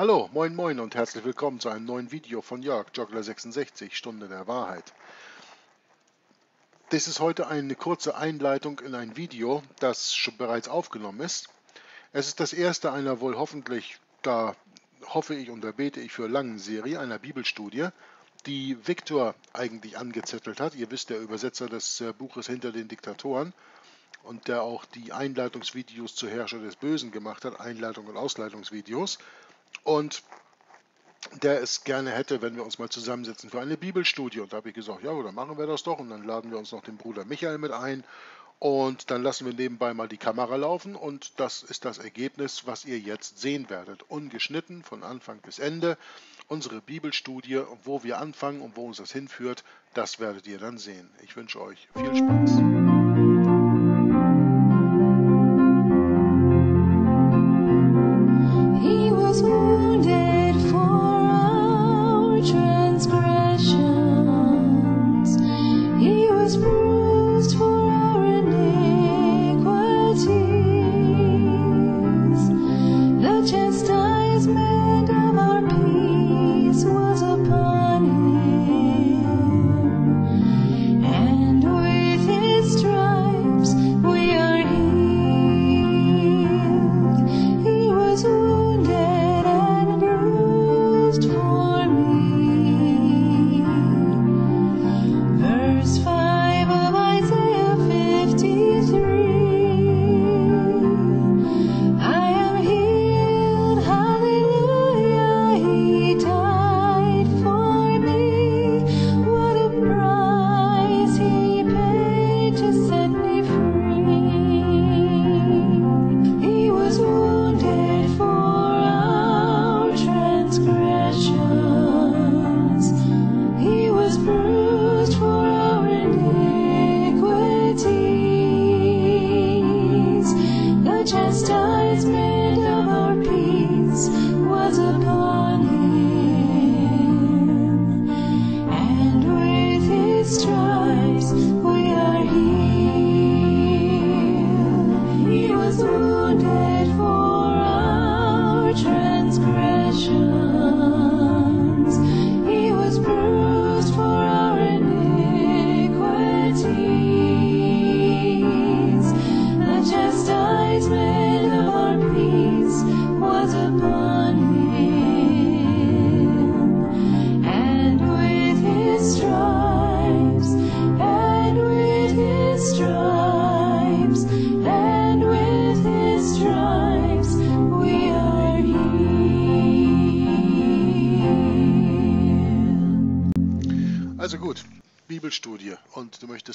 Hallo, moin moin und herzlich willkommen zu einem neuen Video von Jörg, Joggler66, Stunde der Wahrheit. Dies ist heute eine kurze Einleitung in ein Video, das schon bereits aufgenommen ist. Es ist das erste einer wohl hoffentlich, da hoffe ich und da bete ich für langen Serie, einer Bibelstudie, die Viktor eigentlich angezettelt hat. Ihr wisst, der Übersetzer des äh, Buches Hinter den Diktatoren und der auch die Einleitungsvideos zu Herrscher des Bösen gemacht hat, Einleitung und Ausleitungsvideos und der es gerne hätte, wenn wir uns mal zusammensetzen für eine Bibelstudie. Und da habe ich gesagt, ja, dann machen wir das doch. Und dann laden wir uns noch den Bruder Michael mit ein. Und dann lassen wir nebenbei mal die Kamera laufen. Und das ist das Ergebnis, was ihr jetzt sehen werdet. Ungeschnitten von Anfang bis Ende. Unsere Bibelstudie, wo wir anfangen und wo uns das hinführt, das werdet ihr dann sehen. Ich wünsche euch viel Spaß.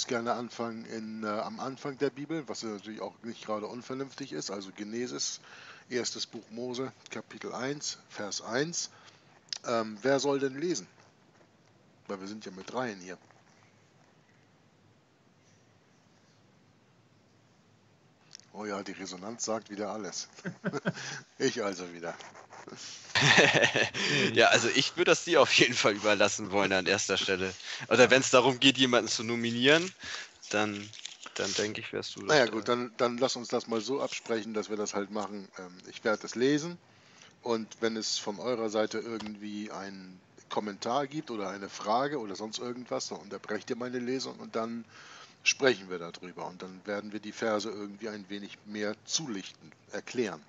Gerne anfangen in, äh, am Anfang der Bibel, was natürlich auch nicht gerade unvernünftig ist, also Genesis, erstes Buch Mose, Kapitel 1, Vers 1. Ähm, wer soll denn lesen? Weil wir sind ja mit dreien hier. Oh ja, die Resonanz sagt wieder alles. ich also wieder. ja, also ich würde das dir auf jeden Fall überlassen wollen an erster Stelle. Oder wenn es darum geht, jemanden zu nominieren, dann, dann denke ich, wärst du das. Naja, gut, dann, dann lass uns das mal so absprechen, dass wir das halt machen. Ähm, ich werde das lesen und wenn es von eurer Seite irgendwie einen Kommentar gibt oder eine Frage oder sonst irgendwas, dann unterbrecht ihr meine Lesung und dann sprechen wir darüber und dann werden wir die Verse irgendwie ein wenig mehr zulichten, erklären.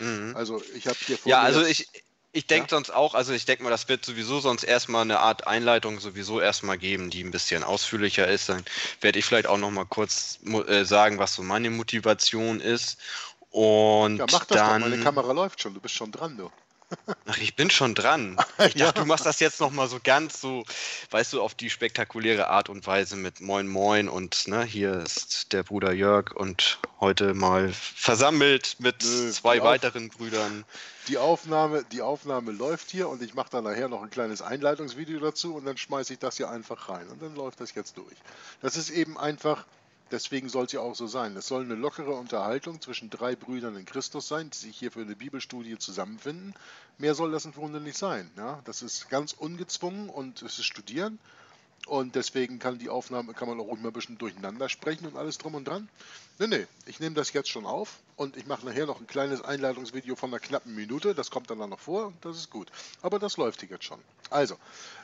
Mhm. Also ich habe hier vor Ja, also ich, ich denke ja? sonst auch, also ich denke mal, das wird sowieso sonst erstmal eine Art Einleitung sowieso erstmal geben, die ein bisschen ausführlicher ist. Dann werde ich vielleicht auch nochmal kurz äh, sagen, was so meine Motivation ist. Und ja, mach das dann... doch, meine Kamera läuft schon, du bist schon dran, du. Ach, ich bin schon dran. Ich ja. dachte, du machst das jetzt nochmal so ganz so, weißt du, auf die spektakuläre Art und Weise mit Moin Moin und ne, hier ist der Bruder Jörg und heute mal versammelt mit Nö, zwei weiteren Brüdern. Die Aufnahme, die Aufnahme läuft hier und ich mache dann nachher noch ein kleines Einleitungsvideo dazu und dann schmeiße ich das hier einfach rein und dann läuft das jetzt durch. Das ist eben einfach Deswegen soll es ja auch so sein. Es soll eine lockere Unterhaltung zwischen drei Brüdern in Christus sein, die sich hier für eine Bibelstudie zusammenfinden. Mehr soll das im Grunde nicht sein. Ja? Das ist ganz ungezwungen und es ist Studieren. Und deswegen kann die Aufnahme, kann man auch immer ein bisschen durcheinander sprechen und alles drum und dran. Nee, nee, ich nehme das jetzt schon auf und ich mache nachher noch ein kleines Einleitungsvideo von einer knappen Minute. Das kommt dann, dann noch vor das ist gut. Aber das läuft hier jetzt schon. Also,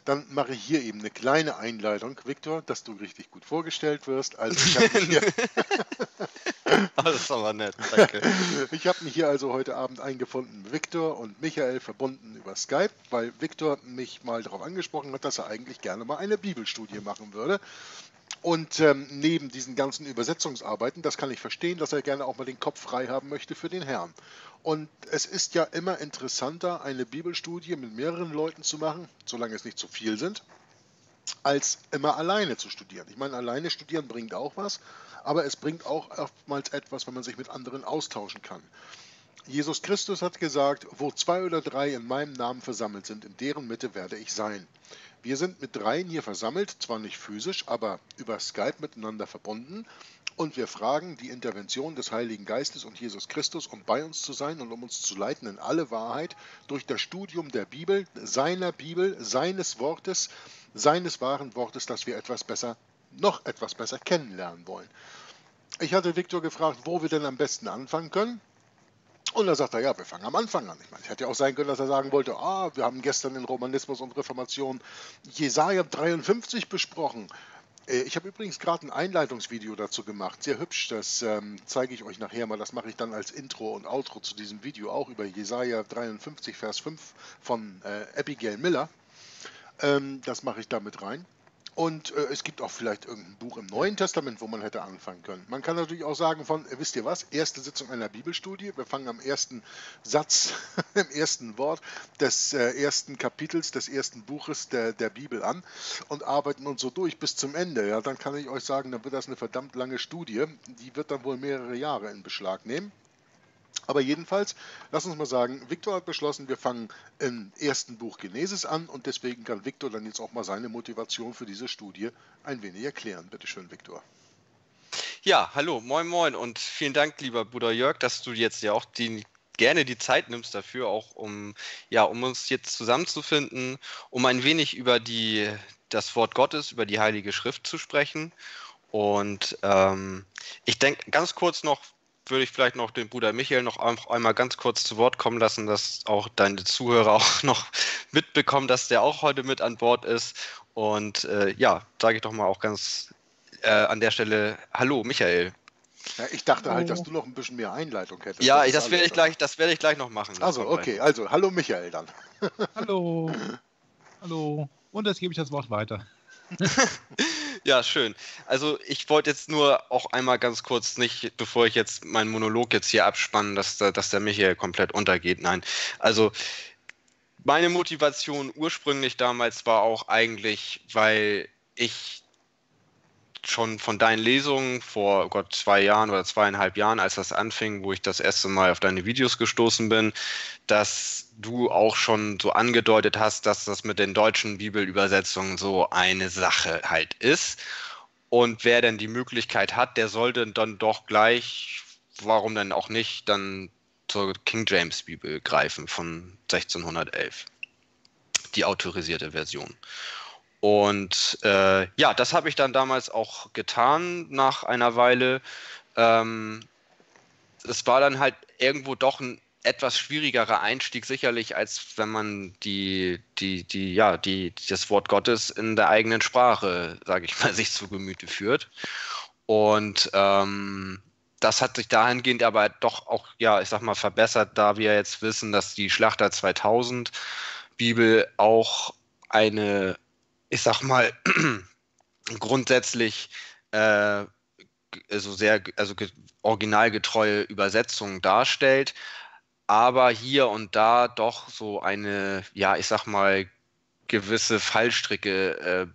dann mache ich hier eben eine kleine Einleitung, Viktor, dass du richtig gut vorgestellt wirst. Also, ich habe hier. das ist aber nett, danke. Ich habe mich hier also heute Abend eingefunden, Viktor und Michael verbunden über Skype, weil Viktor mich mal darauf angesprochen hat, dass er eigentlich gerne mal eine Bibelstudie machen würde. Und ähm, neben diesen ganzen Übersetzungsarbeiten, das kann ich verstehen, dass er gerne auch mal den Kopf frei haben möchte für den Herrn. Und es ist ja immer interessanter, eine Bibelstudie mit mehreren Leuten zu machen, solange es nicht zu viel sind, als immer alleine zu studieren. Ich meine, alleine studieren bringt auch was, aber es bringt auch oftmals etwas, wenn man sich mit anderen austauschen kann. Jesus Christus hat gesagt, wo zwei oder drei in meinem Namen versammelt sind, in deren Mitte werde ich sein. Wir sind mit dreien hier versammelt, zwar nicht physisch, aber über Skype miteinander verbunden. Und wir fragen die Intervention des Heiligen Geistes und Jesus Christus, um bei uns zu sein und um uns zu leiten in alle Wahrheit durch das Studium der Bibel, seiner Bibel, seines Wortes, seines wahren Wortes, dass wir etwas besser, noch etwas besser kennenlernen wollen. Ich hatte Viktor gefragt, wo wir denn am besten anfangen können. Und dann sagt er, ja, wir fangen am Anfang an. Ich meine, es hätte ja auch sein können, dass er sagen wollte, ah, wir haben gestern in Romanismus und Reformation Jesaja 53 besprochen. Äh, ich habe übrigens gerade ein Einleitungsvideo dazu gemacht, sehr hübsch, das ähm, zeige ich euch nachher mal, das mache ich dann als Intro und Outro zu diesem Video auch über Jesaja 53, Vers 5 von äh, Abigail Miller. Ähm, das mache ich da mit rein. Und äh, es gibt auch vielleicht irgendein Buch im Neuen Testament, wo man hätte anfangen können. Man kann natürlich auch sagen von, äh, wisst ihr was, erste Sitzung einer Bibelstudie. Wir fangen am ersten Satz, im ersten Wort des äh, ersten Kapitels des ersten Buches der, der Bibel an und arbeiten uns so durch bis zum Ende. Ja, dann kann ich euch sagen, dann wird das eine verdammt lange Studie. Die wird dann wohl mehrere Jahre in Beschlag nehmen. Aber jedenfalls, lass uns mal sagen, Viktor hat beschlossen, wir fangen im ersten Buch Genesis an und deswegen kann Viktor dann jetzt auch mal seine Motivation für diese Studie ein wenig erklären. Bitte schön, Viktor. Ja, hallo, moin moin und vielen Dank, lieber Bruder Jörg, dass du jetzt ja auch die, gerne die Zeit nimmst dafür, auch um, ja, um uns jetzt zusammenzufinden, um ein wenig über die, das Wort Gottes, über die Heilige Schrift zu sprechen. Und ähm, ich denke ganz kurz noch, würde ich vielleicht noch den Bruder Michael noch einmal ganz kurz zu Wort kommen lassen, dass auch deine Zuhörer auch noch mitbekommen, dass der auch heute mit an Bord ist. Und äh, ja, sage ich doch mal auch ganz äh, an der Stelle Hallo, Michael. Ja, ich dachte halt, dass du noch ein bisschen mehr Einleitung hättest. Ja, das, das werde ich gleich, das werde ich gleich noch machen. Also, okay, also hallo Michael dann. hallo. Hallo. Und jetzt gebe ich das Wort weiter. ja, schön. Also ich wollte jetzt nur auch einmal ganz kurz nicht, bevor ich jetzt meinen Monolog jetzt hier abspanne, dass, dass der mich hier komplett untergeht. Nein. Also meine Motivation ursprünglich damals war auch eigentlich, weil ich schon von deinen Lesungen vor oh Gott, zwei Jahren oder zweieinhalb Jahren, als das anfing, wo ich das erste Mal auf deine Videos gestoßen bin, dass du auch schon so angedeutet hast, dass das mit den deutschen Bibelübersetzungen so eine Sache halt ist. Und wer denn die Möglichkeit hat, der sollte dann doch gleich, warum denn auch nicht, dann zur King James Bibel greifen von 1611. Die autorisierte Version. Und äh, ja, das habe ich dann damals auch getan nach einer Weile. Ähm, es war dann halt irgendwo doch ein etwas schwierigerer Einstieg sicherlich, als wenn man die, die, die, ja, die, das Wort Gottes in der eigenen Sprache, sage ich mal, sich zu Gemüte führt. Und ähm, das hat sich dahingehend aber doch auch, ja, ich sag mal, verbessert, da wir jetzt wissen, dass die Schlachter 2000 Bibel auch eine ich sag mal, grundsätzlich äh, also sehr also originalgetreue Übersetzung darstellt, aber hier und da doch so eine, ja, ich sag mal, gewisse Fallstricke äh,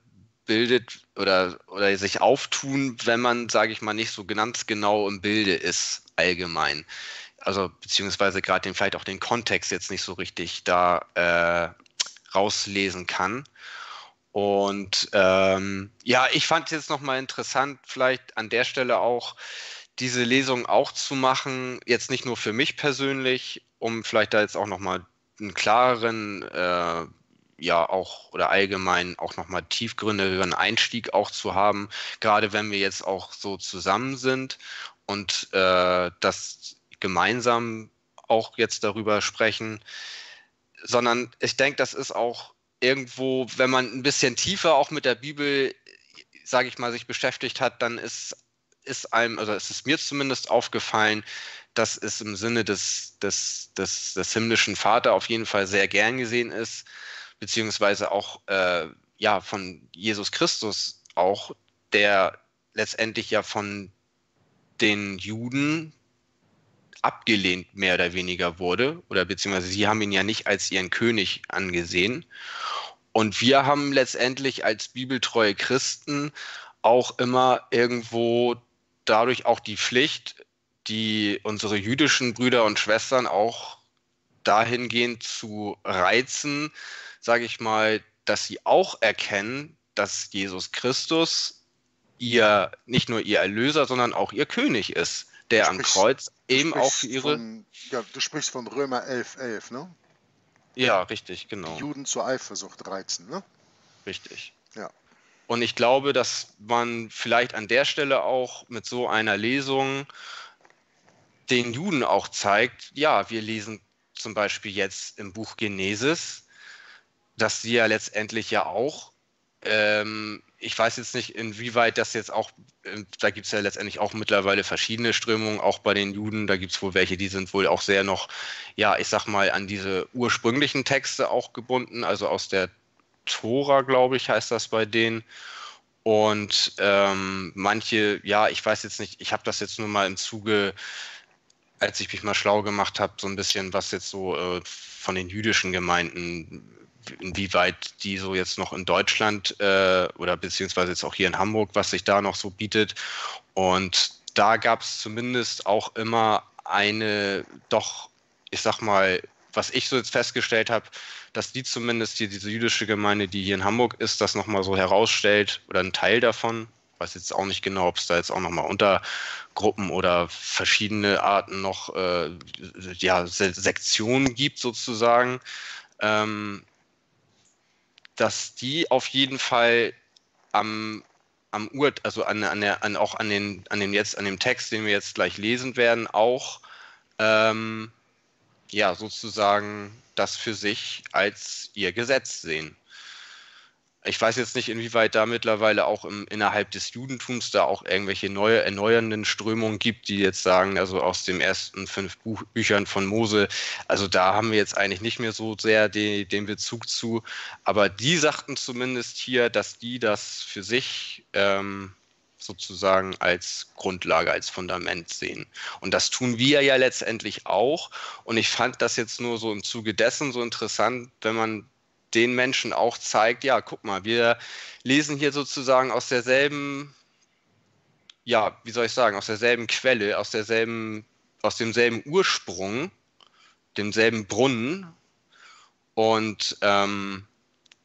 bildet oder, oder sich auftun, wenn man, sage ich mal, nicht so ganz genau im Bilde ist, allgemein. Also beziehungsweise gerade den vielleicht auch den Kontext jetzt nicht so richtig da äh, rauslesen kann. Und ähm, ja, ich fand es jetzt nochmal interessant, vielleicht an der Stelle auch diese Lesung auch zu machen, jetzt nicht nur für mich persönlich, um vielleicht da jetzt auch nochmal einen klareren, äh, ja auch oder allgemein auch nochmal tiefgründigeren Einstieg auch zu haben, gerade wenn wir jetzt auch so zusammen sind und äh, das gemeinsam auch jetzt darüber sprechen, sondern ich denke, das ist auch irgendwo, wenn man ein bisschen tiefer auch mit der Bibel, sage ich mal, sich beschäftigt hat, dann ist, ist einem, also es ist mir zumindest aufgefallen, dass es im Sinne des, des, des, des himmlischen Vater auf jeden Fall sehr gern gesehen ist, beziehungsweise auch äh, ja, von Jesus Christus auch, der letztendlich ja von den Juden abgelehnt mehr oder weniger wurde, oder beziehungsweise sie haben ihn ja nicht als ihren König angesehen. Und wir haben letztendlich als bibeltreue Christen auch immer irgendwo dadurch auch die Pflicht, die unsere jüdischen Brüder und Schwestern auch dahingehend zu reizen, sage ich mal, dass sie auch erkennen, dass Jesus Christus ihr nicht nur ihr Erlöser, sondern auch ihr König ist, der am Kreuz eben auch für ihre. Von, ja, du sprichst von Römer 11, 11, ne? Ja, richtig, genau. Die Juden zur Eifersucht reizen, ne? Richtig. Ja. Und ich glaube, dass man vielleicht an der Stelle auch mit so einer Lesung den Juden auch zeigt, ja, wir lesen zum Beispiel jetzt im Buch Genesis, dass sie ja letztendlich ja auch, ähm, ich weiß jetzt nicht, inwieweit das jetzt auch, äh, da gibt es ja letztendlich auch mittlerweile verschiedene Strömungen, auch bei den Juden, da gibt es wohl welche, die sind wohl auch sehr noch, ja, ich sag mal, an diese ursprünglichen Texte auch gebunden, also aus der Tora, glaube ich, heißt das bei denen. Und ähm, manche, ja, ich weiß jetzt nicht, ich habe das jetzt nur mal im Zuge, als ich mich mal schlau gemacht habe, so ein bisschen, was jetzt so äh, von den jüdischen Gemeinden inwieweit die so jetzt noch in Deutschland äh, oder beziehungsweise jetzt auch hier in Hamburg, was sich da noch so bietet. Und da gab es zumindest auch immer eine doch, ich sag mal, was ich so jetzt festgestellt habe, dass die zumindest hier diese jüdische Gemeinde, die hier in Hamburg ist, das nochmal so herausstellt oder ein Teil davon. Ich weiß jetzt auch nicht genau, ob es da jetzt auch nochmal Untergruppen oder verschiedene Arten noch äh, ja, Sektionen gibt sozusagen. Ähm, dass die auf jeden Fall am, am Ur, also an, an der, an, auch an den, an dem jetzt, an dem Text, den wir jetzt gleich lesen werden, auch ähm, ja sozusagen das für sich als ihr Gesetz sehen ich weiß jetzt nicht, inwieweit da mittlerweile auch im, innerhalb des Judentums da auch irgendwelche neue, erneuernden Strömungen gibt, die jetzt sagen, also aus den ersten fünf Buch, Büchern von Mose, also da haben wir jetzt eigentlich nicht mehr so sehr die, den Bezug zu. Aber die sagten zumindest hier, dass die das für sich ähm, sozusagen als Grundlage, als Fundament sehen. Und das tun wir ja letztendlich auch. Und ich fand das jetzt nur so im Zuge dessen so interessant, wenn man den Menschen auch zeigt, ja, guck mal, wir lesen hier sozusagen aus derselben, ja, wie soll ich sagen, aus derselben Quelle, aus derselben, aus demselben Ursprung, demselben Brunnen. Und ähm,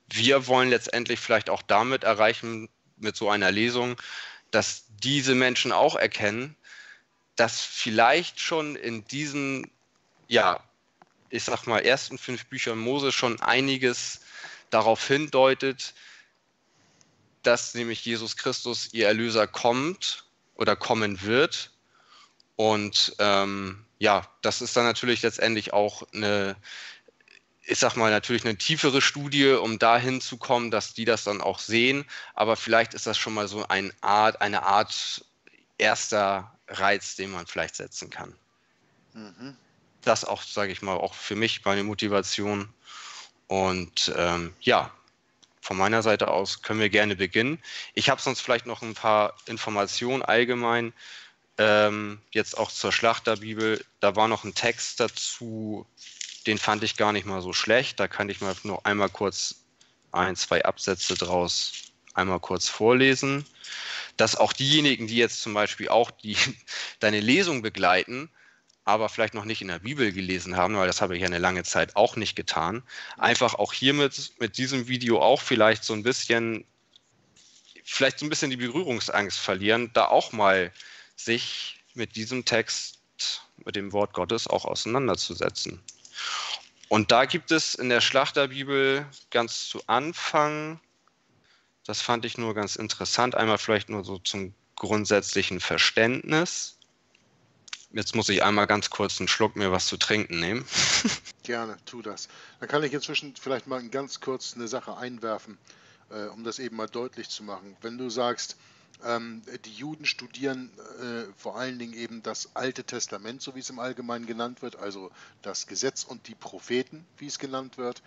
wir wollen letztendlich vielleicht auch damit erreichen, mit so einer Lesung, dass diese Menschen auch erkennen, dass vielleicht schon in diesen ja, ich sag mal, ersten fünf Büchern Mose schon einiges darauf hindeutet, dass nämlich Jesus Christus, ihr Erlöser, kommt oder kommen wird. Und ähm, ja, das ist dann natürlich letztendlich auch eine, ich sag mal, natürlich eine tiefere Studie, um dahin zu kommen, dass die das dann auch sehen. Aber vielleicht ist das schon mal so eine Art, eine Art erster Reiz, den man vielleicht setzen kann. Mhm das auch, sage ich mal, auch für mich meine Motivation. Und ähm, ja, von meiner Seite aus können wir gerne beginnen. Ich habe sonst vielleicht noch ein paar Informationen allgemein. Ähm, jetzt auch zur Schlachterbibel. Da war noch ein Text dazu, den fand ich gar nicht mal so schlecht. Da kann ich mal noch einmal kurz ein, zwei Absätze draus einmal kurz vorlesen. Dass auch diejenigen, die jetzt zum Beispiel auch die, deine Lesung begleiten, aber vielleicht noch nicht in der Bibel gelesen haben, weil das habe ich ja eine lange Zeit auch nicht getan, einfach auch hiermit mit diesem Video auch vielleicht so ein bisschen, vielleicht so ein bisschen die Berührungsangst verlieren, da auch mal sich mit diesem Text, mit dem Wort Gottes auch auseinanderzusetzen. Und da gibt es in der Schlachterbibel ganz zu Anfang, das fand ich nur ganz interessant, einmal vielleicht nur so zum grundsätzlichen Verständnis Jetzt muss ich einmal ganz kurz einen Schluck mir was zu trinken nehmen. Gerne, tu das. Dann kann ich inzwischen vielleicht mal ganz kurz eine Sache einwerfen, äh, um das eben mal deutlich zu machen. Wenn du sagst, ähm, die Juden studieren äh, vor allen Dingen eben das Alte Testament, so wie es im Allgemeinen genannt wird, also das Gesetz und die Propheten, wie es genannt wird.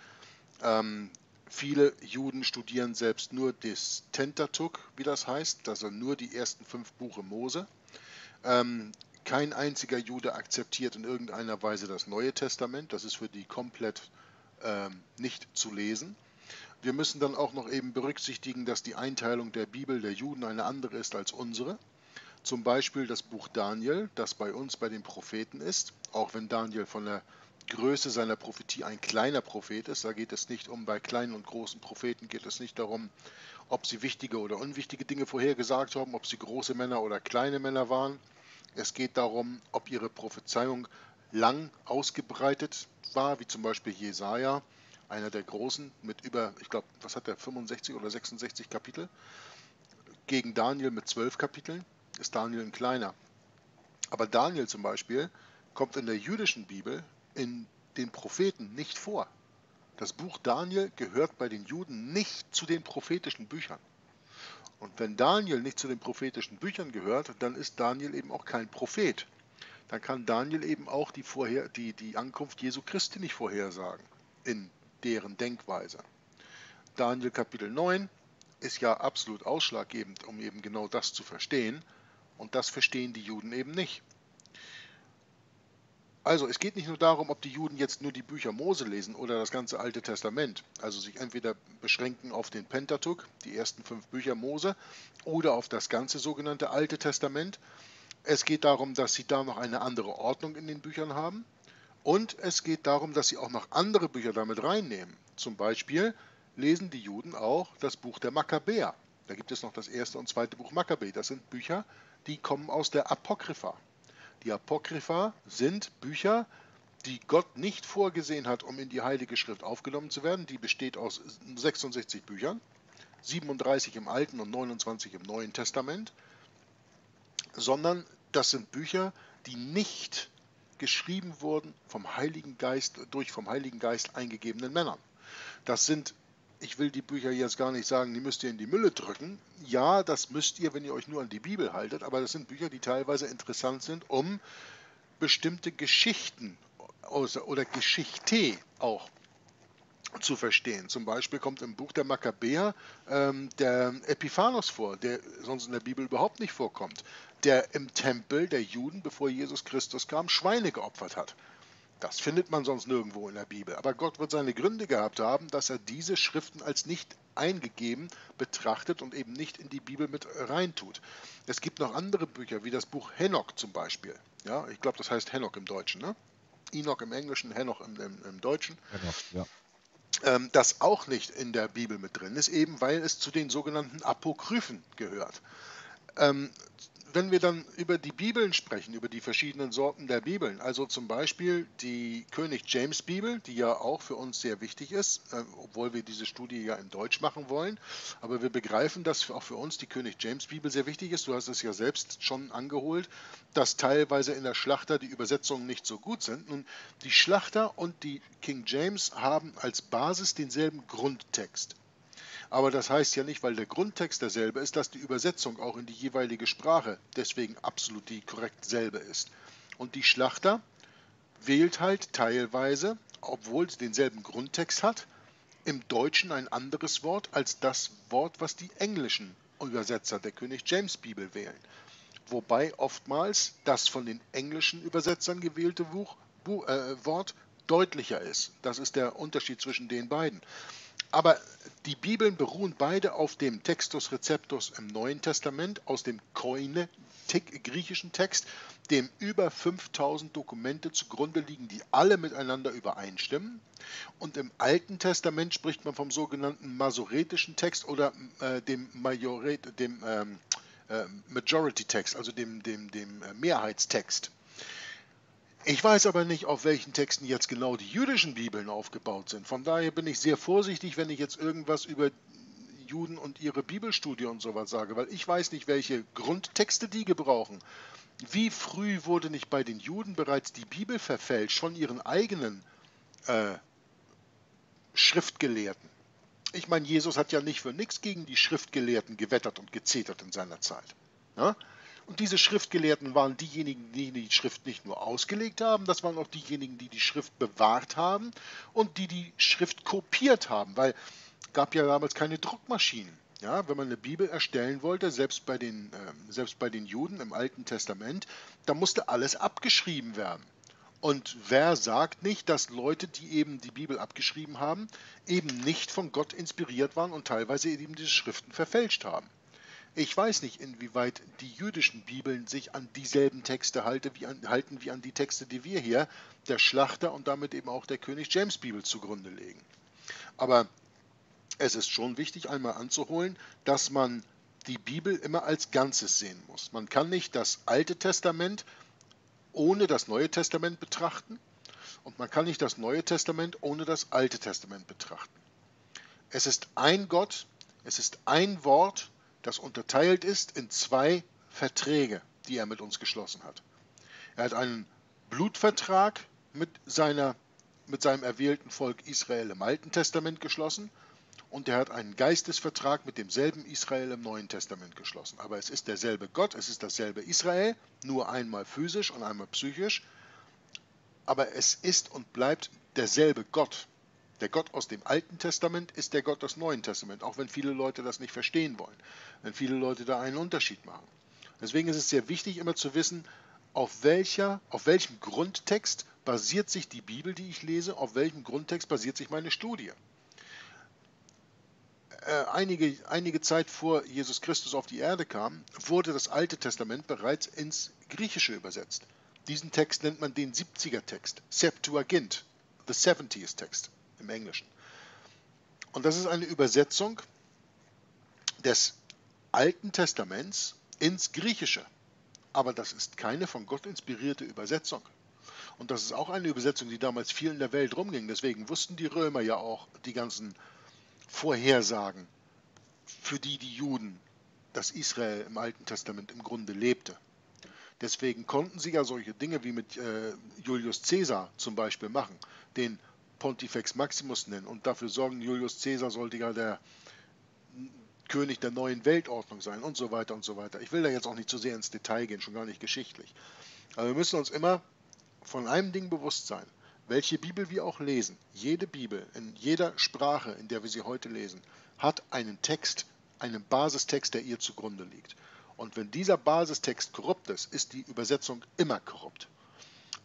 Ähm, viele Juden studieren selbst nur das Tentatuk, wie das heißt, also nur die ersten fünf Buche Mose. Ähm, kein einziger Jude akzeptiert in irgendeiner Weise das Neue Testament. Das ist für die komplett ähm, nicht zu lesen. Wir müssen dann auch noch eben berücksichtigen, dass die Einteilung der Bibel der Juden eine andere ist als unsere. Zum Beispiel das Buch Daniel, das bei uns bei den Propheten ist, auch wenn Daniel von der Größe seiner Prophetie ein kleiner Prophet ist. Da geht es nicht um, bei kleinen und großen Propheten geht es nicht darum, ob sie wichtige oder unwichtige Dinge vorhergesagt haben, ob sie große Männer oder kleine Männer waren. Es geht darum, ob ihre Prophezeiung lang ausgebreitet war, wie zum Beispiel Jesaja, einer der großen, mit über, ich glaube, was hat der, 65 oder 66 Kapitel. Gegen Daniel mit 12 Kapiteln ist Daniel ein kleiner. Aber Daniel zum Beispiel kommt in der jüdischen Bibel in den Propheten nicht vor. Das Buch Daniel gehört bei den Juden nicht zu den prophetischen Büchern. Und wenn Daniel nicht zu den prophetischen Büchern gehört, dann ist Daniel eben auch kein Prophet. Dann kann Daniel eben auch die, Vorher die, die Ankunft Jesu Christi nicht vorhersagen in deren Denkweise. Daniel Kapitel 9 ist ja absolut ausschlaggebend, um eben genau das zu verstehen. Und das verstehen die Juden eben nicht. Also es geht nicht nur darum, ob die Juden jetzt nur die Bücher Mose lesen oder das ganze Alte Testament, also sich entweder beschränken auf den Pentateuch, die ersten fünf Bücher Mose, oder auf das ganze sogenannte Alte Testament. Es geht darum, dass sie da noch eine andere Ordnung in den Büchern haben. Und es geht darum, dass sie auch noch andere Bücher damit reinnehmen. Zum Beispiel lesen die Juden auch das Buch der Makkabäer. Da gibt es noch das erste und zweite Buch Makkabä. Das sind Bücher, die kommen aus der Apokrypha. Die Apokrypha sind Bücher, die Gott nicht vorgesehen hat, um in die Heilige Schrift aufgenommen zu werden. Die besteht aus 66 Büchern, 37 im Alten und 29 im Neuen Testament, sondern das sind Bücher, die nicht geschrieben wurden vom Heiligen Geist durch vom Heiligen Geist eingegebenen Männern. Das sind ich will die Bücher jetzt gar nicht sagen, die müsst ihr in die Mülle drücken. Ja, das müsst ihr, wenn ihr euch nur an die Bibel haltet, aber das sind Bücher, die teilweise interessant sind, um bestimmte Geschichten oder Geschichte auch zu verstehen. Zum Beispiel kommt im Buch der Makkabäer ähm, der Epiphanos vor, der sonst in der Bibel überhaupt nicht vorkommt, der im Tempel der Juden, bevor Jesus Christus kam, Schweine geopfert hat. Das findet man sonst nirgendwo in der Bibel. Aber Gott wird seine Gründe gehabt haben, dass er diese Schriften als nicht eingegeben betrachtet und eben nicht in die Bibel mit reintut. Es gibt noch andere Bücher, wie das Buch Henoch zum Beispiel. Ja, ich glaube, das heißt Henoch im Deutschen. Ne? Enoch im Englischen, Henoch im, im, im Deutschen. Henoch, ja. Ähm, das auch nicht in der Bibel mit drin ist, eben weil es zu den sogenannten Apokryphen gehört. Ähm, wenn wir dann über die Bibeln sprechen, über die verschiedenen Sorten der Bibeln, also zum Beispiel die König James Bibel, die ja auch für uns sehr wichtig ist, äh, obwohl wir diese Studie ja in Deutsch machen wollen, aber wir begreifen, dass auch für uns die König James Bibel sehr wichtig ist. Du hast es ja selbst schon angeholt, dass teilweise in der Schlachter die Übersetzungen nicht so gut sind. Nun, die Schlachter und die King James haben als Basis denselben Grundtext. Aber das heißt ja nicht, weil der Grundtext derselbe ist, dass die Übersetzung auch in die jeweilige Sprache deswegen absolut die korrekt selbe ist. Und die Schlachter wählt halt teilweise, obwohl sie denselben Grundtext hat, im Deutschen ein anderes Wort als das Wort, was die englischen Übersetzer der König James Bibel wählen. Wobei oftmals das von den englischen Übersetzern gewählte Buch, Buch, äh, Wort deutlicher ist. Das ist der Unterschied zwischen den beiden. Aber die Bibeln beruhen beide auf dem Textus Receptus im Neuen Testament, aus dem Koine griechischen Text, dem über 5000 Dokumente zugrunde liegen, die alle miteinander übereinstimmen. Und im Alten Testament spricht man vom sogenannten masoretischen Text oder äh, dem, Majoret, dem ähm, äh, Majority Text, also dem, dem, dem äh, Mehrheitstext. Ich weiß aber nicht, auf welchen Texten jetzt genau die jüdischen Bibeln aufgebaut sind. Von daher bin ich sehr vorsichtig, wenn ich jetzt irgendwas über Juden und ihre Bibelstudie und sowas sage, weil ich weiß nicht, welche Grundtexte die gebrauchen. Wie früh wurde nicht bei den Juden bereits die Bibel verfälscht von ihren eigenen äh, Schriftgelehrten? Ich meine, Jesus hat ja nicht für nichts gegen die Schriftgelehrten gewettert und gezetert in seiner Zeit. Ja? Und diese Schriftgelehrten waren diejenigen, die die Schrift nicht nur ausgelegt haben, das waren auch diejenigen, die die Schrift bewahrt haben und die die Schrift kopiert haben, weil es gab ja damals keine Druckmaschinen. Ja, wenn man eine Bibel erstellen wollte, selbst bei, den, äh, selbst bei den Juden im Alten Testament, da musste alles abgeschrieben werden. Und wer sagt nicht, dass Leute, die eben die Bibel abgeschrieben haben, eben nicht von Gott inspiriert waren und teilweise eben diese Schriften verfälscht haben? Ich weiß nicht, inwieweit die jüdischen Bibeln sich an dieselben Texte halte, wie an, halten wie an die Texte, die wir hier, der Schlachter und damit eben auch der König James Bibel zugrunde legen. Aber es ist schon wichtig, einmal anzuholen, dass man die Bibel immer als Ganzes sehen muss. Man kann nicht das Alte Testament ohne das Neue Testament betrachten und man kann nicht das Neue Testament ohne das Alte Testament betrachten. Es ist ein Gott, es ist ein Wort, das unterteilt ist in zwei Verträge, die er mit uns geschlossen hat. Er hat einen Blutvertrag mit, seiner, mit seinem erwählten Volk Israel im Alten Testament geschlossen und er hat einen Geistesvertrag mit demselben Israel im Neuen Testament geschlossen. Aber es ist derselbe Gott, es ist dasselbe Israel, nur einmal physisch und einmal psychisch. Aber es ist und bleibt derselbe Gott. Der Gott aus dem Alten Testament ist der Gott des Neuen Testaments, auch wenn viele Leute das nicht verstehen wollen, wenn viele Leute da einen Unterschied machen. Deswegen ist es sehr wichtig, immer zu wissen, auf, welcher, auf welchem Grundtext basiert sich die Bibel, die ich lese, auf welchem Grundtext basiert sich meine Studie. Äh, einige, einige Zeit vor Jesus Christus auf die Erde kam, wurde das Alte Testament bereits ins Griechische übersetzt. Diesen Text nennt man den 70er Text, Septuagint, the 70s Text im Englischen. Und das ist eine Übersetzung des Alten Testaments ins Griechische. Aber das ist keine von Gott inspirierte Übersetzung. Und das ist auch eine Übersetzung, die damals viel in der Welt rumging. Deswegen wussten die Römer ja auch die ganzen Vorhersagen, für die die Juden, dass Israel im Alten Testament im Grunde lebte. Deswegen konnten sie ja solche Dinge wie mit äh, Julius Caesar zum Beispiel machen, den Pontifex Maximus nennen und dafür sorgen, Julius Caesar sollte ja der König der neuen Weltordnung sein und so weiter und so weiter. Ich will da jetzt auch nicht zu sehr ins Detail gehen, schon gar nicht geschichtlich. Aber wir müssen uns immer von einem Ding bewusst sein. Welche Bibel wir auch lesen, jede Bibel in jeder Sprache, in der wir sie heute lesen, hat einen Text, einen Basistext, der ihr zugrunde liegt. Und wenn dieser Basistext korrupt ist, ist die Übersetzung immer korrupt.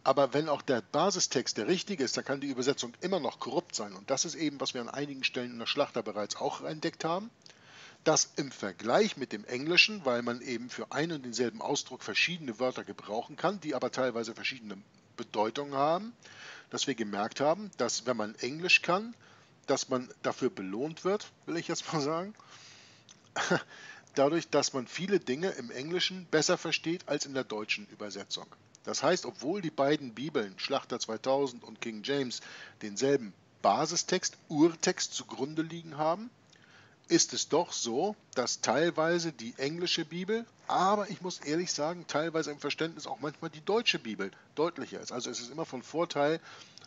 Aber wenn auch der Basistext der richtige ist, dann kann die Übersetzung immer noch korrupt sein. Und das ist eben, was wir an einigen Stellen in der Schlachter bereits auch entdeckt haben. Dass im Vergleich mit dem Englischen, weil man eben für einen und denselben Ausdruck verschiedene Wörter gebrauchen kann, die aber teilweise verschiedene Bedeutungen haben, dass wir gemerkt haben, dass wenn man Englisch kann, dass man dafür belohnt wird, will ich jetzt mal sagen. Dadurch, dass man viele Dinge im Englischen besser versteht als in der deutschen Übersetzung. Das heißt, obwohl die beiden Bibeln, Schlachter 2000 und King James, denselben Basistext, Urtext zugrunde liegen haben, ist es doch so, dass teilweise die englische Bibel, aber ich muss ehrlich sagen, teilweise im Verständnis auch manchmal die deutsche Bibel deutlicher ist. Also es ist immer von Vorteil,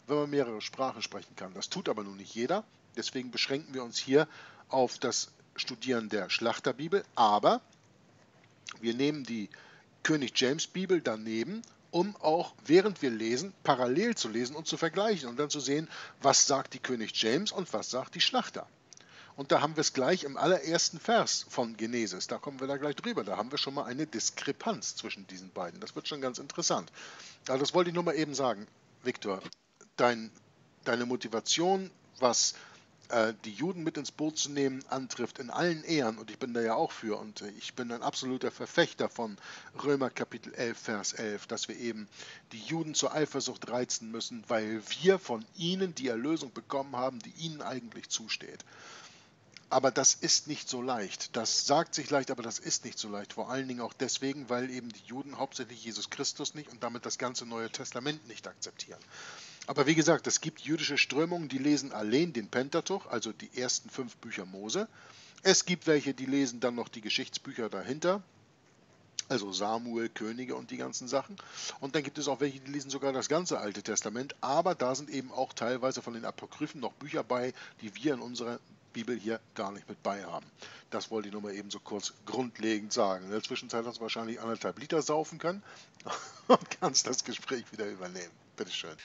wenn man mehrere Sprachen sprechen kann. Das tut aber nun nicht jeder. Deswegen beschränken wir uns hier auf das Studieren der Schlachterbibel. Aber wir nehmen die König James Bibel daneben um auch während wir lesen, parallel zu lesen und zu vergleichen und dann zu sehen, was sagt die König James und was sagt die Schlachter. Und da haben wir es gleich im allerersten Vers von Genesis. Da kommen wir da gleich drüber. Da haben wir schon mal eine Diskrepanz zwischen diesen beiden. Das wird schon ganz interessant. Also das wollte ich nur mal eben sagen, Viktor. Dein, deine Motivation, was äh, die Juden mit ins Boot zu nehmen, antrifft, in allen Ehren, und ich bin da ja auch für, und äh, ich bin ein absoluter Verfechter von Römer Kapitel 11, Vers 11, dass wir eben die Juden zur Eifersucht reizen müssen, weil wir von ihnen die Erlösung bekommen haben, die ihnen eigentlich zusteht. Aber das ist nicht so leicht. Das sagt sich leicht, aber das ist nicht so leicht. Vor allen Dingen auch deswegen, weil eben die Juden hauptsächlich Jesus Christus nicht und damit das ganze Neue Testament nicht akzeptieren. Aber wie gesagt, es gibt jüdische Strömungen, die lesen allein den Pentateuch, also die ersten fünf Bücher Mose. Es gibt welche, die lesen dann noch die Geschichtsbücher dahinter, also Samuel, Könige und die ganzen Sachen. Und dann gibt es auch welche, die lesen sogar das ganze Alte Testament, aber da sind eben auch teilweise von den Apokryphen noch Bücher bei, die wir in unserer Bibel hier gar nicht mit bei haben. Das wollte ich nur mal eben so kurz grundlegend sagen. In der Zwischenzeit hast du wahrscheinlich anderthalb Liter saufen können und kannst das Gespräch wieder übernehmen. Bitteschön.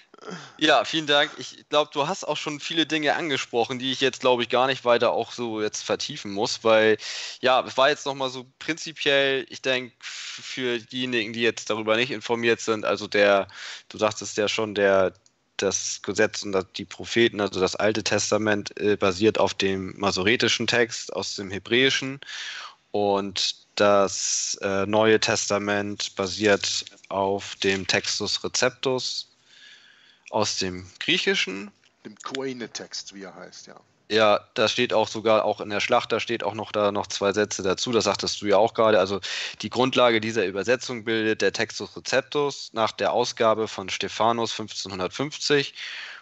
Ja, vielen Dank. Ich glaube, du hast auch schon viele Dinge angesprochen, die ich jetzt, glaube ich, gar nicht weiter auch so jetzt vertiefen muss, weil ja, es war jetzt nochmal so prinzipiell, ich denke, für diejenigen, die jetzt darüber nicht informiert sind, also der, du sagtest ja schon, der, das Gesetz und die Propheten, also das Alte Testament, äh, basiert auf dem masoretischen Text aus dem Hebräischen und das äh, Neue Testament basiert auf dem Textus Receptus aus dem Griechischen. Dem Koine-Text, wie er heißt, ja. Ja, da steht auch sogar, auch in der Schlacht, da steht auch noch da noch zwei Sätze dazu, das sagtest du ja auch gerade. Also die Grundlage dieser Übersetzung bildet der Textus Receptus nach der Ausgabe von Stephanus 1550,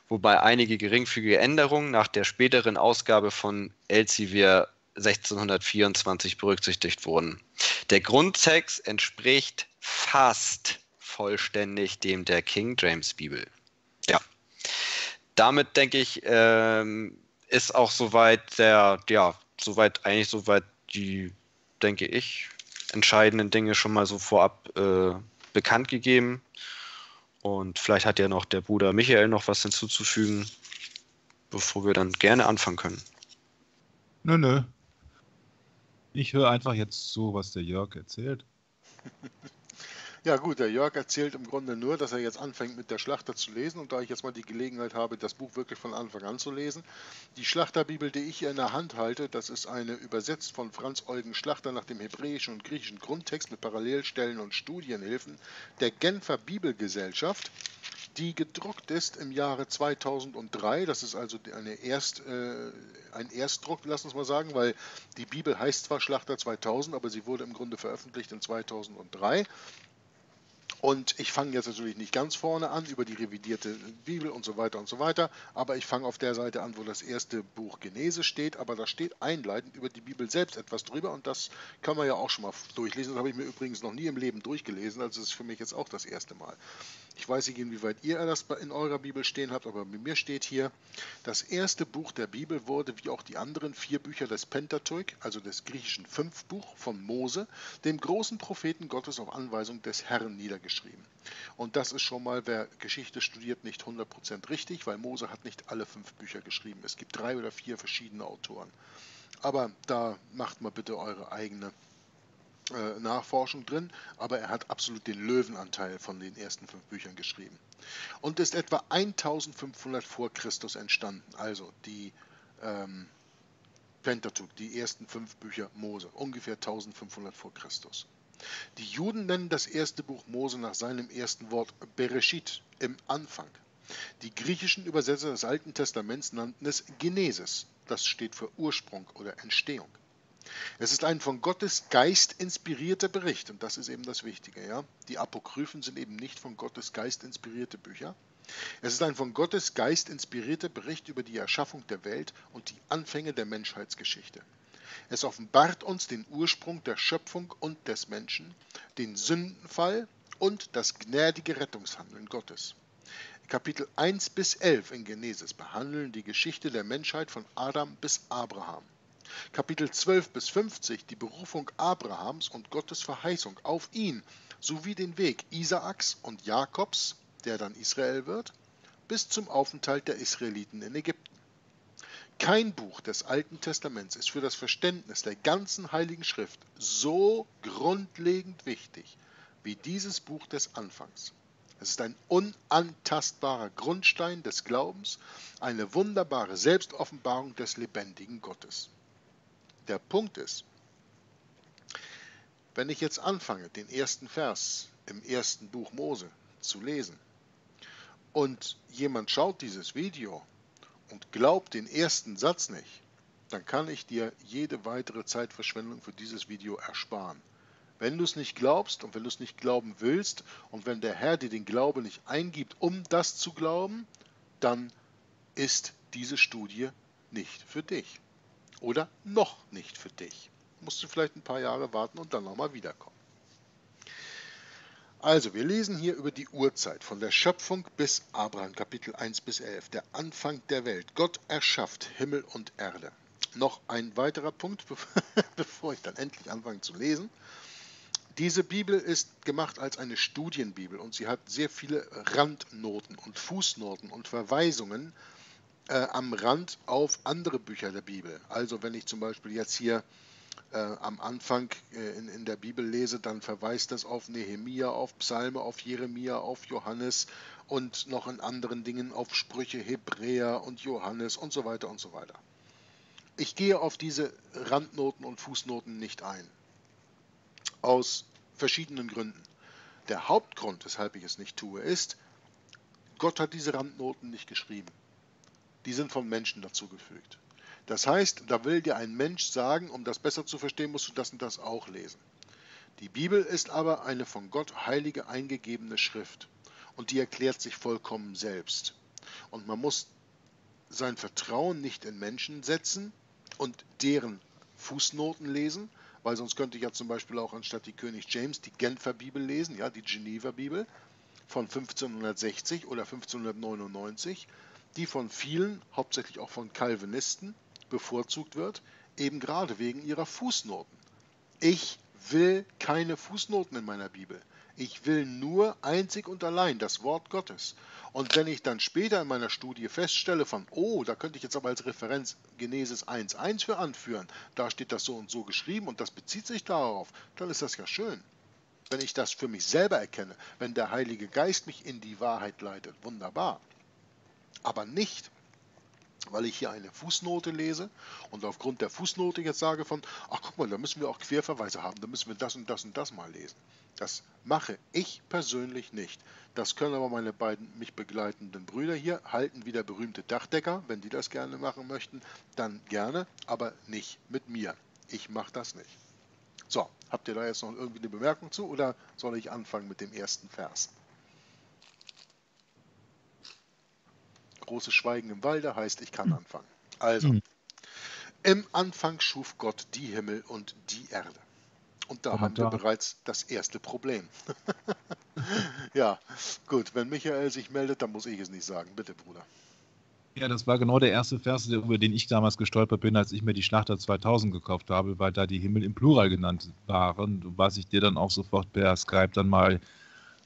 wobei einige geringfügige Änderungen nach der späteren Ausgabe von Elsevier 1624 berücksichtigt wurden. Der Grundtext entspricht fast vollständig dem der King James Bibel damit denke ich, ähm, ist auch soweit der, ja, soweit eigentlich soweit die, denke ich, entscheidenden Dinge schon mal so vorab äh, bekannt gegeben. Und vielleicht hat ja noch der Bruder Michael noch was hinzuzufügen, bevor wir dann gerne anfangen können. Nö, nö. Ich höre einfach jetzt zu, was der Jörg erzählt. Ja gut, der Jörg erzählt im Grunde nur, dass er jetzt anfängt mit der Schlachter zu lesen und da ich jetzt mal die Gelegenheit habe, das Buch wirklich von Anfang an zu lesen. Die Schlachterbibel, die ich hier in der Hand halte, das ist eine übersetzt von Franz Eugen Schlachter nach dem hebräischen und griechischen Grundtext mit Parallelstellen und Studienhilfen der Genfer Bibelgesellschaft die gedruckt ist im Jahre 2003. Das ist also eine Erst, äh, ein Erstdruck, lass uns mal sagen, weil die Bibel heißt zwar Schlachter 2000, aber sie wurde im Grunde veröffentlicht in 2003. Und ich fange jetzt natürlich nicht ganz vorne an über die revidierte Bibel und so weiter und so weiter, aber ich fange auf der Seite an, wo das erste Buch Genese steht, aber da steht einleitend über die Bibel selbst etwas drüber und das kann man ja auch schon mal durchlesen. Das habe ich mir übrigens noch nie im Leben durchgelesen, also das ist für mich jetzt auch das erste Mal. Ich weiß nicht, inwieweit ihr das in eurer Bibel stehen habt, aber bei mir steht hier, das erste Buch der Bibel wurde, wie auch die anderen vier Bücher des Pentateuch, also des griechischen Fünfbuch von Mose, dem großen Propheten Gottes auf Anweisung des Herrn niedergeschrieben. Und das ist schon mal, wer Geschichte studiert, nicht 100% richtig, weil Mose hat nicht alle fünf Bücher geschrieben. Es gibt drei oder vier verschiedene Autoren. Aber da macht mal bitte eure eigene äh, Nachforschung drin, aber er hat absolut den Löwenanteil von den ersten fünf Büchern geschrieben. Und ist etwa 1500 vor Christus entstanden, also die ähm, Pentateuch, die ersten fünf Bücher Mose, ungefähr 1500 vor Christus. Die Juden nennen das erste Buch Mose nach seinem ersten Wort Bereshit, im Anfang. Die griechischen Übersetzer des Alten Testaments nannten es Genesis, das steht für Ursprung oder Entstehung. Es ist ein von Gottes Geist inspirierter Bericht und das ist eben das Wichtige. Ja? Die Apokryphen sind eben nicht von Gottes Geist inspirierte Bücher. Es ist ein von Gottes Geist inspirierter Bericht über die Erschaffung der Welt und die Anfänge der Menschheitsgeschichte. Es offenbart uns den Ursprung der Schöpfung und des Menschen, den Sündenfall und das gnädige Rettungshandeln Gottes. Kapitel 1 bis 11 in Genesis behandeln die Geschichte der Menschheit von Adam bis Abraham. Kapitel 12 bis 50 die Berufung Abrahams und Gottes Verheißung auf ihn sowie den Weg Isaaks und Jakobs, der dann Israel wird, bis zum Aufenthalt der Israeliten in Ägypten. Kein Buch des Alten Testaments ist für das Verständnis der ganzen Heiligen Schrift so grundlegend wichtig wie dieses Buch des Anfangs. Es ist ein unantastbarer Grundstein des Glaubens, eine wunderbare Selbstoffenbarung des lebendigen Gottes. Der Punkt ist, wenn ich jetzt anfange, den ersten Vers im ersten Buch Mose zu lesen und jemand schaut dieses Video und glaubt den ersten Satz nicht, dann kann ich dir jede weitere Zeitverschwendung für dieses Video ersparen. Wenn du es nicht glaubst und wenn du es nicht glauben willst und wenn der Herr dir den Glaube nicht eingibt, um das zu glauben, dann ist diese Studie nicht für dich. oder noch nicht für dich. Musst du vielleicht ein paar Jahre warten und dann nochmal wiederkommen. Also, wir lesen hier über die Urzeit, von der Schöpfung bis Abraham, Kapitel 1 bis 11, der Anfang der Welt. Gott erschafft Himmel und Erde. Noch ein weiterer Punkt, bevor ich dann endlich anfange zu lesen. Diese Bibel ist gemacht als eine Studienbibel und sie hat sehr viele Randnoten und Fußnoten und Verweisungen äh, am Rand auf andere Bücher der Bibel. Also wenn ich zum Beispiel jetzt hier äh, am Anfang äh, in, in der Bibel lese, dann verweist das auf Nehemia, auf Psalme, auf Jeremia, auf Johannes und noch in anderen Dingen auf Sprüche, Hebräer und Johannes und so weiter und so weiter. Ich gehe auf diese Randnoten und Fußnoten nicht ein. Aus verschiedenen Gründen. Der Hauptgrund, weshalb ich es nicht tue, ist, Gott hat diese Randnoten nicht geschrieben. Die sind von Menschen dazugefügt. Das heißt, da will dir ein Mensch sagen, um das besser zu verstehen, musst du das und das auch lesen. Die Bibel ist aber eine von Gott heilige eingegebene Schrift und die erklärt sich vollkommen selbst. Und man muss sein Vertrauen nicht in Menschen setzen und deren Fußnoten lesen, weil sonst könnte ich ja zum Beispiel auch anstatt die König James die Genfer Bibel lesen, ja, die Geneva Bibel von 1560 oder 1599, die von vielen, hauptsächlich auch von Calvinisten, bevorzugt wird, eben gerade wegen ihrer Fußnoten. Ich will keine Fußnoten in meiner Bibel. Ich will nur einzig und allein das Wort Gottes. Und wenn ich dann später in meiner Studie feststelle von, oh, da könnte ich jetzt aber als Referenz Genesis 1.1 für anführen, da steht das so und so geschrieben und das bezieht sich darauf, dann ist das ja schön. Wenn ich das für mich selber erkenne, wenn der Heilige Geist mich in die Wahrheit leitet, wunderbar. Aber nicht, weil ich hier eine Fußnote lese und aufgrund der Fußnote jetzt sage von, ach guck mal, da müssen wir auch Querverweise haben, da müssen wir das und das und das mal lesen. Das mache ich persönlich nicht. Das können aber meine beiden mich begleitenden Brüder hier, halten wie der berühmte Dachdecker, wenn die das gerne machen möchten, dann gerne, aber nicht mit mir. Ich mache das nicht. So, habt ihr da jetzt noch irgendwie eine Bemerkung zu oder soll ich anfangen mit dem ersten Vers? Großes Schweigen im Walde heißt, ich kann hm. anfangen. Also, mhm. im Anfang schuf Gott die Himmel und die Erde. Und da haben wir bereits das erste Problem. ja, gut, wenn Michael sich meldet, dann muss ich es nicht sagen. Bitte, Bruder. Ja, das war genau der erste Vers, über den ich damals gestolpert bin, als ich mir die Schlachter 2000 gekauft habe, weil da die Himmel im Plural genannt waren, was ich dir dann auch sofort per Skype dann mal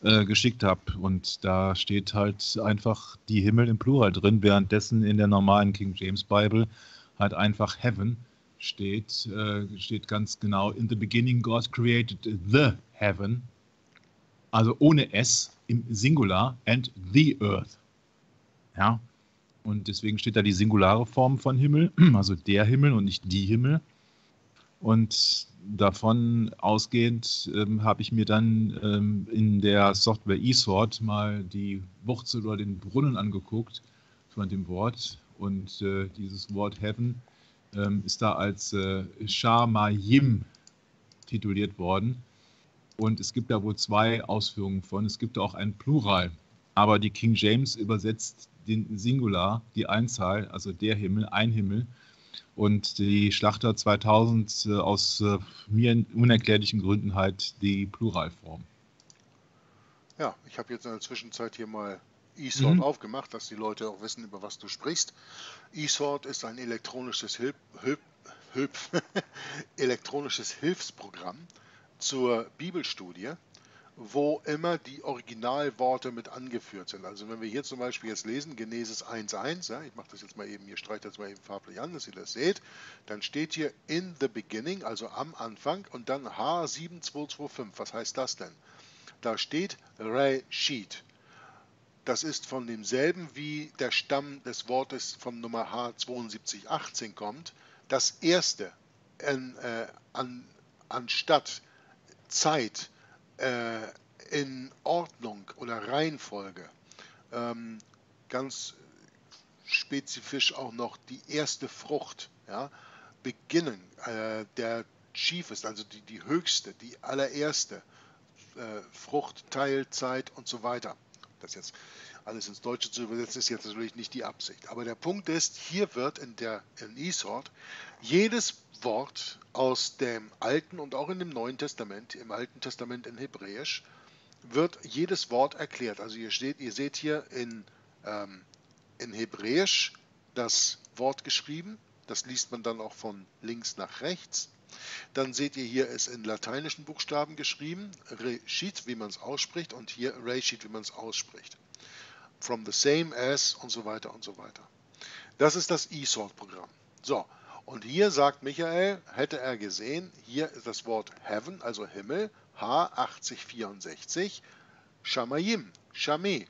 äh, geschickt habe. Und da steht halt einfach die Himmel im Plural drin, währenddessen in der normalen King James Bible halt einfach Heaven steht, äh, steht ganz genau, in the beginning God created the heaven, also ohne S im Singular and the earth. Ja, und deswegen steht da die singulare Form von Himmel, also der Himmel und nicht die Himmel. Und davon ausgehend ähm, habe ich mir dann ähm, in der Software eSort mal die Wurzel oder den Brunnen angeguckt von dem Wort. Und äh, dieses Wort Heaven ähm, ist da als äh, Shamayim tituliert worden. Und es gibt da wohl zwei Ausführungen von. Es gibt auch ein Plural. Aber die King James übersetzt den Singular, die Einzahl, also der Himmel, ein Himmel und die Schlachter 2000 äh, aus äh, mir unerklärlichen Gründen halt die Pluralform. Ja, ich habe jetzt in der Zwischenzeit hier mal eSword mhm. aufgemacht, dass die Leute auch wissen, über was du sprichst. eSword ist ein elektronisches, Hilf, Hilf, Hilf elektronisches Hilfsprogramm zur Bibelstudie wo immer die Originalworte mit angeführt sind. Also wenn wir hier zum Beispiel jetzt lesen, Genesis 1.1, ja, ich mache das jetzt mal eben, ihr streicht das mal eben farblich an, dass ihr das seht, dann steht hier in the beginning, also am Anfang, und dann H7225. Was heißt das denn? Da steht Reshit. Das ist von demselben, wie der Stamm des Wortes von Nummer H7218 kommt. Das erste in, äh, an, anstatt Zeit äh, in Ordnung oder Reihenfolge. Ähm, ganz spezifisch auch noch die erste Frucht. Ja? Beginnen, äh, der chiefest, also die, die höchste, die allererste äh, Frucht, Teilzeit und so weiter. Das jetzt. Alles ins Deutsche zu übersetzen, ist jetzt natürlich nicht die Absicht. Aber der Punkt ist, hier wird in der in Isort jedes Wort aus dem Alten und auch in dem Neuen Testament, im Alten Testament in Hebräisch, wird jedes Wort erklärt. Also ihr, steht, ihr seht hier in, ähm, in Hebräisch das Wort geschrieben. Das liest man dann auch von links nach rechts. Dann seht ihr hier ist in lateinischen Buchstaben geschrieben, Reshit, wie man es ausspricht, und hier Reshit, wie man es ausspricht. From the same as und so weiter und so weiter. Das ist das eSort-Programm. So, und hier sagt Michael, hätte er gesehen, hier ist das Wort Heaven, also Himmel, H8064, Shamayim, Shameh.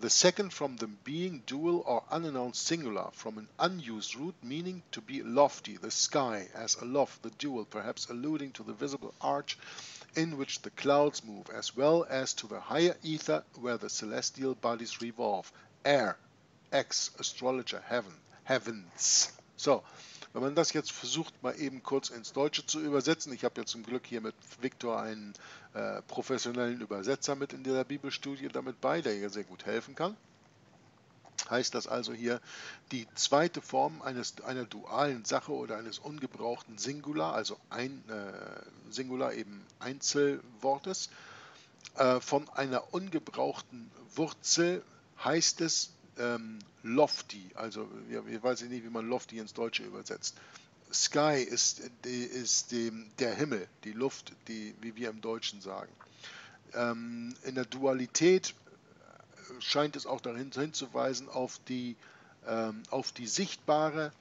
The second from them being dual or unannounced singular, from an unused root meaning to be lofty, the sky, as aloft, the dual, perhaps alluding to the visible arch in which the clouds move, as well as to the higher ether where the celestial bodies revolve. Air, X, astrologer, heaven, heavens. So, wenn man das jetzt versucht, mal eben kurz ins Deutsche zu übersetzen, ich habe ja zum Glück hier mit Viktor einen äh, professionellen Übersetzer mit in der Bibelstudie damit bei, der hier sehr gut helfen kann. Heißt das also hier die zweite Form eines, einer dualen Sache oder eines ungebrauchten Singular, also ein äh, Singular eben Einzelwortes, äh, von einer ungebrauchten Wurzel heißt es ähm, lofty, also ich weiß nicht, wie man lofty ins Deutsche übersetzt. Sky ist, ist der Himmel, die Luft, die, wie wir im Deutschen sagen. Ähm, in der Dualität scheint es auch dahin hinzuweisen auf die, ähm, auf die sichtbare,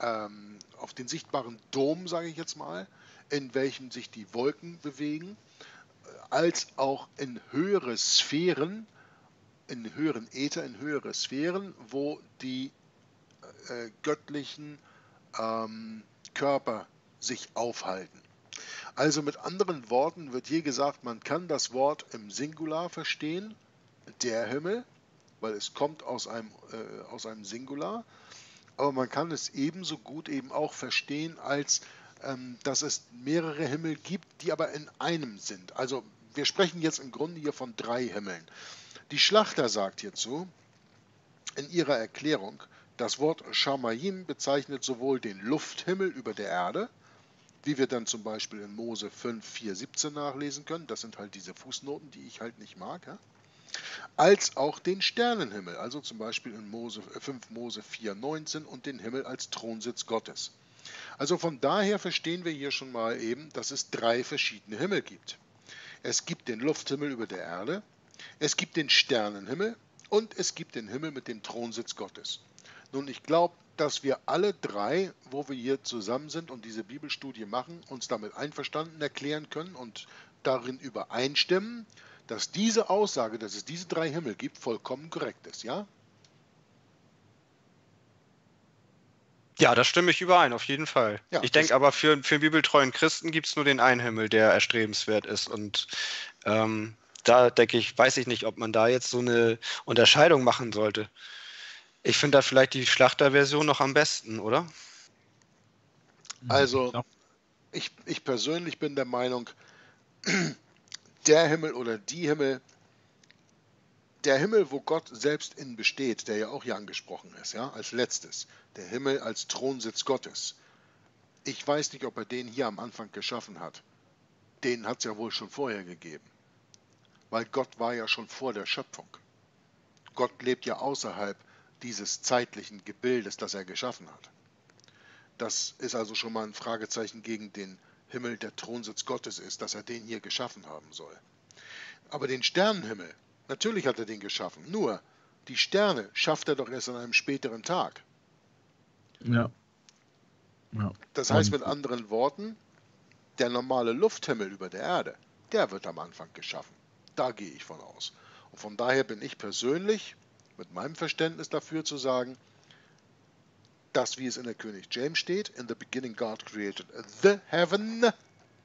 ähm, auf den sichtbaren Dom, sage ich jetzt mal, in welchem sich die Wolken bewegen, als auch in höhere Sphären, in höheren Äther, in höhere Sphären, wo die äh, göttlichen ähm, Körper sich aufhalten. Also mit anderen Worten wird hier gesagt, man kann das Wort im Singular verstehen, der Himmel, weil es kommt aus einem, äh, aus einem Singular, aber man kann es ebenso gut eben auch verstehen, als ähm, dass es mehrere Himmel gibt, die aber in einem sind. Also wir sprechen jetzt im Grunde hier von drei Himmeln. Die Schlachter sagt hierzu in ihrer Erklärung, das Wort Shamayim bezeichnet sowohl den Lufthimmel über der Erde, wie wir dann zum Beispiel in Mose 5, 4, 17 nachlesen können, das sind halt diese Fußnoten, die ich halt nicht mag, ja? Als auch den Sternenhimmel, also zum Beispiel in Mose, 5 äh, Mose 4, 19 und den Himmel als Thronsitz Gottes. Also von daher verstehen wir hier schon mal eben, dass es drei verschiedene Himmel gibt. Es gibt den Lufthimmel über der Erde, es gibt den Sternenhimmel und es gibt den Himmel mit dem Thronsitz Gottes. Nun, ich glaube, dass wir alle drei, wo wir hier zusammen sind und diese Bibelstudie machen, uns damit einverstanden erklären können und darin übereinstimmen, dass diese Aussage, dass es diese drei Himmel gibt, vollkommen korrekt ist, ja? Ja, da stimme ich überein, auf jeden Fall. Ja, ich denke aber, für, für einen bibeltreuen Christen gibt es nur den einen Himmel, der erstrebenswert ist. Und ähm, da denke ich, weiß ich nicht, ob man da jetzt so eine Unterscheidung machen sollte. Ich finde da vielleicht die Schlachterversion noch am besten, oder? Also, ich, ich persönlich bin der Meinung, der Himmel oder die Himmel, der Himmel, wo Gott selbst in besteht, der ja auch hier angesprochen ist, ja, als letztes, der Himmel als Thronsitz Gottes. Ich weiß nicht, ob er den hier am Anfang geschaffen hat. Den hat es ja wohl schon vorher gegeben weil Gott war ja schon vor der Schöpfung. Gott lebt ja außerhalb dieses zeitlichen Gebildes, das er geschaffen hat. Das ist also schon mal ein Fragezeichen gegen den Himmel, der Thronsitz Gottes ist, dass er den hier geschaffen haben soll. Aber den Sternenhimmel, natürlich hat er den geschaffen, nur die Sterne schafft er doch erst an einem späteren Tag. Ja. ja. Das heißt mit anderen Worten, der normale Lufthimmel über der Erde, der wird am Anfang geschaffen. Da gehe ich von aus. Und von daher bin ich persönlich mit meinem Verständnis dafür zu sagen, dass wie es in der König James steht, in the beginning God created the heaven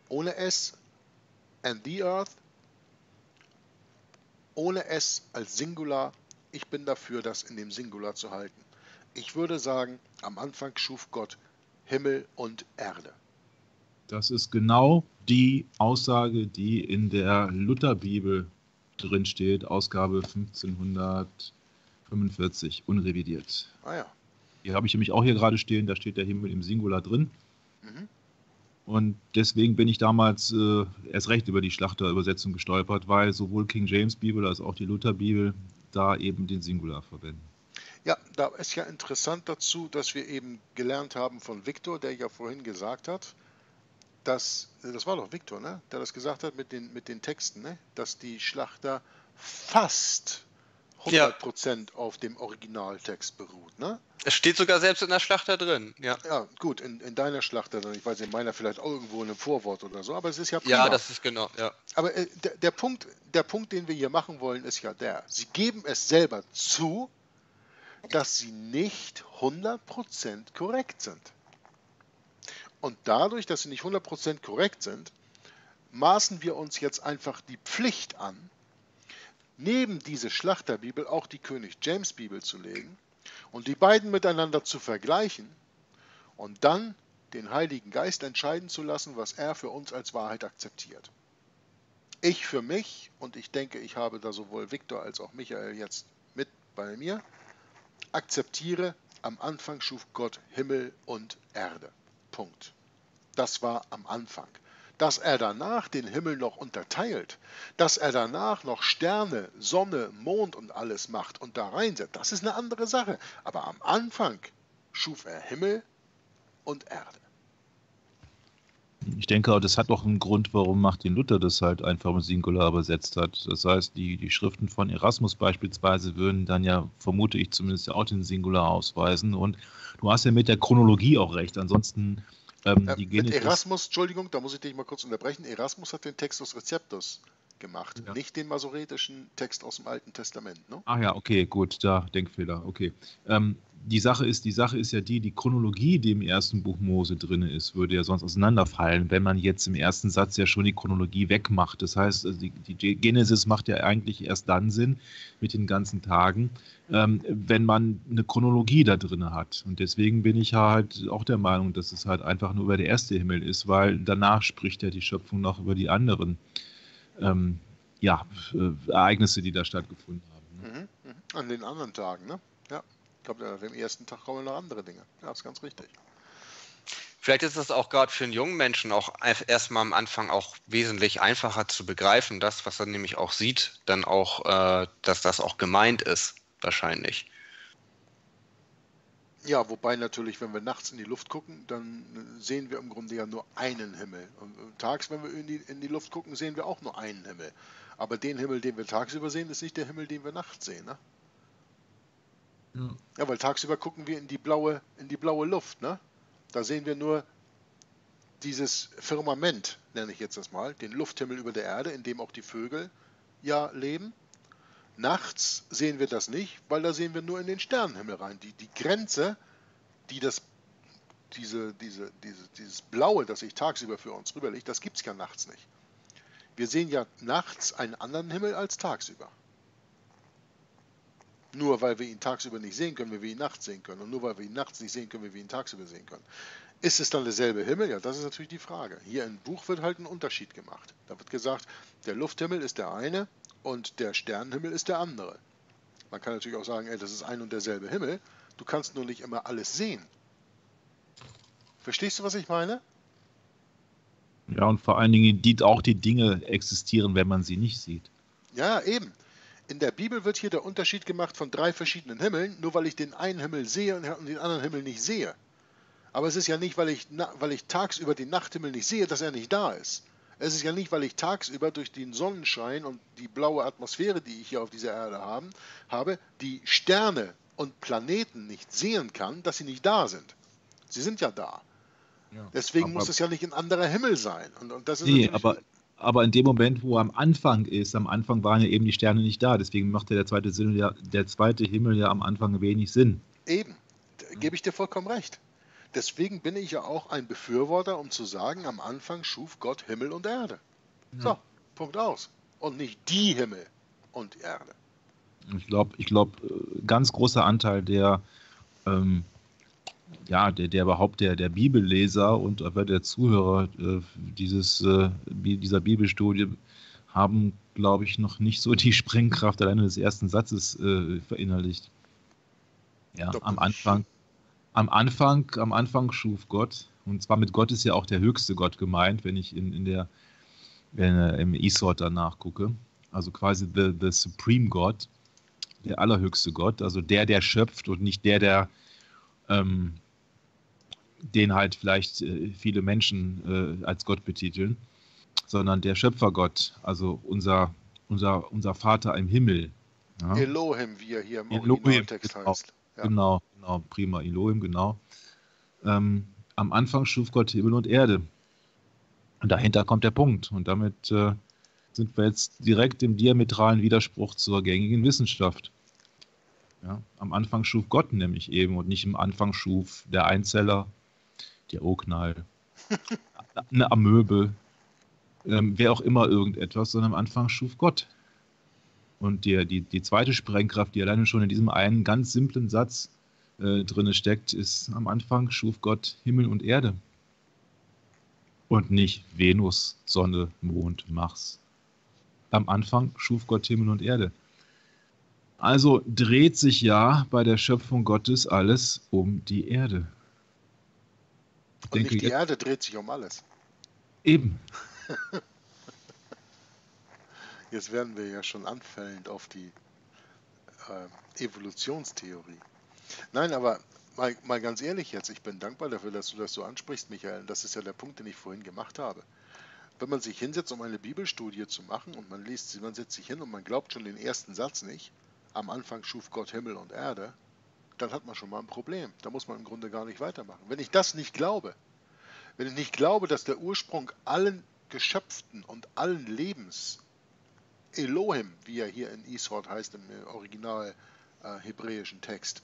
ohne S and the earth ohne S als Singular. Ich bin dafür, das in dem Singular zu halten. Ich würde sagen, am Anfang schuf Gott Himmel und Erde. Das ist genau die Aussage, die in der Lutherbibel drin steht, Ausgabe 1545, unrevidiert. Ah ja. Hier habe ich nämlich auch hier gerade stehen, da steht der Himmel im Singular drin. Mhm. Und deswegen bin ich damals äh, erst recht über die Schlachterübersetzung gestolpert, weil sowohl King James Bibel als auch die Luther Bibel da eben den Singular verwenden. Ja, da ist ja interessant dazu, dass wir eben gelernt haben von Viktor, der ja vorhin gesagt hat, dass, das war doch Viktor, ne? der das gesagt hat mit den, mit den Texten, ne? dass die Schlachter fast 100% ja. auf dem Originaltext beruht. Ne? Es steht sogar selbst in der Schlachter drin. Ja, ja gut, in, in deiner Schlachter, ich weiß in meiner vielleicht auch irgendwo in einem Vorwort oder so, aber es ist ja prima. Ja, das ist genau, ja. Aber äh, der, der, Punkt, der Punkt, den wir hier machen wollen, ist ja der, sie geben es selber zu, dass sie nicht 100% korrekt sind. Und dadurch, dass sie nicht 100% korrekt sind, maßen wir uns jetzt einfach die Pflicht an, neben diese Schlachterbibel auch die König James Bibel zu legen und die beiden miteinander zu vergleichen und dann den Heiligen Geist entscheiden zu lassen, was er für uns als Wahrheit akzeptiert. Ich für mich, und ich denke, ich habe da sowohl Viktor als auch Michael jetzt mit bei mir, akzeptiere, am Anfang schuf Gott Himmel und Erde. Punkt. Das war am Anfang. Dass er danach den Himmel noch unterteilt, dass er danach noch Sterne, Sonne, Mond und alles macht und da reinsetzt, das ist eine andere Sache. Aber am Anfang schuf er Himmel und Erde. Ich denke, das hat doch einen Grund, warum Martin Luther das halt einfach im Singular übersetzt hat. Das heißt, die, die Schriften von Erasmus beispielsweise würden dann ja, vermute ich zumindest, auch den Singular ausweisen. Und du hast ja mit der Chronologie auch recht. Ansonsten ähm, die Genesis. Mit Erasmus, Entschuldigung, da muss ich dich mal kurz unterbrechen. Erasmus hat den Textus Receptus gemacht, ja. nicht den masoretischen Text aus dem Alten Testament. Ne? Ach ja, okay, gut, da Denkfehler, okay. Ähm, die Sache ist, die Sache ist ja die, die Chronologie, die im ersten Buch Mose drin ist, würde ja sonst auseinanderfallen, wenn man jetzt im ersten Satz ja schon die Chronologie wegmacht. Das heißt, also die, die Genesis macht ja eigentlich erst dann Sinn mit den ganzen Tagen, ähm, wenn man eine Chronologie da drin hat. Und deswegen bin ich halt auch der Meinung, dass es halt einfach nur über der erste Himmel ist, weil danach spricht ja die Schöpfung noch über die anderen ähm, ja, äh, Ereignisse, die da stattgefunden haben. Ne? Mhm, mhm. An den anderen Tagen, ne? Ja. Ich glaube, auf dem ersten Tag kommen noch andere Dinge. Ja, ist ganz richtig. Vielleicht ist es auch gerade für einen jungen Menschen auch erstmal am Anfang auch wesentlich einfacher zu begreifen, das, was er nämlich auch sieht, dann auch, äh, dass das auch gemeint ist, wahrscheinlich. Ja, wobei natürlich, wenn wir nachts in die Luft gucken, dann sehen wir im Grunde ja nur einen Himmel. Und tags, wenn wir in die, in die Luft gucken, sehen wir auch nur einen Himmel. Aber den Himmel, den wir tagsüber sehen, ist nicht der Himmel, den wir nachts sehen. Ne? Ja. ja, weil tagsüber gucken wir in die blaue, in die blaue Luft. Ne? Da sehen wir nur dieses Firmament, nenne ich jetzt das mal, den Lufthimmel über der Erde, in dem auch die Vögel ja leben. Nachts sehen wir das nicht, weil da sehen wir nur in den Sternenhimmel rein. Die, die Grenze, die das, diese, diese, diese, dieses Blaue, das sich tagsüber für uns rüberlegt, das gibt es ja nachts nicht. Wir sehen ja nachts einen anderen Himmel als tagsüber. Nur weil wir ihn tagsüber nicht sehen können, wie wir ihn nachts sehen können. Und nur weil wir ihn nachts nicht sehen können, wie wir ihn tagsüber sehen können. Ist es dann derselbe Himmel? Ja, das ist natürlich die Frage. Hier im Buch wird halt ein Unterschied gemacht. Da wird gesagt, der Lufthimmel ist der eine und der Sternenhimmel ist der andere. Man kann natürlich auch sagen, ey, das ist ein und derselbe Himmel. Du kannst nur nicht immer alles sehen. Verstehst du, was ich meine? Ja, und vor allen Dingen die, auch die Dinge existieren, wenn man sie nicht sieht. Ja, eben. In der Bibel wird hier der Unterschied gemacht von drei verschiedenen Himmeln, nur weil ich den einen Himmel sehe und den anderen Himmel nicht sehe. Aber es ist ja nicht, weil ich, weil ich tagsüber den Nachthimmel nicht sehe, dass er nicht da ist. Es ist ja nicht, weil ich tagsüber durch den Sonnenschein und die blaue Atmosphäre, die ich hier auf dieser Erde haben, habe, die Sterne und Planeten nicht sehen kann, dass sie nicht da sind. Sie sind ja da. Ja, Deswegen muss es ja nicht ein anderer Himmel sein. Und, und das ist nee, aber, aber in dem Moment, wo er am Anfang ist, am Anfang waren ja eben die Sterne nicht da. Deswegen macht der zweite, Sinn, ja, der zweite Himmel ja am Anfang wenig Sinn. Eben, da gebe ich dir vollkommen recht. Deswegen bin ich ja auch ein Befürworter, um zu sagen, am Anfang schuf Gott Himmel und Erde. Ja. So, Punkt aus. Und nicht die Himmel und Erde. Ich glaube, ich glaube, äh, ganz großer Anteil der, ähm, ja, der, der überhaupt der, der Bibelleser und der Zuhörer äh, dieses, äh, dieser Bibelstudie haben, glaube ich, noch nicht so die Sprengkraft alleine des ersten Satzes äh, verinnerlicht. Ja, am Anfang, am Anfang, am Anfang schuf Gott, und zwar mit Gott ist ja auch der höchste Gott gemeint, wenn ich in, in der wenn, äh, im E-Sort danach gucke. Also quasi the, the Supreme God, der allerhöchste Gott, also der, der schöpft und nicht der, der ähm, den halt vielleicht äh, viele Menschen äh, als Gott betiteln, sondern der Schöpfergott, also unser, unser, unser Vater im Himmel. Ja. Elohim, wie er hier im Originaltext genau, heißt. Ja. Genau, genau, prima, Elohim, genau. Ähm, am Anfang schuf Gott Himmel und Erde. Und dahinter kommt der Punkt. Und damit äh, sind wir jetzt direkt im diametralen Widerspruch zur gängigen Wissenschaft. Ja, am Anfang schuf Gott nämlich eben und nicht am Anfang schuf der Einzeller, der Oknall, eine Amöbe, ähm, wer auch immer irgendetwas, sondern am Anfang schuf Gott. Und die, die, die zweite Sprengkraft, die alleine schon in diesem einen ganz simplen Satz äh, drin steckt, ist am Anfang schuf Gott Himmel und Erde. Und nicht Venus, Sonne, Mond, Mars. Am Anfang schuf Gott Himmel und Erde. Also dreht sich ja bei der Schöpfung Gottes alles um die Erde. Und denke, nicht die Erde dreht sich um alles. Eben. Jetzt werden wir ja schon anfällend auf die äh, Evolutionstheorie. Nein, aber mal, mal ganz ehrlich jetzt, ich bin dankbar dafür, dass du das so ansprichst, Michael. Das ist ja der Punkt, den ich vorhin gemacht habe. Wenn man sich hinsetzt, um eine Bibelstudie zu machen und man liest sie, man setzt sich hin und man glaubt schon den ersten Satz nicht, am Anfang schuf Gott Himmel und Erde, dann hat man schon mal ein Problem. Da muss man im Grunde gar nicht weitermachen. Wenn ich das nicht glaube, wenn ich nicht glaube, dass der Ursprung allen Geschöpften und allen Lebens, Elohim, wie er hier in Ishort heißt im original äh, hebräischen Text,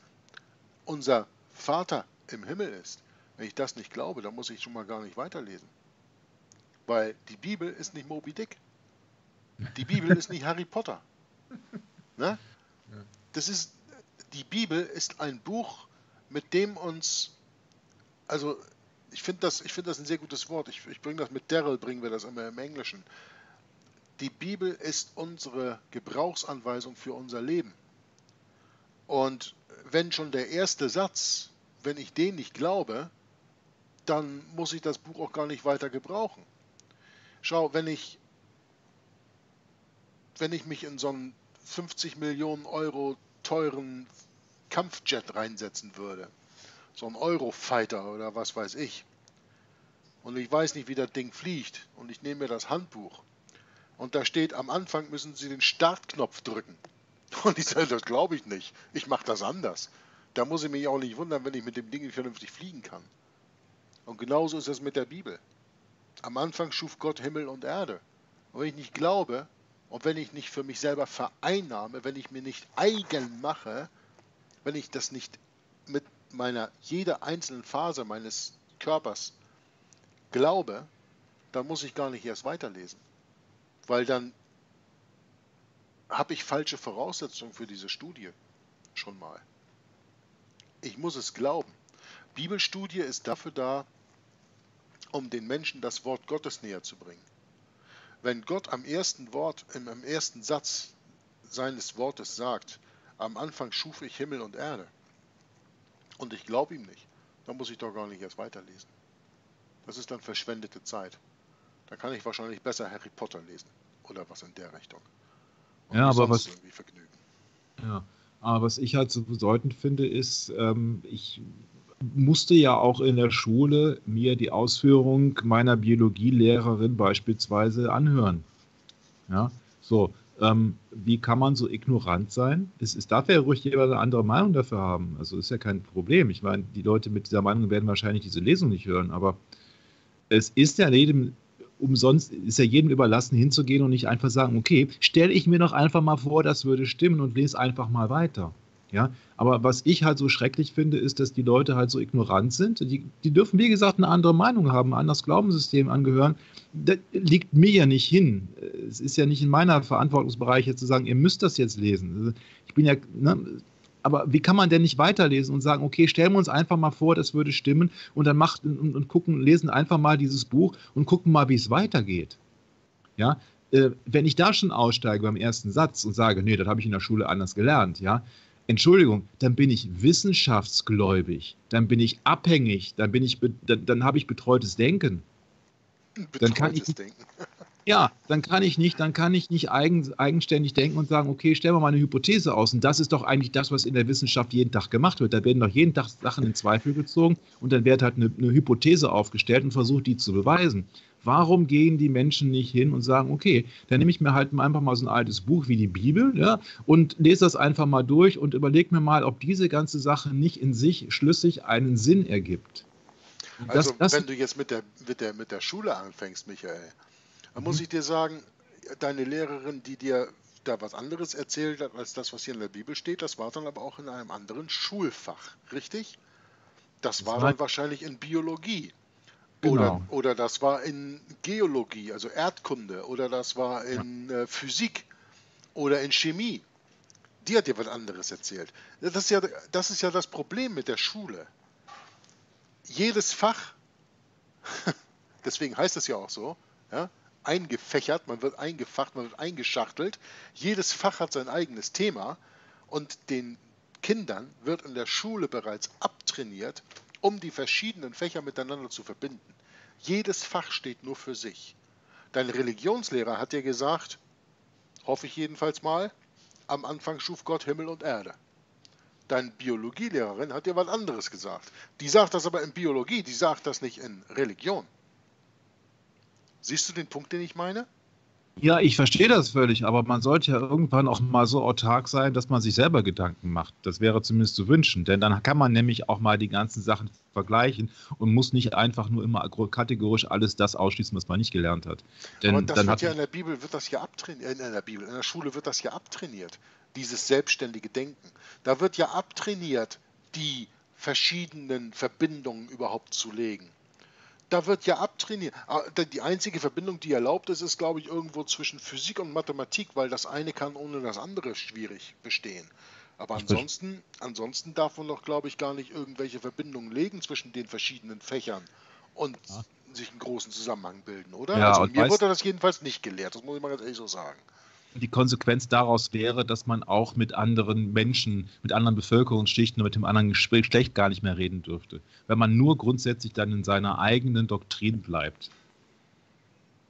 unser Vater im Himmel ist, wenn ich das nicht glaube, dann muss ich schon mal gar nicht weiterlesen. Weil die Bibel ist nicht Moby Dick. Die Bibel ist nicht Harry Potter. Ne? Das ist, die Bibel ist ein Buch, mit dem uns, also ich finde das, find das ein sehr gutes Wort. Ich, ich bringe das mit Daryl, bringen wir das immer im Englischen. Die Bibel ist unsere Gebrauchsanweisung für unser Leben. Und wenn schon der erste Satz, wenn ich den nicht glaube, dann muss ich das Buch auch gar nicht weiter gebrauchen. Schau, wenn ich, wenn ich mich in so einen 50 Millionen Euro teuren Kampfjet reinsetzen würde, so ein Eurofighter oder was weiß ich, und ich weiß nicht, wie das Ding fliegt, und ich nehme mir das Handbuch, und da steht, am Anfang müssen Sie den Startknopf drücken. Und ich sage, das glaube ich nicht. Ich mache das anders. Da muss ich mich auch nicht wundern, wenn ich mit dem Ding nicht vernünftig fliegen kann. Und genauso ist es mit der Bibel. Am Anfang schuf Gott Himmel und Erde. Und wenn ich nicht glaube und wenn ich nicht für mich selber vereinnahme, wenn ich mir nicht eigen mache, wenn ich das nicht mit meiner jeder einzelnen Phase meines Körpers glaube, dann muss ich gar nicht erst weiterlesen. Weil dann habe ich falsche Voraussetzungen für diese Studie schon mal. Ich muss es glauben. Bibelstudie ist dafür da, um den Menschen das Wort Gottes näher zu bringen. Wenn Gott am ersten Wort, im, ersten Satz seines Wortes sagt, am Anfang schuf ich Himmel und Erde, und ich glaube ihm nicht, dann muss ich doch gar nicht erst weiterlesen. Das ist dann verschwendete Zeit. Da kann ich wahrscheinlich besser Harry Potter lesen oder was in der Richtung. Und ja, aber was. Ja, aber was ich halt so bedeutend finde, ist, ähm, ich musste ja auch in der Schule mir die Ausführung meiner Biologielehrerin beispielsweise anhören. Ja, so. Ähm, wie kann man so ignorant sein? Es, es darf ja ruhig jemand eine andere Meinung dafür haben. Also ist ja kein Problem. Ich meine, die Leute mit dieser Meinung werden wahrscheinlich diese Lesung nicht hören, aber es ist ja jedem umsonst, ist ja jedem überlassen, hinzugehen und nicht einfach sagen, okay, stelle ich mir doch einfach mal vor, das würde stimmen und lese einfach mal weiter. Ja, aber was ich halt so schrecklich finde, ist, dass die Leute halt so ignorant sind. Die, die dürfen, wie gesagt, eine andere Meinung haben, ein anderes Glaubenssystem angehören. Das liegt mir ja nicht hin. Es ist ja nicht in meiner Verantwortungsbereich jetzt zu sagen, ihr müsst das jetzt lesen. Ich bin ja, ne, aber wie kann man denn nicht weiterlesen und sagen, okay, stellen wir uns einfach mal vor, das würde stimmen und dann macht und, und gucken, lesen einfach mal dieses Buch und gucken mal, wie es weitergeht. Ja, äh, wenn ich da schon aussteige beim ersten Satz und sage, nee, das habe ich in der Schule anders gelernt, ja, Entschuldigung, dann bin ich wissenschaftsgläubig, dann bin ich abhängig, dann bin ich, dann, dann habe ich betreutes Denken. Betreutes dann kann ich, Denken. Ja, dann kann ich nicht, dann kann ich nicht eigen, eigenständig denken und sagen, okay, stellen wir mal eine Hypothese aus. Und das ist doch eigentlich das, was in der Wissenschaft jeden Tag gemacht wird. Da werden doch jeden Tag Sachen in Zweifel gezogen und dann wird halt eine, eine Hypothese aufgestellt und versucht, die zu beweisen. Warum gehen die Menschen nicht hin und sagen, okay, dann nehme ich mir halt einfach mal so ein altes Buch wie die Bibel ja, und lese das einfach mal durch und überlege mir mal, ob diese ganze Sache nicht in sich schlüssig einen Sinn ergibt. Also, das, das wenn du jetzt mit der, mit, der, mit der Schule anfängst, Michael, dann muss ich dir sagen, deine Lehrerin, die dir da was anderes erzählt hat als das, was hier in der Bibel steht, das war dann aber auch in einem anderen Schulfach, richtig? Das war dann wahrscheinlich in Biologie. Genau. Oder, oder das war in Geologie, also Erdkunde, oder das war in ja. äh, Physik oder in Chemie. Die hat dir was anderes erzählt. Das ist, ja, das ist ja das Problem mit der Schule. Jedes Fach, deswegen heißt es ja auch so, ja, eingefächert, man wird eingefacht, man wird eingeschachtelt. Jedes Fach hat sein eigenes Thema und den Kindern wird in der Schule bereits abtrainiert, um die verschiedenen Fächer miteinander zu verbinden. Jedes Fach steht nur für sich. Dein Religionslehrer hat dir gesagt, hoffe ich jedenfalls mal, am Anfang schuf Gott Himmel und Erde. Deine Biologielehrerin hat dir was anderes gesagt. Die sagt das aber in Biologie, die sagt das nicht in Religion. Siehst du den Punkt, den ich meine? Ja, ich verstehe das völlig, aber man sollte ja irgendwann auch mal so autark sein, dass man sich selber Gedanken macht. Das wäre zumindest zu wünschen, denn dann kann man nämlich auch mal die ganzen Sachen vergleichen und muss nicht einfach nur immer kategorisch alles das ausschließen, was man nicht gelernt hat. Denn aber das dann wird ja in der Bibel wird das ja abtrainiert, äh, in der Bibel, in der Schule wird das ja abtrainiert, dieses selbstständige Denken. Da wird ja abtrainiert, die verschiedenen Verbindungen überhaupt zu legen da wird ja abtrainiert. Ah, die einzige Verbindung, die erlaubt ist, ist, glaube ich, irgendwo zwischen Physik und Mathematik, weil das eine kann ohne das andere schwierig bestehen. Aber ansonsten, ansonsten darf man doch, glaube ich, gar nicht irgendwelche Verbindungen legen zwischen den verschiedenen Fächern und ja. sich einen großen Zusammenhang bilden, oder? Ja, also mir wurde das jedenfalls nicht gelehrt, das muss ich mal ganz ehrlich so sagen die Konsequenz daraus wäre, dass man auch mit anderen Menschen, mit anderen Bevölkerungsschichten und mit dem anderen Geschlecht gar nicht mehr reden dürfte. Wenn man nur grundsätzlich dann in seiner eigenen Doktrin bleibt.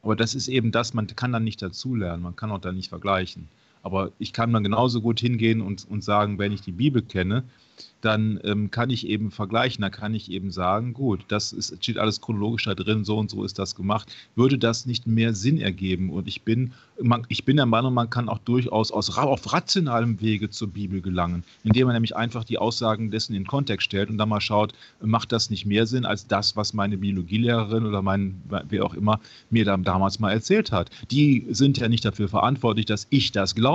Aber das ist eben das, man kann dann nicht dazulernen, man kann auch dann nicht vergleichen. Aber ich kann dann genauso gut hingehen und, und sagen, wenn ich die Bibel kenne, dann ähm, kann ich eben vergleichen, da kann ich eben sagen, gut, das ist, steht alles chronologisch da drin, so und so ist das gemacht. Würde das nicht mehr Sinn ergeben? Und ich bin, man, ich bin der Meinung, man kann auch durchaus aus, auf rationalem Wege zur Bibel gelangen, indem man nämlich einfach die Aussagen dessen in Kontext stellt und dann mal schaut, macht das nicht mehr Sinn als das, was meine Biologielehrerin oder mein, wer auch immer mir damals mal erzählt hat. Die sind ja nicht dafür verantwortlich, dass ich das glaube.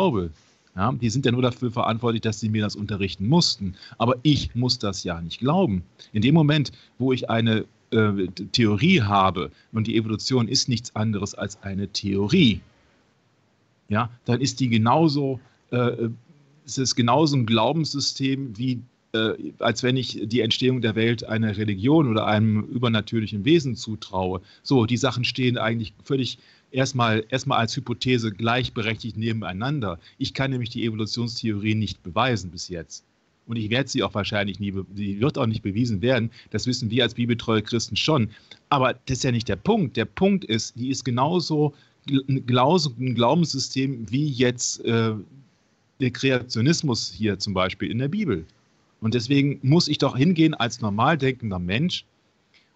Ja, die sind ja nur dafür verantwortlich, dass sie mir das unterrichten mussten. Aber ich muss das ja nicht glauben. In dem Moment, wo ich eine äh, Theorie habe und die Evolution ist nichts anderes als eine Theorie, ja, dann ist die genauso, äh, ist es genauso ein Glaubenssystem wie äh, als wenn ich die Entstehung der Welt einer Religion oder einem übernatürlichen Wesen zutraue. So, die Sachen stehen eigentlich völlig erstmal, erstmal als Hypothese gleichberechtigt nebeneinander. Ich kann nämlich die Evolutionstheorie nicht beweisen bis jetzt. Und ich werde sie auch wahrscheinlich nie, sie wird auch nicht bewiesen werden. Das wissen wir als bibeltreue Christen schon. Aber das ist ja nicht der Punkt. Der Punkt ist, die ist genauso, ein Glaubenssystem wie jetzt äh, der Kreationismus hier zum Beispiel in der Bibel. Und deswegen muss ich doch hingehen als normal denkender Mensch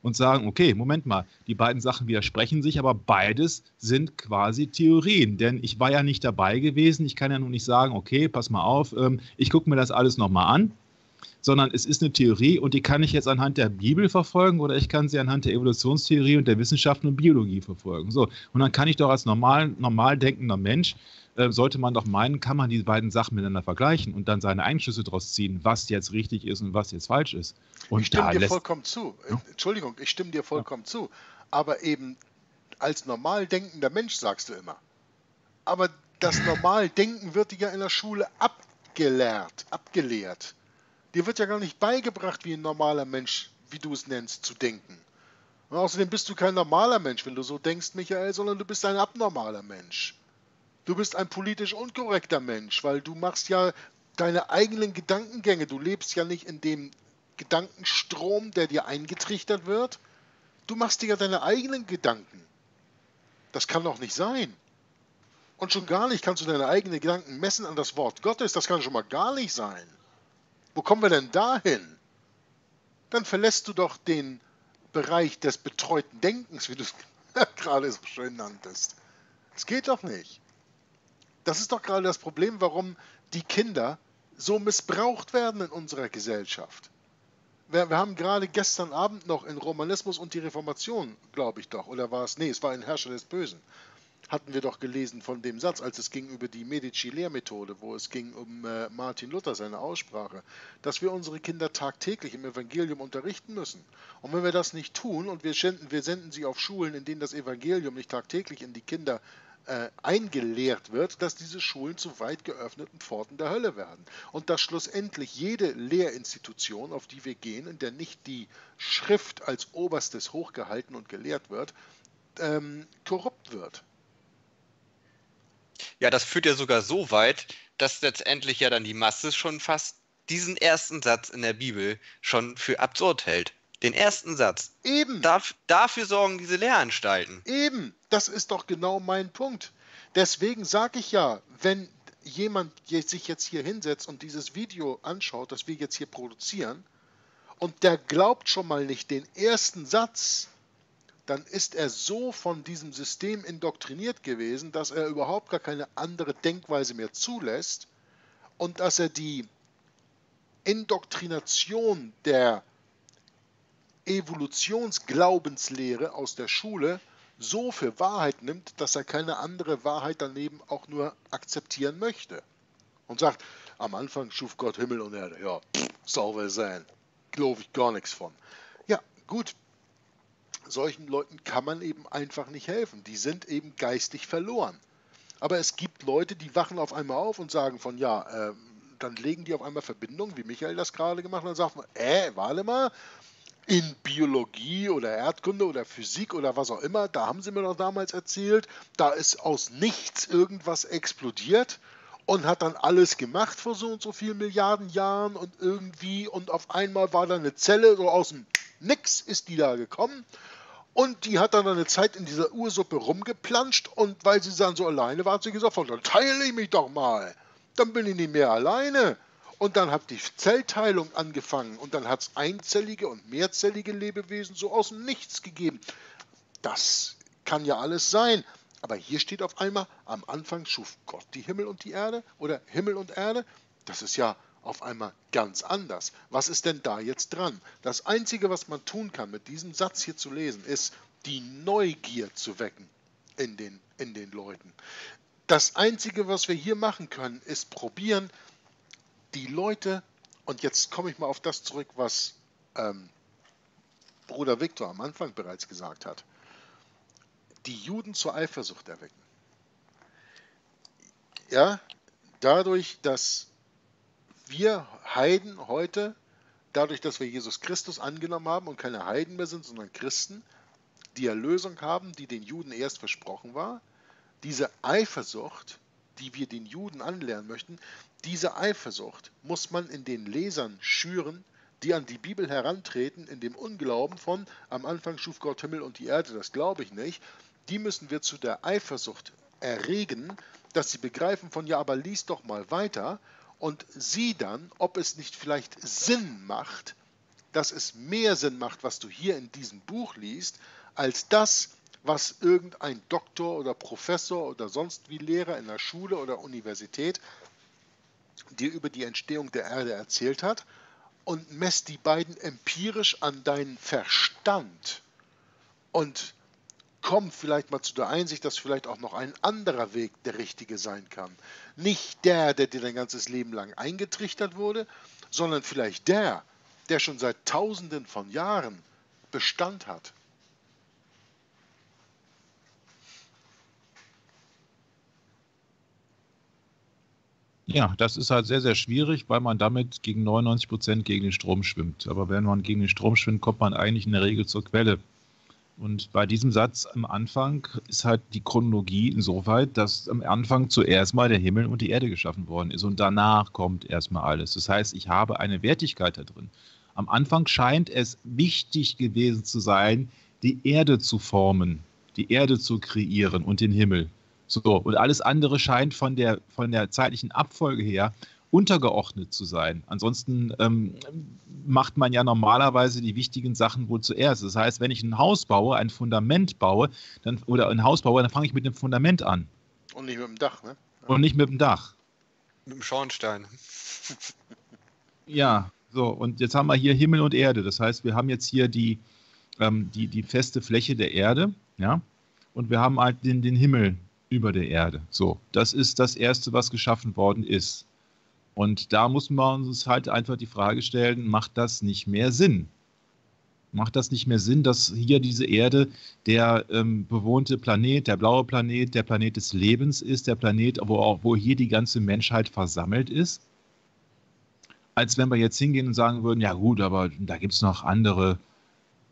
und sagen, okay, Moment mal, die beiden Sachen widersprechen sich, aber beides sind quasi Theorien. Denn ich war ja nicht dabei gewesen. Ich kann ja nun nicht sagen, okay, pass mal auf, ähm, ich gucke mir das alles nochmal an, sondern es ist eine Theorie und die kann ich jetzt anhand der Bibel verfolgen oder ich kann sie anhand der Evolutionstheorie und der Wissenschaft und Biologie verfolgen. So, und dann kann ich doch als normal, normal denkender Mensch äh, sollte man doch meinen, kann man die beiden Sachen miteinander vergleichen und dann seine Einschlüsse daraus ziehen, was jetzt richtig ist und was jetzt falsch ist. Und ich stimme dir vollkommen zu. Ja? Entschuldigung, ich stimme dir vollkommen ja. zu. Aber eben als normal denkender Mensch sagst du immer. Aber das Normaldenken wird dir ja in der Schule abgelehrt, abgelehrt. Dir wird ja gar nicht beigebracht, wie ein normaler Mensch, wie du es nennst, zu denken. Und außerdem bist du kein normaler Mensch, wenn du so denkst, Michael, sondern du bist ein abnormaler Mensch. Du bist ein politisch unkorrekter Mensch, weil du machst ja deine eigenen Gedankengänge. Du lebst ja nicht in dem Gedankenstrom, der dir eingetrichtert wird. Du machst dir ja deine eigenen Gedanken. Das kann doch nicht sein. Und schon gar nicht kannst du deine eigenen Gedanken messen an das Wort Gottes. Das kann schon mal gar nicht sein. Wo kommen wir denn dahin? Dann verlässt du doch den Bereich des betreuten Denkens, wie du es gerade so schön nanntest. Das geht doch nicht. Das ist doch gerade das Problem, warum die Kinder so missbraucht werden in unserer Gesellschaft. Wir, wir, haben gerade gestern Abend noch in Romanismus und die Reformation, glaube ich doch, oder war es? Nee, es war ein Herrscher des Bösen. Hatten wir doch gelesen von dem Satz, als es ging über die Medici-Lehrmethode, wo es ging um äh, Martin Luther, seine Aussprache, dass wir unsere Kinder tagtäglich im Evangelium unterrichten müssen. Und wenn wir das nicht tun und wir senden, wir senden sie auf Schulen, in denen das Evangelium nicht tagtäglich in die Kinder äh, eingelehrt wird, dass diese Schulen zu weit geöffneten Pforten der Hölle werden. Und dass schlussendlich jede Lehrinstitution, auf die wir gehen, in der nicht die Schrift als oberstes hochgehalten und gelehrt wird, ähm, korrupt wird. Ja, das führt ja sogar so weit, dass letztendlich ja dann die Masse schon fast diesen ersten Satz in der Bibel schon für absurd hält. Den ersten Satz. Eben. Darf, dafür sorgen diese Lehranstalten. Eben. Das ist doch genau mein Punkt. Deswegen sage ich ja, wenn jemand sich jetzt hier hinsetzt und dieses Video anschaut, das wir jetzt hier produzieren, und der glaubt schon mal nicht den ersten Satz, dann ist er so von diesem System indoktriniert gewesen, dass er überhaupt gar keine andere Denkweise mehr zulässt und dass er die Indoktrination der Evolutionsglaubenslehre aus der Schule so für Wahrheit nimmt, dass er keine andere Wahrheit daneben auch nur akzeptieren möchte. Und sagt, am Anfang schuf Gott Himmel und Erde. Ja, soll sein. Glaube ich gar nichts von. Ja, gut. Solchen Leuten kann man eben einfach nicht helfen. Die sind eben geistig verloren. Aber es gibt Leute, die wachen auf einmal auf und sagen von, ja, äh, dann legen die auf einmal Verbindungen, wie Michael das gerade gemacht hat, und sagt man, äh, warte mal, in Biologie oder Erdkunde oder Physik oder was auch immer, da haben sie mir doch damals erzählt, da ist aus nichts irgendwas explodiert und hat dann alles gemacht vor so und so vielen Milliarden Jahren und irgendwie und auf einmal war da eine Zelle, so aus dem Nix ist die da gekommen und die hat dann eine Zeit in dieser Ursuppe rumgeplanscht und weil sie dann so alleine war, hat sie gesagt, dann teile ich mich doch mal, dann bin ich nicht mehr alleine. Und dann hat die Zellteilung angefangen und dann hat es einzellige und mehrzellige Lebewesen so aus dem Nichts gegeben. Das kann ja alles sein. Aber hier steht auf einmal, am Anfang schuf Gott die Himmel und die Erde oder Himmel und Erde. Das ist ja auf einmal ganz anders. Was ist denn da jetzt dran? Das Einzige, was man tun kann, mit diesem Satz hier zu lesen, ist, die Neugier zu wecken in den, in den Leuten. Das Einzige, was wir hier machen können, ist probieren, die Leute, und jetzt komme ich mal auf das zurück, was ähm, Bruder Viktor am Anfang bereits gesagt hat, die Juden zur Eifersucht erwecken. Ja, dadurch, dass wir Heiden heute, dadurch, dass wir Jesus Christus angenommen haben und keine Heiden mehr sind, sondern Christen, die Erlösung haben, die den Juden erst versprochen war, diese Eifersucht, die wir den Juden anlernen möchten, diese Eifersucht muss man in den Lesern schüren, die an die Bibel herantreten, in dem Unglauben von, am Anfang schuf Gott Himmel und die Erde, das glaube ich nicht, die müssen wir zu der Eifersucht erregen, dass sie begreifen von, ja, aber lies doch mal weiter und sieh dann, ob es nicht vielleicht Sinn macht, dass es mehr Sinn macht, was du hier in diesem Buch liest, als das, was irgendein Doktor oder Professor oder sonst wie Lehrer in der Schule oder Universität dir über die Entstehung der Erde erzählt hat und messt die beiden empirisch an deinen Verstand und komm vielleicht mal zu der Einsicht, dass vielleicht auch noch ein anderer Weg der richtige sein kann. Nicht der, der dir dein ganzes Leben lang eingetrichtert wurde, sondern vielleicht der, der schon seit Tausenden von Jahren Bestand hat. Ja, das ist halt sehr, sehr schwierig, weil man damit gegen 99 Prozent gegen den Strom schwimmt. Aber wenn man gegen den Strom schwimmt, kommt man eigentlich in der Regel zur Quelle. Und bei diesem Satz am Anfang ist halt die Chronologie insoweit, dass am Anfang zuerst mal der Himmel und die Erde geschaffen worden ist und danach kommt erstmal alles. Das heißt, ich habe eine Wertigkeit da drin. Am Anfang scheint es wichtig gewesen zu sein, die Erde zu formen, die Erde zu kreieren und den Himmel. So, und alles andere scheint von der, von der zeitlichen Abfolge her untergeordnet zu sein. Ansonsten ähm, macht man ja normalerweise die wichtigen Sachen wohl zuerst. Das heißt, wenn ich ein Haus baue, ein Fundament baue, dann, oder ein Haus baue, dann fange ich mit dem Fundament an. Und nicht mit dem Dach, ne? Und nicht mit dem Dach. Mit dem Schornstein. ja, so, und jetzt haben wir hier Himmel und Erde. Das heißt, wir haben jetzt hier die, ähm, die, die feste Fläche der Erde, ja, und wir haben halt den, den Himmel über der Erde. So, das ist das Erste, was geschaffen worden ist. Und da muss man uns halt einfach die Frage stellen, macht das nicht mehr Sinn? Macht das nicht mehr Sinn, dass hier diese Erde der ähm, bewohnte Planet, der blaue Planet, der Planet des Lebens ist, der Planet, wo, auch, wo hier die ganze Menschheit versammelt ist? Als wenn wir jetzt hingehen und sagen würden, ja gut, aber da gibt es noch andere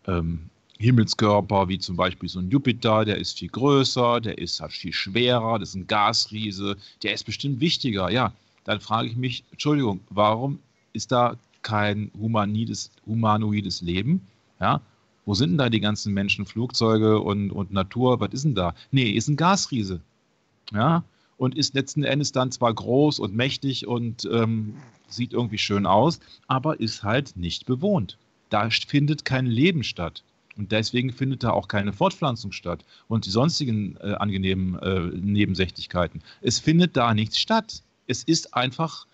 ähm, Himmelskörper, wie zum Beispiel so ein Jupiter, der ist viel größer, der ist halt viel schwerer, das ist ein Gasriese, der ist bestimmt wichtiger. Ja, dann frage ich mich, Entschuldigung, warum ist da kein humanides, humanoides Leben? Ja, wo sind denn da die ganzen Menschen, Flugzeuge und, und Natur? Was ist denn da? Nee, ist ein Gasriese. Ja, und ist letzten Endes dann zwar groß und mächtig und ähm, sieht irgendwie schön aus, aber ist halt nicht bewohnt. Da findet kein Leben statt. Und deswegen findet da auch keine Fortpflanzung statt und die sonstigen äh, angenehmen äh, Nebensächlichkeiten. Es findet da nichts statt. Es ist einfach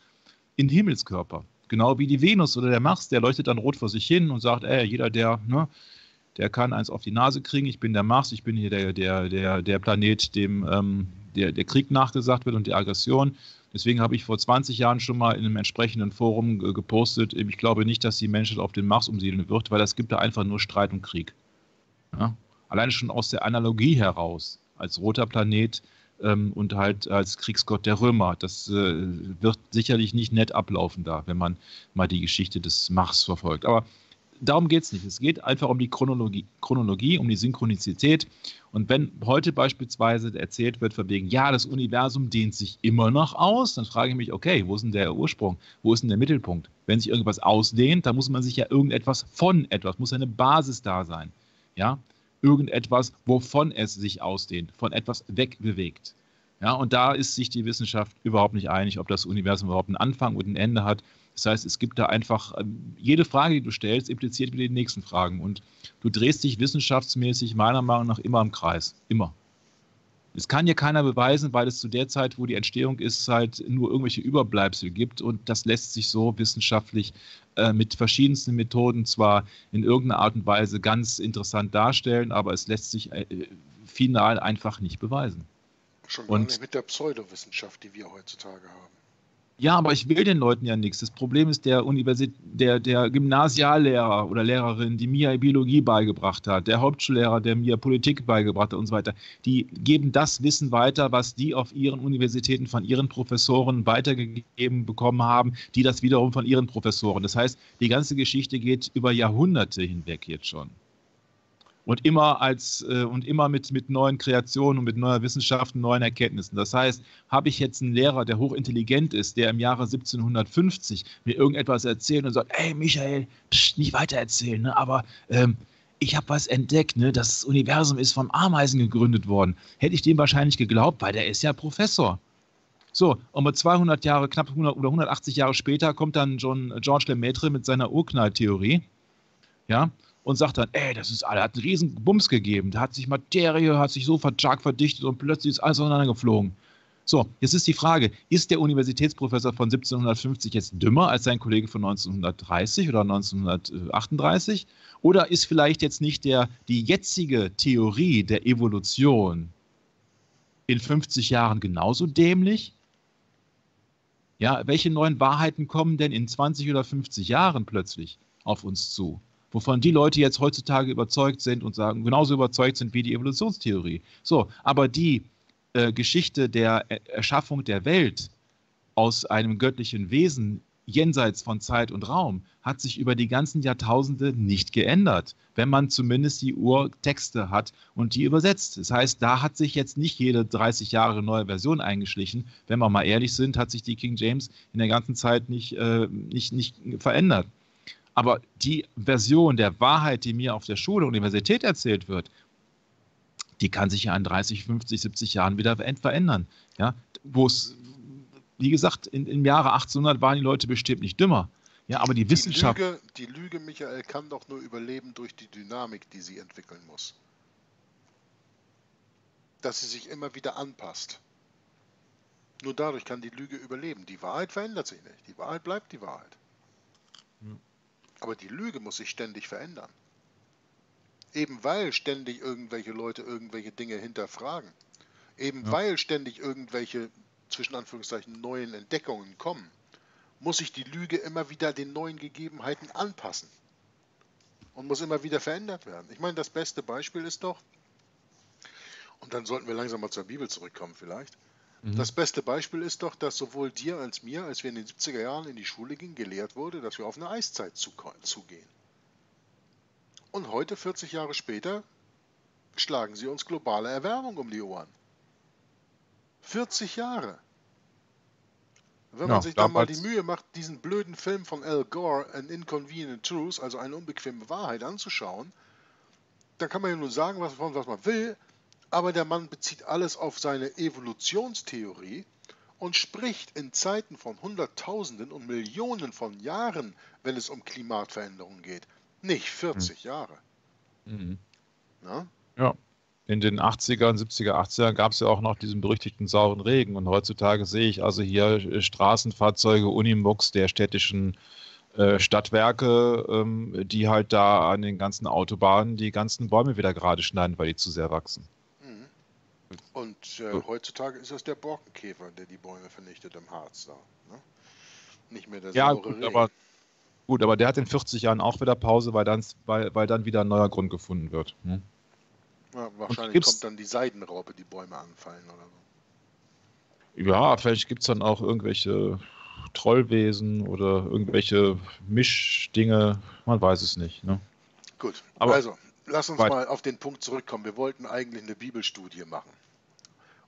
ein Himmelskörper. Genau wie die Venus oder der Mars, der leuchtet dann rot vor sich hin und sagt, ey, jeder, der, ne, der kann eins auf die Nase kriegen, ich bin der Mars, ich bin hier der, der, der, der Planet, dem ähm, der, der Krieg nachgesagt wird und die Aggression. Deswegen habe ich vor 20 Jahren schon mal in einem entsprechenden Forum gepostet, ich glaube nicht, dass die Menschheit auf den Mars umsiedeln wird, weil es gibt da einfach nur Streit und Krieg. Ja? Alleine schon aus der Analogie heraus, als roter Planet ähm, und halt als Kriegsgott der Römer. Das äh, wird sicherlich nicht nett ablaufen da, wenn man mal die Geschichte des Mars verfolgt. Aber darum geht es nicht. Es geht einfach um die Chronologie, Chronologie, um die Synchronizität. Und wenn heute beispielsweise erzählt wird, von wegen, ja, das Universum dehnt sich immer noch aus, dann frage ich mich, okay, wo ist denn der Ursprung? Wo ist denn der Mittelpunkt? Wenn sich irgendwas ausdehnt, dann muss man sich ja irgendetwas von etwas, muss eine Basis da sein. Ja, irgendetwas, wovon es sich ausdehnt, von etwas wegbewegt. Ja, und da ist sich die Wissenschaft überhaupt nicht einig, ob das Universum überhaupt einen Anfang und ein Ende hat. Das heißt, es gibt da einfach, ähm, jede Frage, die du stellst, impliziert wieder die nächsten Fragen. Und du drehst dich wissenschaftsmäßig meiner Meinung nach immer im Kreis. Immer. Es kann ja keiner beweisen, weil es zu der Zeit, wo die Entstehung ist, halt nur irgendwelche Überbleibsel gibt. Und das lässt sich so wissenschaftlich äh, mit verschiedensten Methoden zwar in irgendeiner Art und Weise ganz interessant darstellen, aber es lässt sich äh, final einfach nicht beweisen. Schon gar nicht mit der Pseudowissenschaft, die wir heutzutage haben. Ja, aber ich will den Leuten ja nichts. Das Problem ist der, Universität, der, der Gymnasiallehrer oder Lehrerin, die mir Biologie beigebracht hat, der Hauptschullehrer, der mir Politik beigebracht hat und so weiter. Die geben das Wissen weiter, was die auf ihren Universitäten von ihren Professoren weitergegeben bekommen haben, die das wiederum von ihren Professoren. Das heißt, die ganze Geschichte geht über Jahrhunderte hinweg jetzt schon und immer als äh, und immer mit, mit neuen Kreationen und mit neuer Wissenschaft und neuen Erkenntnissen. Das heißt, habe ich jetzt einen Lehrer, der hochintelligent ist, der im Jahre 1750 mir irgendetwas erzählt und sagt, hey Michael, pst, nicht weitererzählen, ne? aber ähm, ich habe was entdeckt, ne? das Universum ist von Ameisen gegründet worden. Hätte ich dem wahrscheinlich geglaubt, weil der ist ja Professor. So, und mit 200 Jahre, knapp 100 oder 180 Jahre später kommt dann John, George Lemaitre mit seiner Urknalltheorie. Ja, und sagt dann, ey, das ist alles, hat einen riesen Bums gegeben. Da hat sich Materie, hat sich so stark verdichtet und plötzlich ist alles auseinandergeflogen. So, jetzt ist die Frage, ist der Universitätsprofessor von 1750 jetzt dümmer als sein Kollege von 1930 oder 1938? Oder ist vielleicht jetzt nicht der, die jetzige Theorie der Evolution in 50 Jahren genauso dämlich? Ja, welche neuen Wahrheiten kommen denn in 20 oder 50 Jahren plötzlich auf uns zu? Wovon die Leute jetzt heutzutage überzeugt sind und sagen, genauso überzeugt sind wie die Evolutionstheorie. So, aber die äh, Geschichte der Erschaffung der Welt aus einem göttlichen Wesen jenseits von Zeit und Raum hat sich über die ganzen Jahrtausende nicht geändert, wenn man zumindest die Urtexte hat und die übersetzt. Das heißt, da hat sich jetzt nicht jede 30 Jahre neue Version eingeschlichen. Wenn wir mal ehrlich sind, hat sich die King James in der ganzen Zeit nicht, äh, nicht, nicht verändert. Aber die Version der Wahrheit, die mir auf der Schule, Universität erzählt wird, die kann sich ja in 30, 50, 70 Jahren wieder verändern. Ja, wo es, wie gesagt, in, im Jahre 1800 waren die Leute bestimmt nicht dümmer. Ja, aber die, die Wissenschaft. Lüge, die Lüge, Michael, kann doch nur überleben durch die Dynamik, die sie entwickeln muss. Dass sie sich immer wieder anpasst. Nur dadurch kann die Lüge überleben. Die Wahrheit verändert sich nicht. Die Wahrheit bleibt die Wahrheit. Hm. Aber die Lüge muss sich ständig verändern. Eben weil ständig irgendwelche Leute irgendwelche Dinge hinterfragen. Eben ja. weil ständig irgendwelche, zwischen Anführungszeichen, neuen Entdeckungen kommen, muss sich die Lüge immer wieder den neuen Gegebenheiten anpassen. Und muss immer wieder verändert werden. Ich meine, das beste Beispiel ist doch, und dann sollten wir langsam mal zur Bibel zurückkommen vielleicht. Mhm. Das beste Beispiel ist doch, dass sowohl dir als mir, als wir in den 70er Jahren in die Schule gingen, gelehrt wurde, dass wir auf eine Eiszeit zugehen. Und heute, 40 Jahre später, schlagen sie uns globale Erwärmung um die Ohren. 40 Jahre. Wenn man sich dann mal die Mühe macht, diesen blöden Film von Al Gore, An Inconvenient Truth, also eine unbequeme Wahrheit, anzuschauen, dann kann man ja nur sagen, was, was man will, aber der Mann bezieht alles auf seine Evolutionstheorie und spricht in Zeiten von Hunderttausenden und Millionen von Jahren, wenn es um Klimaveränderungen geht, nicht 40 hm. Jahre. Mhm. Ja in den 80er, 70er, 80er gab es ja auch noch diesen berüchtigten sauren Regen. Und heutzutage sehe ich also hier äh, Straßenfahrzeuge Unimux der städtischen äh, Stadtwerke, ähm, die halt da an den ganzen Autobahnen die ganzen Bäume wieder gerade schneiden, weil die zu sehr wachsen. Und äh, so. heutzutage ist es der Borkenkäfer, der die Bäume vernichtet im Harz da. Ne? Nicht mehr der ja, gut. Aber, gut, aber der hat in 40 Jahren auch wieder Pause, weil dann, weil, weil dann wieder ein neuer Grund gefunden wird. Hm? Ja, wahrscheinlich kommt dann die Seidenraupe, die Bäume anfallen oder so. Ja, vielleicht gibt es dann auch irgendwelche Trollwesen oder irgendwelche Mischdinge. Man weiß es nicht. Ne? Gut, Aber also lass uns mal auf den Punkt zurückkommen. Wir wollten eigentlich eine Bibelstudie machen.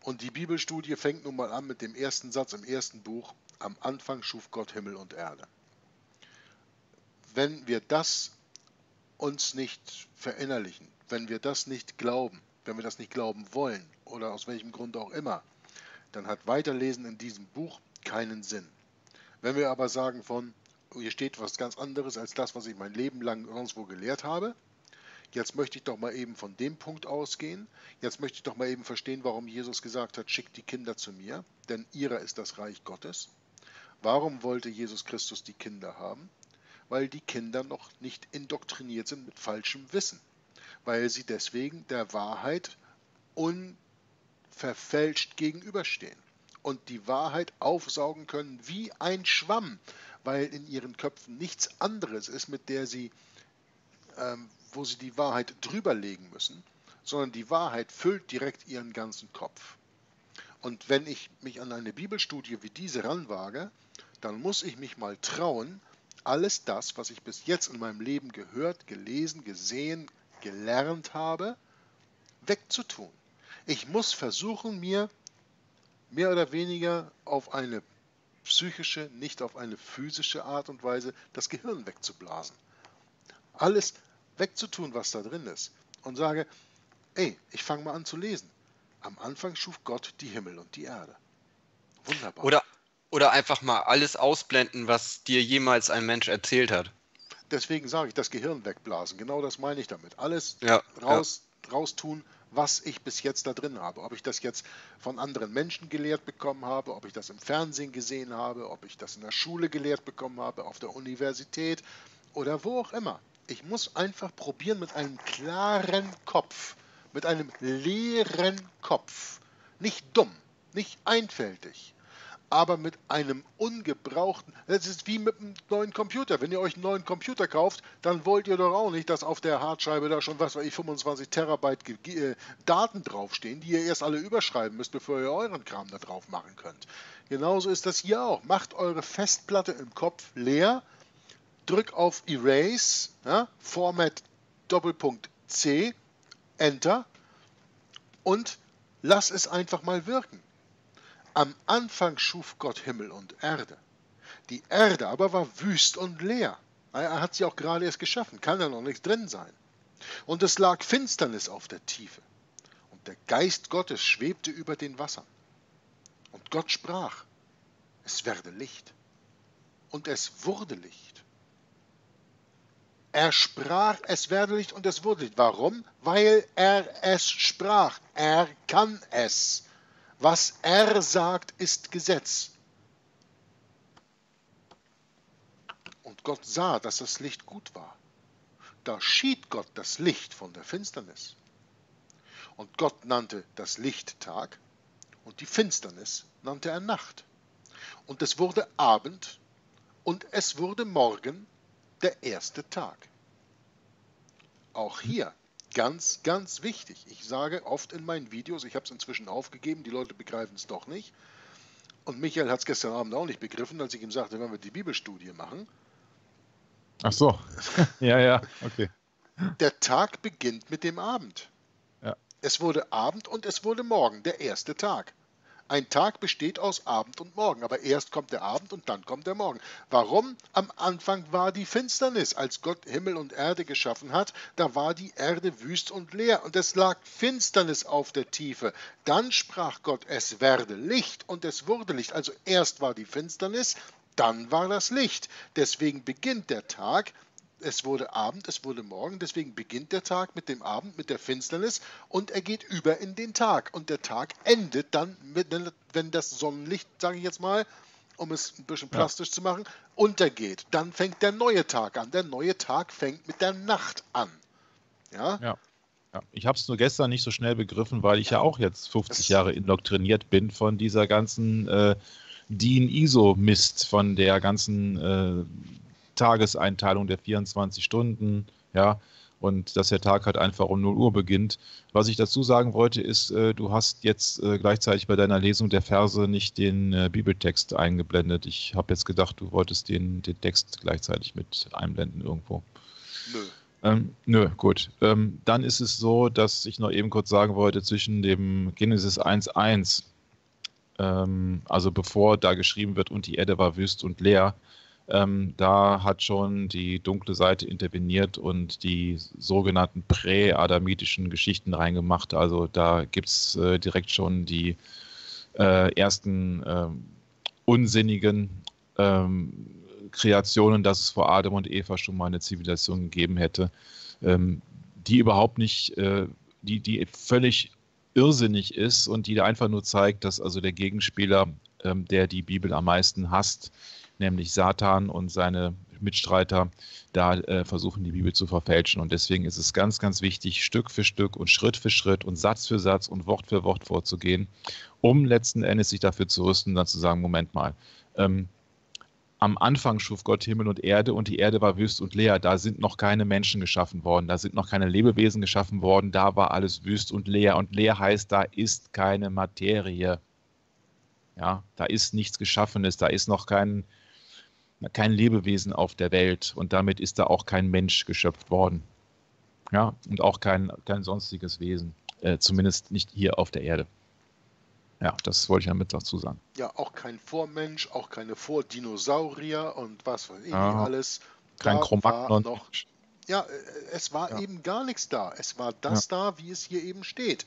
Und die Bibelstudie fängt nun mal an mit dem ersten Satz im ersten Buch. Am Anfang schuf Gott Himmel und Erde. Wenn wir das uns nicht verinnerlichen, wenn wir das nicht glauben, wenn wir das nicht glauben wollen oder aus welchem Grund auch immer, dann hat Weiterlesen in diesem Buch keinen Sinn. Wenn wir aber sagen von, hier steht was ganz anderes als das, was ich mein Leben lang sonst wo gelehrt habe, jetzt möchte ich doch mal eben von dem Punkt ausgehen, jetzt möchte ich doch mal eben verstehen, warum Jesus gesagt hat, schickt die Kinder zu mir, denn ihrer ist das Reich Gottes. Warum wollte Jesus Christus die Kinder haben? Weil die Kinder noch nicht indoktriniert sind mit falschem Wissen weil sie deswegen der Wahrheit unverfälscht gegenüberstehen und die Wahrheit aufsaugen können wie ein Schwamm, weil in ihren Köpfen nichts anderes ist, mit der sie, ähm, wo sie die Wahrheit drüberlegen müssen, sondern die Wahrheit füllt direkt ihren ganzen Kopf. Und wenn ich mich an eine Bibelstudie wie diese ranwage, dann muss ich mich mal trauen, alles das, was ich bis jetzt in meinem Leben gehört, gelesen, gesehen, gelernt habe, wegzutun. Ich muss versuchen, mir mehr oder weniger auf eine psychische, nicht auf eine physische Art und Weise das Gehirn wegzublasen. Alles wegzutun, was da drin ist. Und sage, ey, ich fange mal an zu lesen. Am Anfang schuf Gott die Himmel und die Erde. Wunderbar. Oder, oder einfach mal alles ausblenden, was dir jemals ein Mensch erzählt hat deswegen sage ich, das Gehirn wegblasen. Genau das meine ich damit. Alles ja, raus, ja. raus tun, was ich bis jetzt da drin habe. Ob ich das jetzt von anderen Menschen gelehrt bekommen habe, ob ich das im Fernsehen gesehen habe, ob ich das in der Schule gelehrt bekommen habe, auf der Universität oder wo auch immer. Ich muss einfach probieren mit einem klaren Kopf, mit einem leeren Kopf. Nicht dumm, nicht einfältig, aber mit einem ungebrauchten. Das ist wie mit einem neuen Computer. Wenn ihr euch einen neuen Computer kauft, dann wollt ihr doch auch nicht, dass auf der Hardscheibe da schon, was weiß ich, 25 Terabyte äh, Daten draufstehen, die ihr erst alle überschreiben müsst, bevor ihr euren Kram da drauf machen könnt. Genauso ist das hier auch. Macht eure Festplatte im Kopf leer, drückt auf Erase, ja, Format Doppelpunkt C, Enter und lass es einfach mal wirken. Am Anfang schuf Gott Himmel und Erde. Die Erde aber war wüst und leer. Er hat sie auch gerade erst geschaffen, kann da noch nichts drin sein. Und es lag Finsternis auf der Tiefe. Und der Geist Gottes schwebte über den Wassern. Und Gott sprach, es werde Licht. Und es wurde Licht. Er sprach, es werde Licht und es wurde Licht. Warum? Weil er es sprach. Er kann es. Was er sagt, ist Gesetz. Und Gott sah, dass das Licht gut war. Da schied Gott das Licht von der Finsternis. Und Gott nannte das Licht Tag und die Finsternis nannte er Nacht. Und es wurde Abend und es wurde Morgen der erste Tag. Auch hier Ganz, ganz wichtig. Ich sage oft in meinen Videos, ich habe es inzwischen aufgegeben, die Leute begreifen es doch nicht. Und Michael hat es gestern Abend auch nicht begriffen, als ich ihm sagte, wenn wir die Bibelstudie machen. Ach so. ja, ja, okay. Der Tag beginnt mit dem Abend. Ja. Es wurde Abend und es wurde Morgen, der erste Tag. Ein Tag besteht aus Abend und Morgen, aber erst kommt der Abend und dann kommt der Morgen. Warum? Am Anfang war die Finsternis. Als Gott Himmel und Erde geschaffen hat, da war die Erde wüst und leer und es lag Finsternis auf der Tiefe. Dann sprach Gott, es werde Licht und es wurde Licht. Also erst war die Finsternis, dann war das Licht. Deswegen beginnt der Tag es wurde Abend, es wurde Morgen, deswegen beginnt der Tag mit dem Abend, mit der Finsternis und er geht über in den Tag. Und der Tag endet dann, mit, wenn das Sonnenlicht, sage ich jetzt mal, um es ein bisschen plastisch ja. zu machen, untergeht. Dann fängt der neue Tag an. Der neue Tag fängt mit der Nacht an. Ja. ja. ja. Ich habe es nur gestern nicht so schnell begriffen, weil ich ja, ja auch jetzt 50 das Jahre indoktriniert bin von dieser ganzen äh, DIN-ISO-Mist, von der ganzen äh, Tageseinteilung der 24 Stunden, ja, und dass der Tag halt einfach um 0 Uhr beginnt. Was ich dazu sagen wollte, ist, äh, du hast jetzt äh, gleichzeitig bei deiner Lesung der Verse nicht den äh, Bibeltext eingeblendet. Ich habe jetzt gedacht, du wolltest den, den Text gleichzeitig mit einblenden irgendwo. Nö. Ähm, nö, gut. Ähm, dann ist es so, dass ich noch eben kurz sagen wollte, zwischen dem Genesis 1.1, ähm, also bevor da geschrieben wird, und die Erde war wüst und leer, ähm, da hat schon die dunkle Seite interveniert und die sogenannten präadamitischen Geschichten reingemacht. Also da gibt es äh, direkt schon die äh, ersten äh, unsinnigen ähm, Kreationen, dass es vor Adam und Eva schon mal eine Zivilisation gegeben hätte, ähm, die überhaupt nicht, äh, die, die völlig irrsinnig ist und die da einfach nur zeigt, dass also der Gegenspieler, ähm, der die Bibel am meisten hasst, nämlich Satan und seine Mitstreiter da äh, versuchen, die Bibel zu verfälschen. Und deswegen ist es ganz, ganz wichtig, Stück für Stück und Schritt für Schritt und Satz für Satz und Wort für Wort vorzugehen, um letzten Endes sich dafür zu rüsten, dann zu sagen, Moment mal, ähm, am Anfang schuf Gott Himmel und Erde und die Erde war wüst und leer. Da sind noch keine Menschen geschaffen worden, da sind noch keine Lebewesen geschaffen worden, da war alles wüst und leer. Und leer heißt, da ist keine Materie. Ja, da ist nichts Geschaffenes, da ist noch kein, kein Lebewesen auf der Welt und damit ist da auch kein Mensch geschöpft worden. Ja, und auch kein, kein sonstiges Wesen, äh, zumindest nicht hier auf der Erde. Ja, das wollte ich damit dazu sagen. Ja, auch kein Vormensch, auch keine Vordinosaurier und was weiß ich ja, alles. Kein Chromagnon. Noch, ja, äh, es war ja. eben gar nichts da. Es war das ja. da, wie es hier eben steht.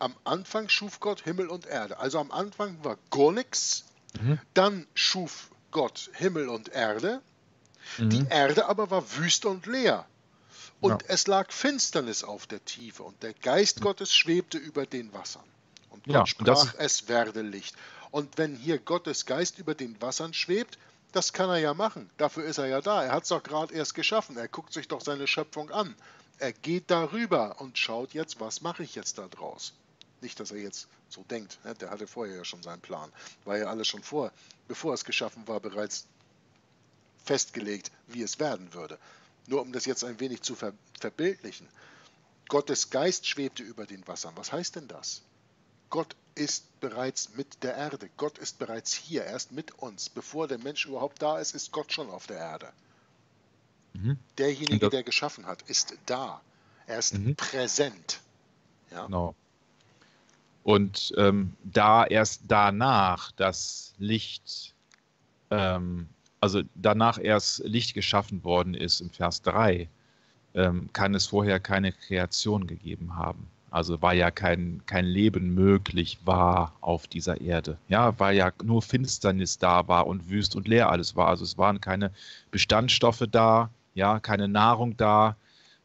Am Anfang schuf Gott Himmel und Erde. Also am Anfang war gar nichts. Mhm. Dann schuf Gott Himmel und Erde. Mhm. Die Erde aber war wüst und leer. Und ja. es lag Finsternis auf der Tiefe und der Geist mhm. Gottes schwebte über den Wassern. Und Gott ja, sprach, es werde Licht. Und wenn hier Gottes Geist über den Wassern schwebt, das kann er ja machen. Dafür ist er ja da. Er hat es doch gerade erst geschaffen. Er guckt sich doch seine Schöpfung an. Er geht darüber und schaut jetzt, was mache ich jetzt da draus. Nicht, dass er jetzt so denkt. Ne? Der hatte vorher ja schon seinen Plan. War ja alles schon vor, bevor es geschaffen war, bereits festgelegt, wie es werden würde. Nur um das jetzt ein wenig zu ver verbildlichen. Gottes Geist schwebte über den Wassern. Was heißt denn das? Gott ist bereits mit der Erde. Gott ist bereits hier. Er ist mit uns. Bevor der Mensch überhaupt da ist, ist Gott schon auf der Erde. Mhm. Derjenige, der geschaffen hat, ist da. Er ist mhm. präsent. Ja? Genau. Und ähm, da erst danach das Licht, ähm, also danach erst Licht geschaffen worden ist im Vers 3, ähm, kann es vorher keine Kreation gegeben haben. Also war ja kein, kein Leben möglich war auf dieser Erde. Ja, weil ja nur Finsternis da war und wüst und leer alles war. Also es waren keine Bestandstoffe da, ja, keine Nahrung da,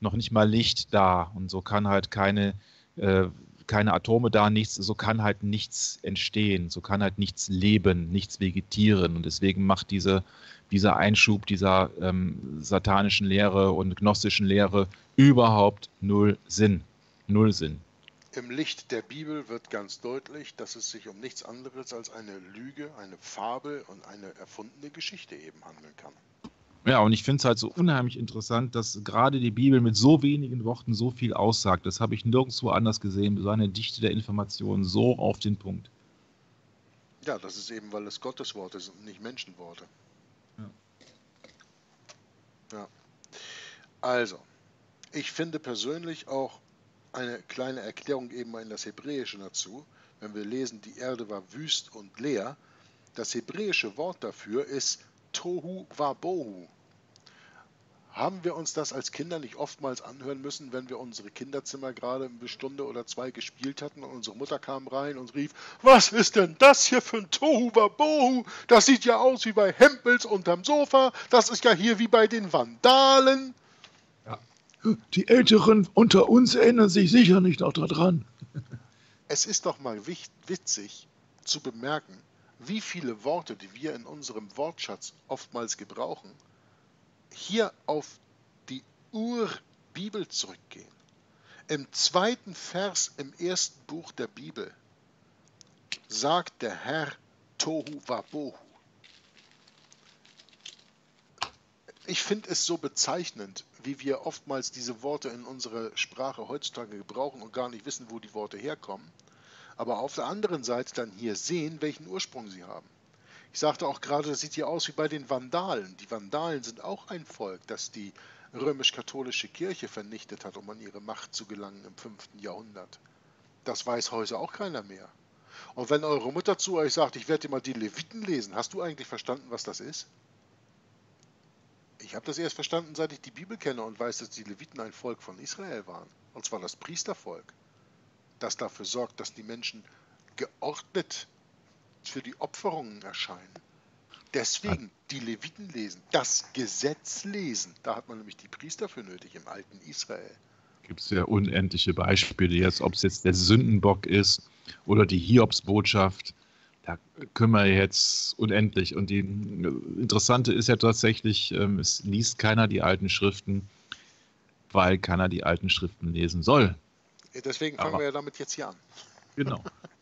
noch nicht mal Licht da. Und so kann halt keine, äh, keine Atome da, nichts, so kann halt nichts entstehen, so kann halt nichts leben, nichts vegetieren. Und deswegen macht diese, dieser Einschub dieser ähm, satanischen Lehre und gnostischen Lehre überhaupt null Sinn. Null Sinn. Im Licht der Bibel wird ganz deutlich, dass es sich um nichts anderes als eine Lüge, eine Fabel und eine erfundene Geschichte eben handeln kann. Ja, und ich finde es halt so unheimlich interessant, dass gerade die Bibel mit so wenigen Worten so viel aussagt. Das habe ich nirgendwo anders gesehen. So eine Dichte der Informationen so auf den Punkt. Ja, das ist eben, weil es Gottesworte sind und nicht Menschenworte. Ja. ja. Also, ich finde persönlich auch eine kleine Erklärung eben mal in das Hebräische dazu. Wenn wir lesen, die Erde war wüst und leer, das hebräische Wort dafür ist Tohu Wabohu. Haben wir uns das als Kinder nicht oftmals anhören müssen, wenn wir unsere Kinderzimmer gerade eine Stunde oder zwei gespielt hatten und unsere Mutter kam rein und rief, was ist denn das hier für ein Tohu Wabohu? Das sieht ja aus wie bei Hempels unterm Sofa, das ist ja hier wie bei den Vandalen. Ja. Die Älteren unter uns erinnern sich sicher nicht noch daran. Es ist doch mal witzig zu bemerken, wie viele Worte, die wir in unserem Wortschatz oftmals gebrauchen, hier auf die Urbibel zurückgehen. Im zweiten Vers im ersten Buch der Bibel sagt der Herr Tohu Wabohu. Ich finde es so bezeichnend, wie wir oftmals diese Worte in unserer Sprache heutzutage gebrauchen und gar nicht wissen, wo die Worte herkommen. Aber auf der anderen Seite dann hier sehen, welchen Ursprung sie haben. Ich sagte auch gerade, das sieht hier aus wie bei den Vandalen. Die Vandalen sind auch ein Volk, das die römisch-katholische Kirche vernichtet hat, um an ihre Macht zu gelangen im 5. Jahrhundert. Das weiß heute auch keiner mehr. Und wenn eure Mutter zu euch sagt, ich werde dir mal die Leviten lesen, hast du eigentlich verstanden, was das ist? Ich habe das erst verstanden, seit ich die Bibel kenne und weiß, dass die Leviten ein Volk von Israel waren. Und zwar das Priestervolk, das dafür sorgt, dass die Menschen geordnet für die Opferungen erscheinen. Deswegen die Leviten lesen, das Gesetz lesen. Da hat man nämlich die Priester für nötig im alten Israel. Gibt es ja unendliche Beispiele jetzt, ob es jetzt der Sündenbock ist oder die Hiobsbotschaft. Da können wir jetzt unendlich. Und die Interessante ist ja tatsächlich, ähm, es liest keiner die alten Schriften, weil keiner die alten Schriften lesen soll. Deswegen fangen Aber, wir ja damit jetzt hier an. Genau.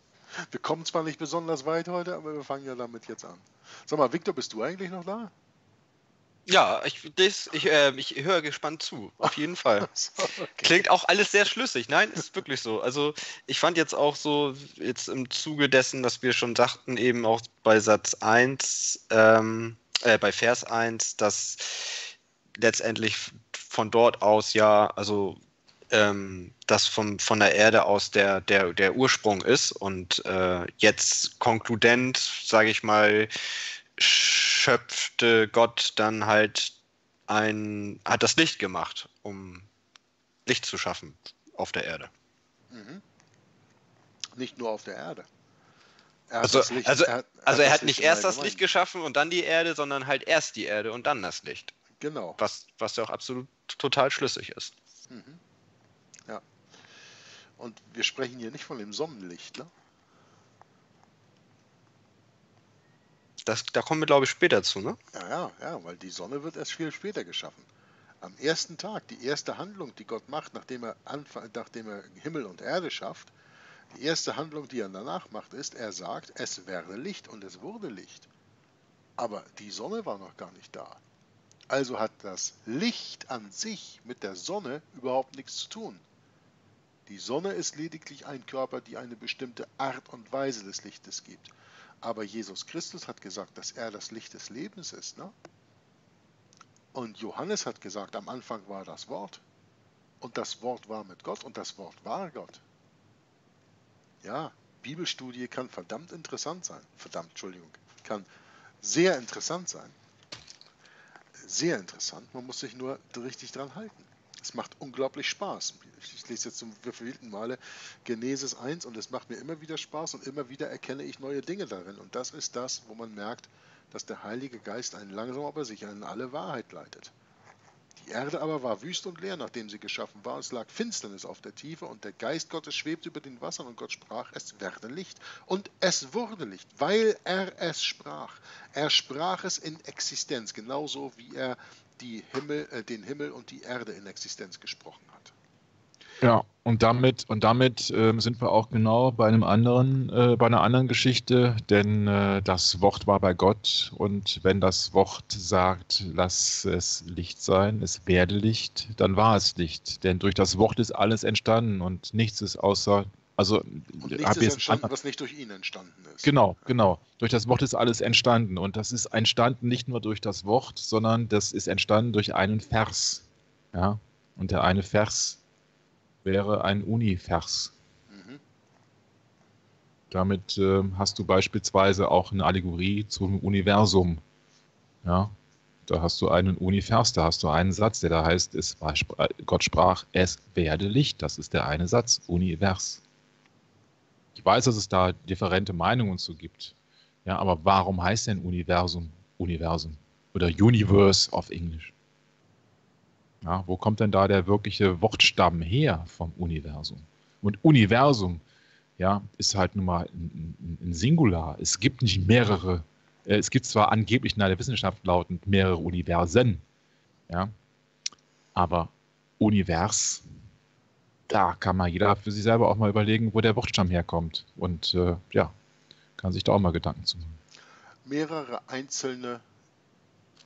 Wir kommen zwar nicht besonders weit heute, aber wir fangen ja damit jetzt an. Sag mal, Victor, bist du eigentlich noch da? Ja, ich, das, ich, äh, ich höre gespannt zu, auf jeden Fall. okay. Klingt auch alles sehr schlüssig. Nein, ist wirklich so. Also ich fand jetzt auch so, jetzt im Zuge dessen, dass wir schon sagten, eben auch bei Satz 1, ähm, äh, bei Vers 1, dass letztendlich von dort aus ja, also ähm, das vom, von der Erde aus der, der, der Ursprung ist und äh, jetzt konkludent, sage ich mal, schöpfte Gott dann halt ein, hat das Licht gemacht, um Licht zu schaffen auf der Erde. Mhm. Nicht nur auf der Erde. Er also, Licht, also, er, also er hat nicht erst das Licht geschaffen und dann die Erde, sondern halt erst die Erde und dann das Licht. Genau. Was, was ja auch absolut total schlüssig ist. Mhm. Und wir sprechen hier nicht von dem Sonnenlicht, ne? Das, da kommen wir, glaube ich, später zu, ne? Ja, ja, ja, weil die Sonne wird erst viel später geschaffen. Am ersten Tag, die erste Handlung, die Gott macht, nachdem er, nachdem er Himmel und Erde schafft, Die erste Handlung, die er danach macht, ist, er sagt, es werde Licht und es wurde Licht. Aber die Sonne war noch gar nicht da. Also hat das Licht an sich mit der Sonne überhaupt nichts zu tun. Die Sonne ist lediglich ein Körper, die eine bestimmte Art und Weise des Lichtes gibt. Aber Jesus Christus hat gesagt, dass er das Licht des Lebens ist. Ne? Und Johannes hat gesagt, am Anfang war das Wort. Und das Wort war mit Gott und das Wort war Gott. Ja, Bibelstudie kann verdammt interessant sein. Verdammt, Entschuldigung. Kann sehr interessant sein. Sehr interessant. Man muss sich nur richtig dran halten. Es macht unglaublich Spaß. Ich lese jetzt zum wievielten Male Genesis 1 und es macht mir immer wieder Spaß und immer wieder erkenne ich neue Dinge darin. Und das ist das, wo man merkt, dass der Heilige Geist einen langsam aber sicher in alle Wahrheit leitet. Die Erde aber war wüst und leer, nachdem sie geschaffen war. Es lag Finsternis auf der Tiefe und der Geist Gottes schwebte über den Wassern und Gott sprach, es werde Licht. Und es wurde Licht, weil er es sprach. Er sprach es in Existenz, genauso wie er die Himmel, äh, den Himmel und die Erde in Existenz gesprochen hat. Ja, und damit, und damit äh, sind wir auch genau bei einem anderen, äh, bei einer anderen Geschichte, denn äh, das Wort war bei Gott und wenn das Wort sagt, lass es Licht sein, es werde Licht, dann war es Licht. Denn durch das Wort ist alles entstanden und nichts ist außer also und nichts ist entstanden, was nicht durch ihn entstanden ist. Genau, genau. Durch das Wort ist alles entstanden. Und das ist entstanden nicht nur durch das Wort, sondern das ist entstanden durch einen Vers. Ja. Und der eine Vers wäre ein Univers. Mhm. Damit äh, hast du beispielsweise auch eine Allegorie zum Universum. Ja. Da hast du einen Univers, da hast du einen Satz, der da heißt, es war, Gott sprach, es werde Licht. Das ist der eine Satz, Univers. Ich weiß, dass es da differente Meinungen zu gibt. Ja, aber warum heißt denn Universum Universum oder Universe auf Englisch? Ja, wo kommt denn da der wirkliche Wortstamm her vom Universum? Und Universum, ja, ist halt nun mal ein, ein Singular. Es gibt nicht mehrere, äh, es gibt zwar angeblich in der Wissenschaft lautend mehrere Universen, ja, aber Univers da kann mal jeder für sich selber auch mal überlegen, wo der Wortstamm herkommt. Und äh, ja, kann sich da auch mal Gedanken zu machen. Mehrere einzelne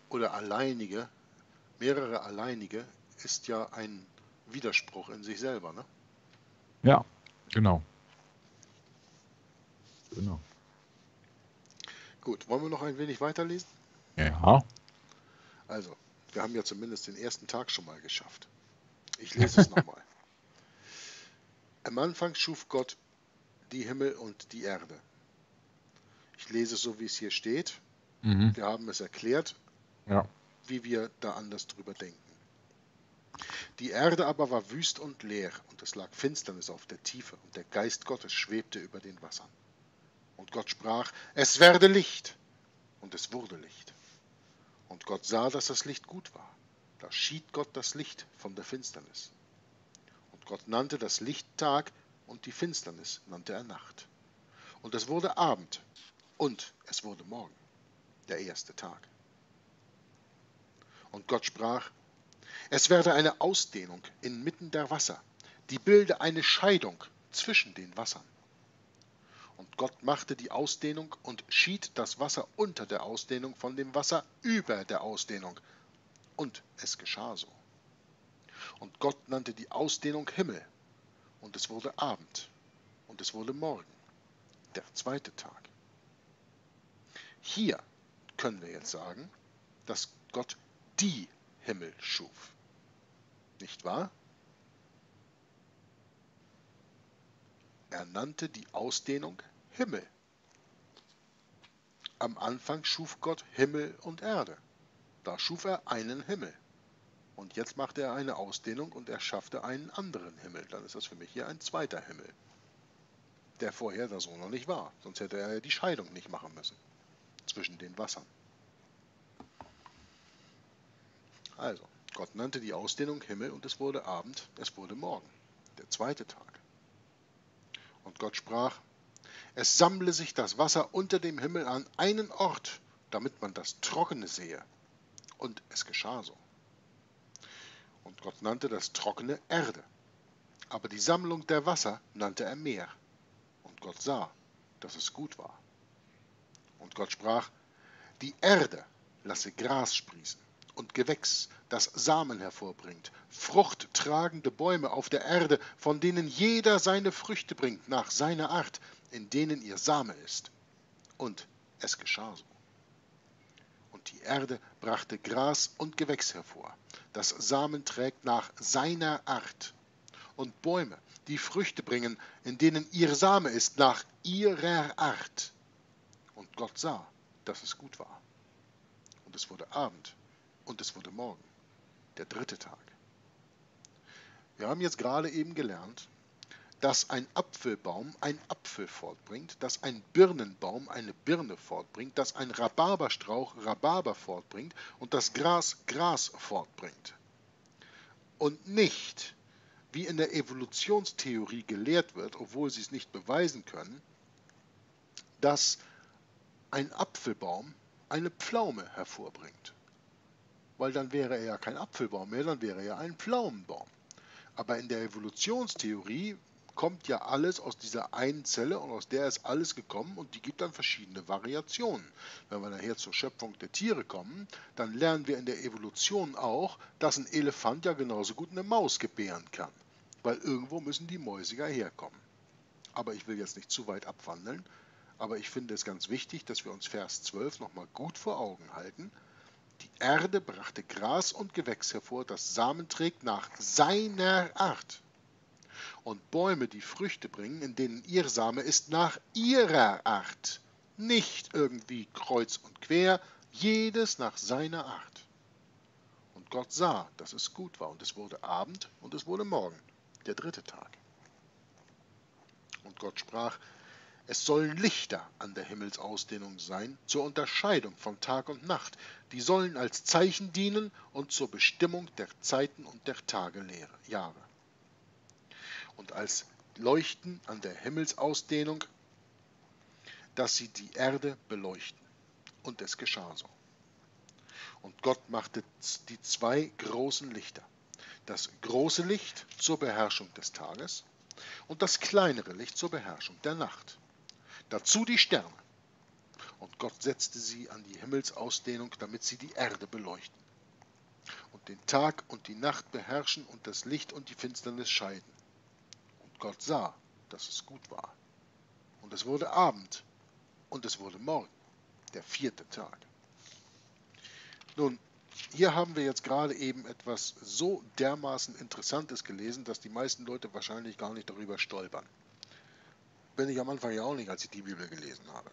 oder alleinige, mehrere alleinige ist ja ein Widerspruch in sich selber, ne? Ja, genau. Genau. Gut, wollen wir noch ein wenig weiterlesen? Ja. Also, wir haben ja zumindest den ersten Tag schon mal geschafft. Ich lese es nochmal. Am Anfang schuf Gott die Himmel und die Erde. Ich lese so, wie es hier steht. Mhm. Wir haben es erklärt, ja. wie wir da anders drüber denken. Die Erde aber war wüst und leer, und es lag Finsternis auf der Tiefe, und der Geist Gottes schwebte über den Wassern. Und Gott sprach, es werde Licht, und es wurde Licht. Und Gott sah, dass das Licht gut war. Da schied Gott das Licht von der Finsternis. Gott nannte das Licht Tag und die Finsternis nannte er Nacht. Und es wurde Abend und es wurde Morgen, der erste Tag. Und Gott sprach, es werde eine Ausdehnung inmitten der Wasser, die bilde eine Scheidung zwischen den Wassern. Und Gott machte die Ausdehnung und schied das Wasser unter der Ausdehnung von dem Wasser über der Ausdehnung. Und es geschah so. Und Gott nannte die Ausdehnung Himmel. Und es wurde Abend. Und es wurde Morgen. Der zweite Tag. Hier können wir jetzt sagen, dass Gott die Himmel schuf. Nicht wahr? Er nannte die Ausdehnung Himmel. Am Anfang schuf Gott Himmel und Erde. Da schuf er einen Himmel. Und jetzt macht er eine Ausdehnung und er schaffte einen anderen Himmel. Dann ist das für mich hier ein zweiter Himmel, der vorher da so noch nicht war. Sonst hätte er die Scheidung nicht machen müssen zwischen den Wassern. Also, Gott nannte die Ausdehnung Himmel und es wurde Abend, es wurde Morgen, der zweite Tag. Und Gott sprach, es sammle sich das Wasser unter dem Himmel an einen Ort, damit man das Trockene sehe. Und es geschah so. Gott nannte das Trockene Erde. Aber die Sammlung der Wasser nannte er Meer. Und Gott sah, dass es gut war. Und Gott sprach, die Erde lasse Gras sprießen und Gewächs, das Samen hervorbringt, fruchttragende Bäume auf der Erde, von denen jeder seine Früchte bringt nach seiner Art, in denen ihr Same ist. Und es geschah so. Die Erde brachte Gras und Gewächs hervor, das Samen trägt nach seiner Art, und Bäume, die Früchte bringen, in denen ihr Same ist, nach ihrer Art. Und Gott sah, dass es gut war. Und es wurde Abend und es wurde Morgen, der dritte Tag. Wir haben jetzt gerade eben gelernt, dass ein Apfelbaum ein Apfel fortbringt, dass ein Birnenbaum eine Birne fortbringt, dass ein Rhabarberstrauch Rhabarber fortbringt und das Gras Gras fortbringt. Und nicht, wie in der Evolutionstheorie gelehrt wird, obwohl sie es nicht beweisen können, dass ein Apfelbaum eine Pflaume hervorbringt. Weil dann wäre er ja kein Apfelbaum mehr, dann wäre er ein Pflaumenbaum. Aber in der Evolutionstheorie kommt ja alles aus dieser einen Zelle und aus der ist alles gekommen und die gibt dann verschiedene Variationen. Wenn wir nachher zur Schöpfung der Tiere kommen, dann lernen wir in der Evolution auch, dass ein Elefant ja genauso gut eine Maus gebären kann. Weil irgendwo müssen die Mäuse ja herkommen. Aber ich will jetzt nicht zu weit abwandeln, aber ich finde es ganz wichtig, dass wir uns Vers 12 nochmal gut vor Augen halten. Die Erde brachte Gras und Gewächs hervor, das Samen trägt nach seiner Art und Bäume, die Früchte bringen, in denen ihr Same ist, nach ihrer Art, nicht irgendwie kreuz und quer, jedes nach seiner Art. Und Gott sah, dass es gut war, und es wurde Abend und es wurde Morgen, der dritte Tag. Und Gott sprach, es sollen Lichter an der Himmelsausdehnung sein, zur Unterscheidung von Tag und Nacht. Die sollen als Zeichen dienen und zur Bestimmung der Zeiten und der Tage Jahre und als Leuchten an der Himmelsausdehnung, dass sie die Erde beleuchten. Und es geschah so. Und Gott machte die zwei großen Lichter. Das große Licht zur Beherrschung des Tages und das kleinere Licht zur Beherrschung der Nacht. Dazu die Sterne. Und Gott setzte sie an die Himmelsausdehnung, damit sie die Erde beleuchten. Und den Tag und die Nacht beherrschen und das Licht und die Finsternis scheiden. Gott sah, dass es gut war. Und es wurde Abend und es wurde Morgen, der vierte Tag. Nun, hier haben wir jetzt gerade eben etwas so dermaßen Interessantes gelesen, dass die meisten Leute wahrscheinlich gar nicht darüber stolpern. Bin ich am Anfang ja auch nicht, als ich die Bibel gelesen habe.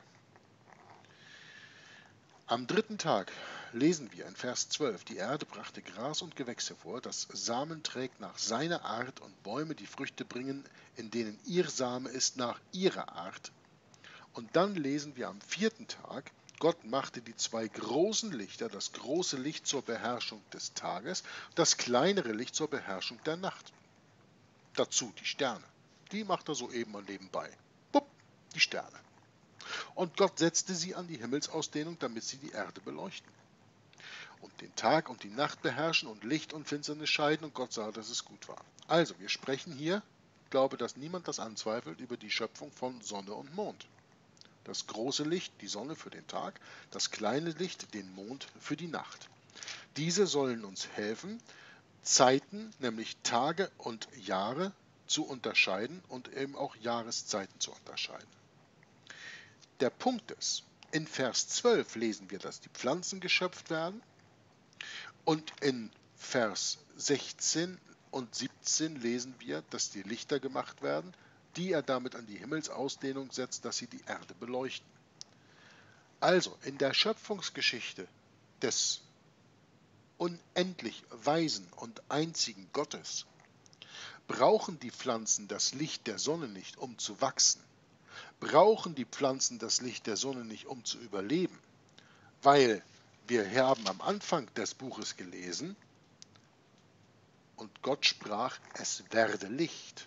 Am dritten Tag lesen wir in Vers 12, die Erde brachte Gras und Gewächs hervor, das Samen trägt nach seiner Art und Bäume, die Früchte bringen, in denen ihr Same ist nach ihrer Art. Und dann lesen wir am vierten Tag, Gott machte die zwei großen Lichter, das große Licht zur Beherrschung des Tages, das kleinere Licht zur Beherrschung der Nacht. Dazu die Sterne. Die macht er so eben mal nebenbei. Bupp, die Sterne. Und Gott setzte sie an die Himmelsausdehnung, damit sie die Erde beleuchten. Und den Tag und die Nacht beherrschen und Licht und Finsternis scheiden, und Gott sah, dass es gut war. Also, wir sprechen hier, glaube, dass niemand das anzweifelt, über die Schöpfung von Sonne und Mond. Das große Licht, die Sonne für den Tag, das kleine Licht, den Mond für die Nacht. Diese sollen uns helfen, Zeiten, nämlich Tage und Jahre, zu unterscheiden und eben auch Jahreszeiten zu unterscheiden. Der Punkt ist, in Vers 12 lesen wir, dass die Pflanzen geschöpft werden und in Vers 16 und 17 lesen wir, dass die Lichter gemacht werden, die er damit an die Himmelsausdehnung setzt, dass sie die Erde beleuchten. Also in der Schöpfungsgeschichte des unendlich weisen und einzigen Gottes brauchen die Pflanzen das Licht der Sonne nicht, um zu wachsen brauchen die Pflanzen das Licht der Sonne nicht, um zu überleben, weil wir haben am Anfang des Buches gelesen, und Gott sprach, es werde Licht.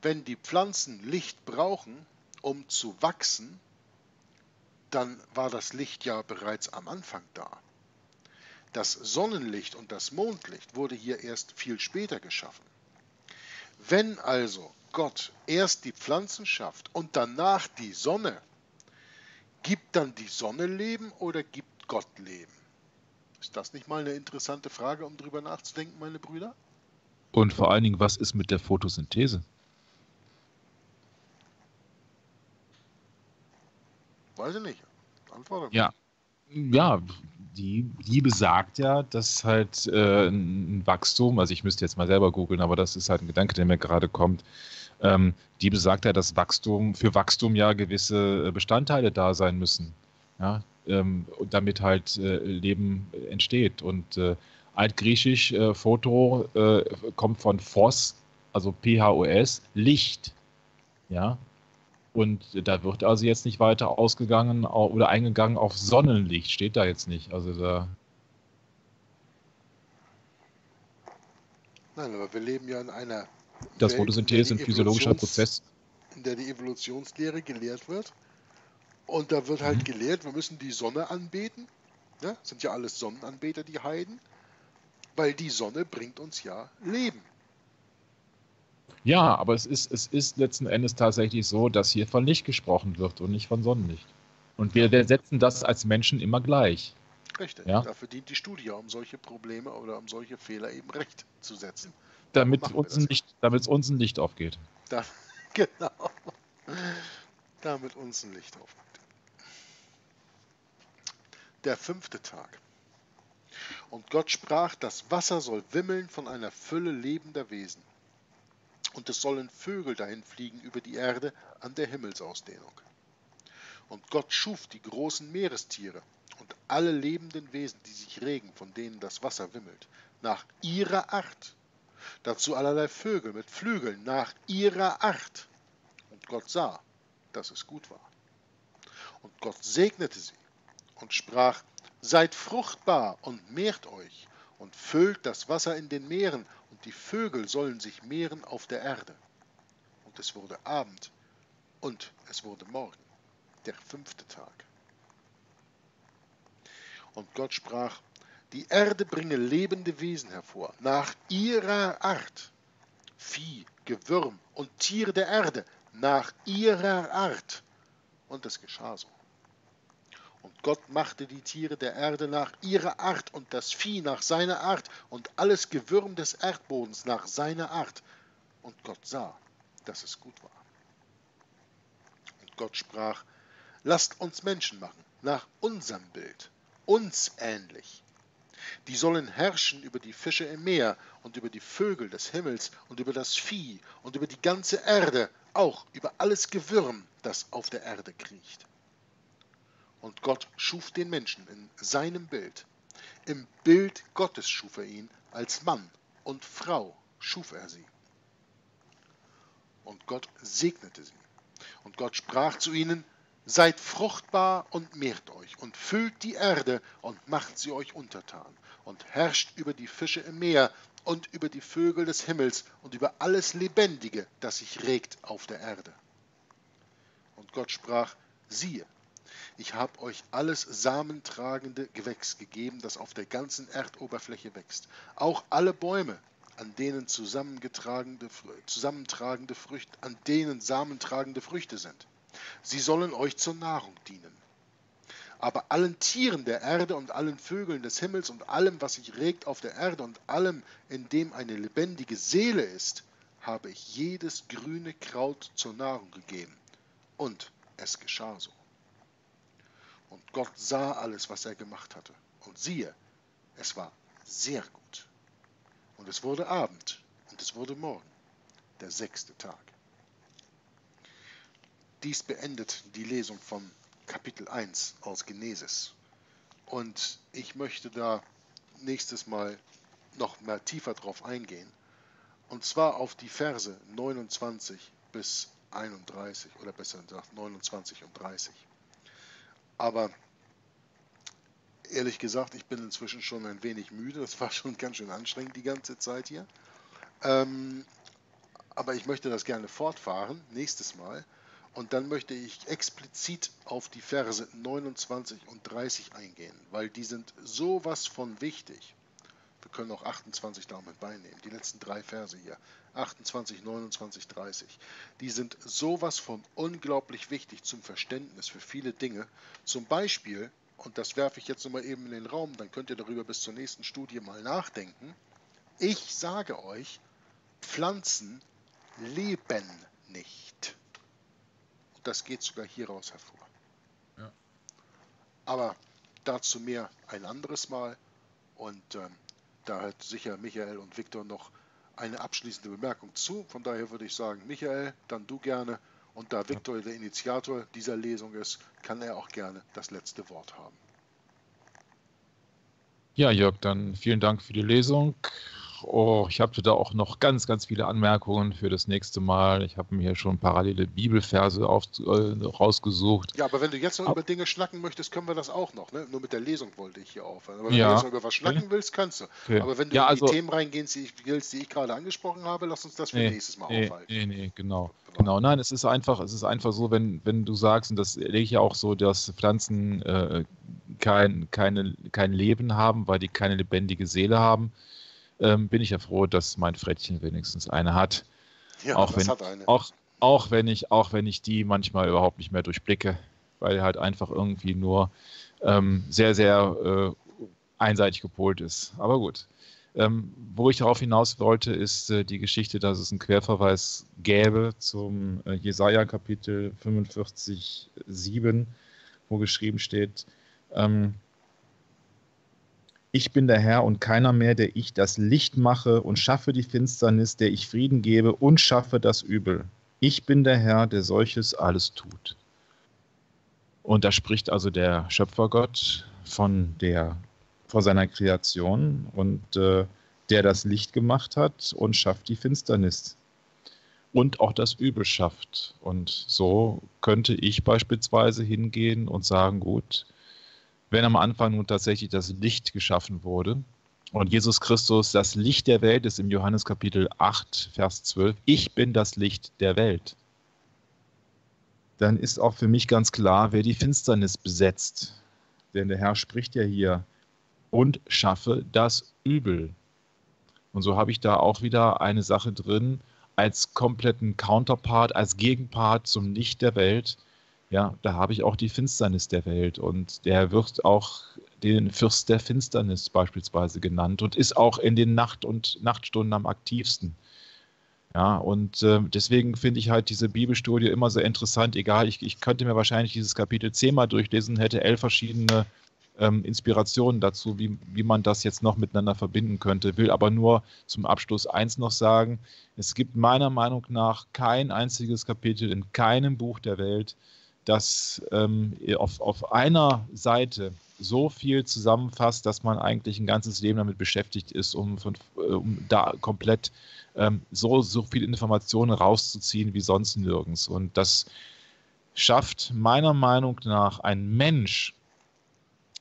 Wenn die Pflanzen Licht brauchen, um zu wachsen, dann war das Licht ja bereits am Anfang da. Das Sonnenlicht und das Mondlicht wurde hier erst viel später geschaffen. Wenn also Gott erst die Pflanzen schafft und danach die Sonne, gibt dann die Sonne Leben oder gibt Gott Leben? Ist das nicht mal eine interessante Frage, um drüber nachzudenken, meine Brüder? Und vor allen Dingen, was ist mit der Photosynthese? Weiß ich nicht. Antworte. Ja. Ja, die, die besagt ja, dass halt äh, ein Wachstum, also ich müsste jetzt mal selber googeln, aber das ist halt ein Gedanke, der mir gerade kommt. Ähm, die besagt ja, dass Wachstum für Wachstum ja gewisse Bestandteile da sein müssen. Ja, ähm, damit halt äh, Leben entsteht. Und äh, altgriechisch äh, Foto äh, kommt von Phos, also P-H-O-S, Licht. Ja. Und da wird also jetzt nicht weiter ausgegangen oder eingegangen auf Sonnenlicht, steht da jetzt nicht. Also da. Nein, aber wir leben ja in einer. Das Photosynthese ist ein physiologischer Prozess. In der die Evolutionslehre gelehrt wird. Und da wird halt mhm. gelehrt, wir müssen die Sonne anbeten. Ne? Sind ja alles Sonnenanbeter, die Heiden. Weil die Sonne bringt uns ja Leben. Ja, aber es ist, es ist letzten Endes tatsächlich so, dass hier von Licht gesprochen wird und nicht von Sonnenlicht. Und wir, wir setzen das als Menschen immer gleich. Richtig. Ja? Dafür dient die Studie, um solche Probleme oder um solche Fehler eben recht zu setzen. Damit uns, ein Licht, damit uns ein Licht aufgeht. Da, genau. Damit uns ein Licht aufgeht der fünfte Tag. Und Gott sprach, das Wasser soll wimmeln von einer Fülle lebender Wesen. Und es sollen Vögel dahin fliegen über die Erde an der Himmelsausdehnung. Und Gott schuf die großen Meerestiere und alle lebenden Wesen, die sich regen, von denen das Wasser wimmelt, nach ihrer Art. Dazu allerlei Vögel mit Flügeln nach ihrer Art. Und Gott sah, dass es gut war. Und Gott segnete sie und sprach, Seid fruchtbar und mehrt euch und füllt das Wasser in den Meeren, und die Vögel sollen sich mehren auf der Erde. Und es wurde Abend und es wurde Morgen, der fünfte Tag. Und Gott sprach, die Erde bringe lebende Wesen hervor, nach ihrer Art, Vieh, Gewürm und Tiere der Erde, nach ihrer Art. Und es geschah so. Und Gott machte die Tiere der Erde nach ihrer Art und das Vieh nach seiner Art und alles Gewürm des Erdbodens nach seiner Art. Und Gott sah, dass es gut war. Und Gott sprach, lasst uns Menschen machen, nach unserem Bild, uns ähnlich. Die sollen herrschen über die Fische im Meer und über die Vögel des Himmels und über das Vieh und über die ganze Erde, auch über alles Gewürm, das auf der Erde kriecht. Und Gott schuf den Menschen in seinem Bild. Im Bild Gottes schuf er ihn, als Mann und Frau schuf er sie. Und Gott segnete sie. Und Gott sprach zu ihnen, Seid fruchtbar und mehrt euch und füllt die Erde und macht sie euch untertan und herrscht über die Fische im Meer und über die Vögel des Himmels und über alles Lebendige, das sich regt auf der Erde. Und Gott sprach, siehe, ich habe euch alles samentragende Gewächs gegeben, das auf der ganzen Erdoberfläche wächst. Auch alle Bäume, an denen zusammengetragene, zusammentragende Früchte, an denen samentragende Früchte sind. Sie sollen euch zur Nahrung dienen. Aber allen Tieren der Erde und allen Vögeln des Himmels und allem, was sich regt auf der Erde und allem, in dem eine lebendige Seele ist, habe ich jedes grüne Kraut zur Nahrung gegeben. Und es geschah so. Und Gott sah alles, was er gemacht hatte. Und siehe, es war sehr gut. Und es wurde Abend und es wurde Morgen, der sechste Tag. Dies beendet die Lesung von Kapitel 1 aus Genesis. Und ich möchte da nächstes Mal noch mal tiefer drauf eingehen. Und zwar auf die Verse 29 bis 31 oder besser gesagt 29 und 30. Aber ehrlich gesagt, ich bin inzwischen schon ein wenig müde. Das war schon ganz schön anstrengend die ganze Zeit hier. Ähm, aber ich möchte das gerne fortfahren, nächstes Mal. Und dann möchte ich explizit auf die Verse 29 und 30 eingehen, weil die sind sowas von wichtig. Wir können auch 28 damit beinehmen. Die letzten drei Verse hier. 28, 29, 30. Die sind sowas von unglaublich wichtig zum Verständnis für viele Dinge. Zum Beispiel, und das werfe ich jetzt nochmal eben in den Raum, dann könnt ihr darüber bis zur nächsten Studie mal nachdenken. Ich sage euch, Pflanzen leben nicht. Das geht sogar hieraus hervor. Ja. Aber dazu mehr ein anderes Mal. Und ähm, da hat sicher Michael und Viktor noch eine abschließende Bemerkung zu. Von daher würde ich sagen, Michael, dann du gerne. Und da Viktor der Initiator dieser Lesung ist, kann er auch gerne das letzte Wort haben. Ja, Jörg, dann vielen Dank für die Lesung. Oh, ich habe da auch noch ganz, ganz viele Anmerkungen für das nächste Mal. Ich habe mir hier schon parallele Bibelverse auf, äh, rausgesucht. Ja, aber wenn du jetzt noch Ab über Dinge schnacken möchtest, können wir das auch noch. Ne? Nur mit der Lesung wollte ich hier aufhören. Aber wenn ja. du jetzt noch über was schnacken okay. willst, kannst du. Okay. Aber wenn du ja, in die also, Themen reingehen die ich, die ich gerade angesprochen habe, lass uns das für nee, nächstes Mal nee, aufhalten. Nee, nee, genau. genau. Genau, nein, es ist einfach, es ist einfach so, wenn, wenn du sagst, und das lege ich ja auch so, dass Pflanzen äh, kein, keine, kein Leben haben, weil die keine lebendige Seele haben, ähm, bin ich ja froh, dass mein Frettchen wenigstens eine hat. Ja, auch wenn, hat eine. Auch, auch, wenn ich, auch wenn ich die manchmal überhaupt nicht mehr durchblicke, weil halt einfach irgendwie nur ähm, sehr, sehr äh, einseitig gepolt ist. Aber gut. Ähm, wo ich darauf hinaus wollte, ist äh, die Geschichte, dass es einen Querverweis gäbe zum äh, Jesaja-Kapitel 45,7, wo geschrieben steht: ähm, ich bin der Herr und keiner mehr, der ich das Licht mache und schaffe die Finsternis, der ich Frieden gebe und schaffe das Übel. Ich bin der Herr, der solches alles tut. Und da spricht also der Schöpfergott von der vor seiner Kreation und äh, der das Licht gemacht hat und schafft die Finsternis und auch das Übel schafft. Und so könnte ich beispielsweise hingehen und sagen, gut, wenn am Anfang nun tatsächlich das Licht geschaffen wurde und Jesus Christus das Licht der Welt ist im Johannes Kapitel 8, Vers 12, ich bin das Licht der Welt, dann ist auch für mich ganz klar, wer die Finsternis besetzt. Denn der Herr spricht ja hier und schaffe das Übel. Und so habe ich da auch wieder eine Sache drin als kompletten Counterpart, als Gegenpart zum Licht der Welt ja, da habe ich auch die Finsternis der Welt und der wird auch den Fürst der Finsternis beispielsweise genannt und ist auch in den Nacht- und Nachtstunden am aktivsten. Ja, und äh, deswegen finde ich halt diese Bibelstudie immer sehr interessant. Egal, ich, ich könnte mir wahrscheinlich dieses Kapitel zehnmal durchlesen, hätte elf verschiedene ähm, Inspirationen dazu, wie, wie man das jetzt noch miteinander verbinden könnte. Will aber nur zum Abschluss eins noch sagen. Es gibt meiner Meinung nach kein einziges Kapitel in keinem Buch der Welt, das ähm, auf, auf einer Seite so viel zusammenfasst, dass man eigentlich ein ganzes Leben damit beschäftigt ist, um, von, äh, um da komplett ähm, so, so viele Informationen rauszuziehen wie sonst nirgends. Und das schafft meiner Meinung nach ein Mensch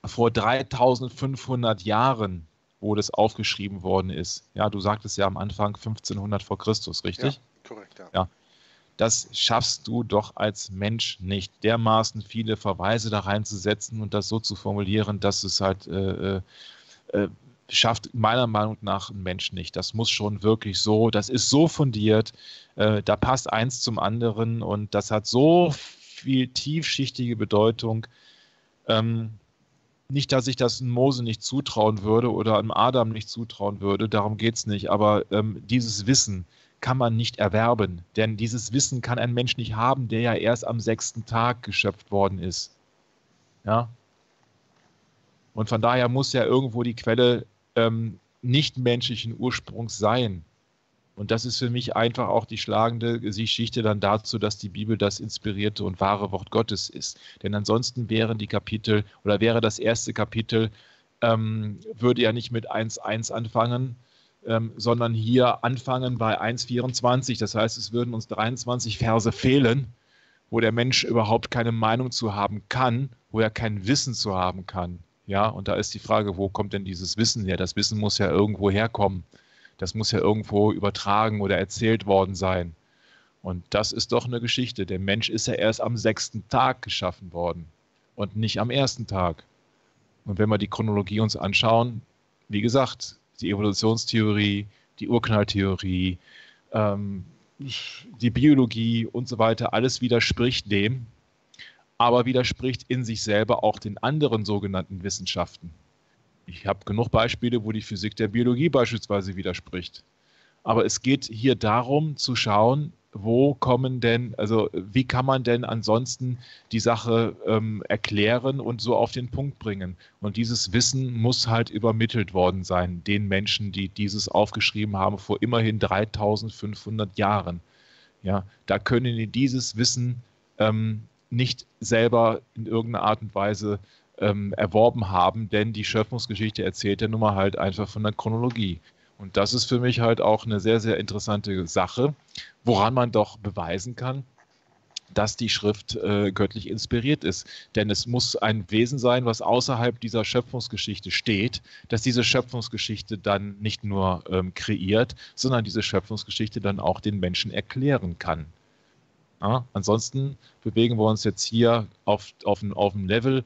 vor 3500 Jahren, wo das aufgeschrieben worden ist. Ja, du sagtest ja am Anfang 1500 vor Christus, richtig? Ja, korrekt, ja. ja das schaffst du doch als Mensch nicht, dermaßen viele Verweise da reinzusetzen und das so zu formulieren, dass es halt äh, äh, äh, schafft meiner Meinung nach ein Mensch nicht. Das muss schon wirklich so, das ist so fundiert, äh, da passt eins zum anderen und das hat so viel tiefschichtige Bedeutung. Ähm, nicht, dass ich das Mose nicht zutrauen würde oder einem Adam nicht zutrauen würde, darum geht es nicht, aber ähm, dieses Wissen, kann man nicht erwerben. Denn dieses Wissen kann ein Mensch nicht haben, der ja erst am sechsten Tag geschöpft worden ist. Ja. Und von daher muss ja irgendwo die Quelle ähm, nicht menschlichen Ursprungs sein. Und das ist für mich einfach auch die schlagende Geschichte dann dazu, dass die Bibel das inspirierte und wahre Wort Gottes ist. Denn ansonsten wären die Kapitel oder wäre das erste Kapitel, ähm, würde ja nicht mit 1.1 anfangen, ähm, sondern hier anfangen bei 1,24. Das heißt, es würden uns 23 Verse fehlen, wo der Mensch überhaupt keine Meinung zu haben kann, wo er kein Wissen zu haben kann. Ja, und da ist die Frage, wo kommt denn dieses Wissen her? Das Wissen muss ja irgendwo herkommen. Das muss ja irgendwo übertragen oder erzählt worden sein. Und das ist doch eine Geschichte. Der Mensch ist ja erst am sechsten Tag geschaffen worden und nicht am ersten Tag. Und wenn wir die Chronologie uns anschauen, wie gesagt, die Evolutionstheorie, die Urknalltheorie, ähm, die Biologie und so weiter, alles widerspricht dem, aber widerspricht in sich selber auch den anderen sogenannten Wissenschaften. Ich habe genug Beispiele, wo die Physik der Biologie beispielsweise widerspricht. Aber es geht hier darum zu schauen, wo kommen denn, also wie kann man denn ansonsten die Sache ähm, erklären und so auf den Punkt bringen? Und dieses Wissen muss halt übermittelt worden sein, den Menschen, die dieses aufgeschrieben haben vor immerhin 3500 Jahren. Ja, da können die dieses Wissen ähm, nicht selber in irgendeiner Art und Weise ähm, erworben haben, denn die Schöpfungsgeschichte erzählt ja nun mal halt einfach von der Chronologie. Und das ist für mich halt auch eine sehr, sehr interessante Sache, woran man doch beweisen kann, dass die Schrift äh, göttlich inspiriert ist. Denn es muss ein Wesen sein, was außerhalb dieser Schöpfungsgeschichte steht, dass diese Schöpfungsgeschichte dann nicht nur ähm, kreiert, sondern diese Schöpfungsgeschichte dann auch den Menschen erklären kann. Ja, ansonsten bewegen wir uns jetzt hier auf, auf, auf einem Level,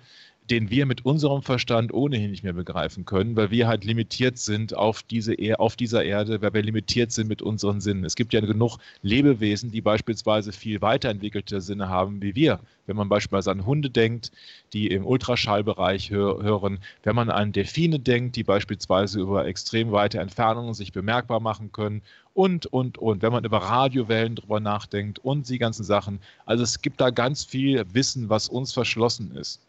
den wir mit unserem Verstand ohnehin nicht mehr begreifen können, weil wir halt limitiert sind auf, diese er auf dieser Erde, weil wir limitiert sind mit unseren Sinnen. Es gibt ja genug Lebewesen, die beispielsweise viel weiterentwickelte Sinne haben wie wir. Wenn man beispielsweise an Hunde denkt, die im Ultraschallbereich hör hören, wenn man an Delfine denkt, die beispielsweise über extrem weite Entfernungen sich bemerkbar machen können und, und, und. Wenn man über Radiowellen drüber nachdenkt und die ganzen Sachen. Also es gibt da ganz viel Wissen, was uns verschlossen ist.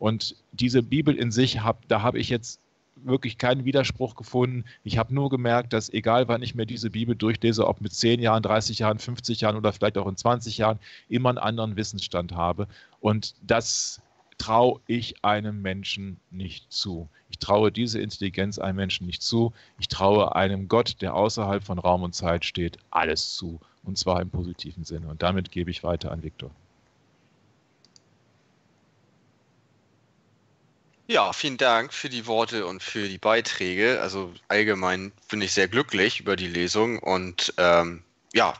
Und diese Bibel in sich, hab, da habe ich jetzt wirklich keinen Widerspruch gefunden. Ich habe nur gemerkt, dass egal wann ich mir diese Bibel durchlese, ob mit 10 Jahren, 30 Jahren, 50 Jahren oder vielleicht auch in 20 Jahren, immer einen anderen Wissensstand habe. Und das traue ich einem Menschen nicht zu. Ich traue diese Intelligenz einem Menschen nicht zu. Ich traue einem Gott, der außerhalb von Raum und Zeit steht, alles zu. Und zwar im positiven Sinne. Und damit gebe ich weiter an Viktor. Ja, vielen Dank für die Worte und für die Beiträge. Also allgemein bin ich sehr glücklich über die Lesung und ähm, ja,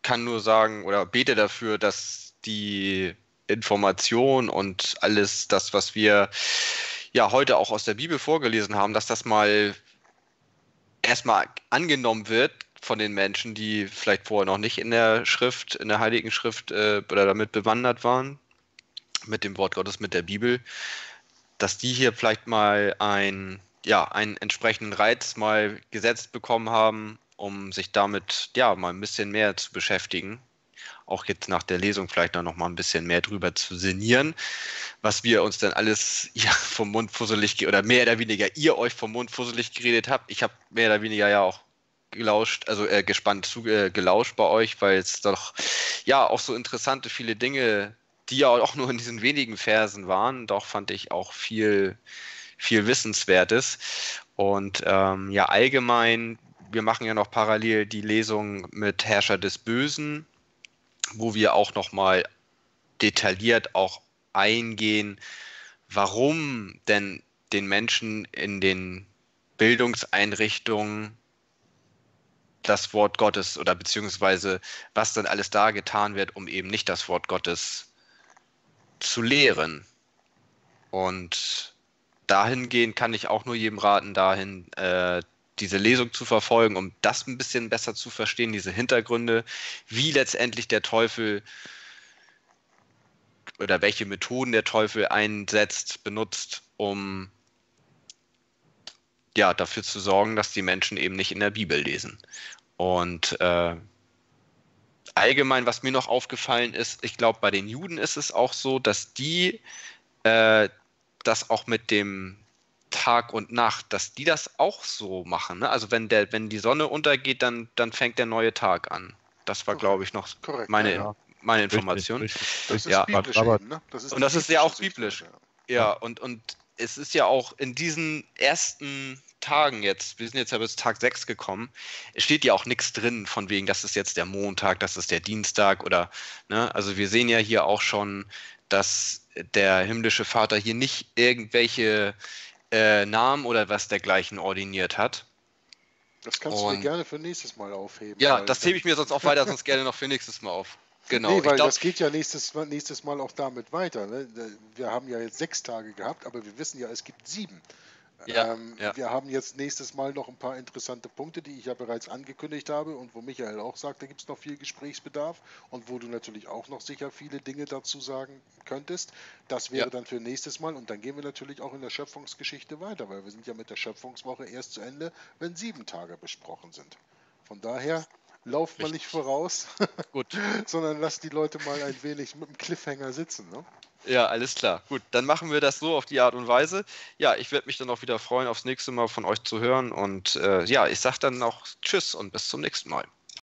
kann nur sagen oder bete dafür, dass die Information und alles das, was wir ja heute auch aus der Bibel vorgelesen haben, dass das mal erstmal angenommen wird von den Menschen, die vielleicht vorher noch nicht in der Schrift, in der Heiligen Schrift äh, oder damit bewandert waren, mit dem Wort Gottes, mit der Bibel dass die hier vielleicht mal ein, ja, einen entsprechenden Reiz mal gesetzt bekommen haben, um sich damit ja mal ein bisschen mehr zu beschäftigen. Auch jetzt nach der Lesung vielleicht noch mal ein bisschen mehr drüber zu sinnieren, was wir uns dann alles ja, vom Mund fusselig oder mehr oder weniger ihr euch vom Mund fusselig geredet habt. Ich habe mehr oder weniger ja auch gelauscht, also äh, gespannt zu, äh, gelauscht bei euch, weil es doch ja auch so interessante viele Dinge die ja auch nur in diesen wenigen Versen waren, doch fand ich auch viel, viel Wissenswertes. Und ähm, ja, allgemein, wir machen ja noch parallel die Lesung mit Herrscher des Bösen, wo wir auch nochmal detailliert auch eingehen, warum denn den Menschen in den Bildungseinrichtungen das Wort Gottes oder beziehungsweise was dann alles da getan wird, um eben nicht das Wort Gottes zu lehren. Und dahingehend kann ich auch nur jedem raten, dahin äh, diese Lesung zu verfolgen, um das ein bisschen besser zu verstehen, diese Hintergründe, wie letztendlich der Teufel oder welche Methoden der Teufel einsetzt, benutzt, um ja, dafür zu sorgen, dass die Menschen eben nicht in der Bibel lesen. Und äh, allgemein, was mir noch aufgefallen ist, ich glaube, bei den Juden ist es auch so, dass die äh, das auch mit dem Tag und Nacht, dass die das auch so machen. Ne? Also wenn der, wenn die Sonne untergeht, dann, dann fängt der neue Tag an. Das war, glaube ich, noch Korrekt, meine, ja. meine Information. Richtig, richtig. Das ist ja, biblisch aber, eben, ne? das ist und das ist ja auch biblisch. Ja, ja, und, und es ist ja auch in diesen ersten Tagen jetzt, wir sind jetzt ja bis Tag 6 gekommen, es steht ja auch nichts drin von wegen, das ist jetzt der Montag, das ist der Dienstag oder, ne, also wir sehen ja hier auch schon, dass der himmlische Vater hier nicht irgendwelche äh, Namen oder was dergleichen ordiniert hat. Das kannst Und, du dir gerne für nächstes Mal aufheben. Ja, das hebe ich mir sonst auch weiter, sonst gerne noch für nächstes Mal auf. Genau. Nee, weil glaub, das geht ja nächstes, nächstes Mal auch damit weiter. Ne? Wir haben ja jetzt sechs Tage gehabt, aber wir wissen ja, es gibt sieben. Ja, ähm, ja. Wir haben jetzt nächstes Mal noch ein paar interessante Punkte, die ich ja bereits angekündigt habe und wo Michael auch sagt, da gibt es noch viel Gesprächsbedarf und wo du natürlich auch noch sicher viele Dinge dazu sagen könntest. Das wäre ja. dann für nächstes Mal und dann gehen wir natürlich auch in der Schöpfungsgeschichte weiter, weil wir sind ja mit der Schöpfungswoche erst zu Ende, wenn sieben Tage besprochen sind. Von daher lauft man nicht voraus, sondern lasst die Leute mal ein wenig mit dem Cliffhanger sitzen. Ne? Ja, alles klar. Gut, dann machen wir das so auf die Art und Weise. Ja, ich werde mich dann auch wieder freuen, aufs nächste Mal von euch zu hören. Und äh, ja, ich sage dann auch Tschüss und bis zum nächsten Mal.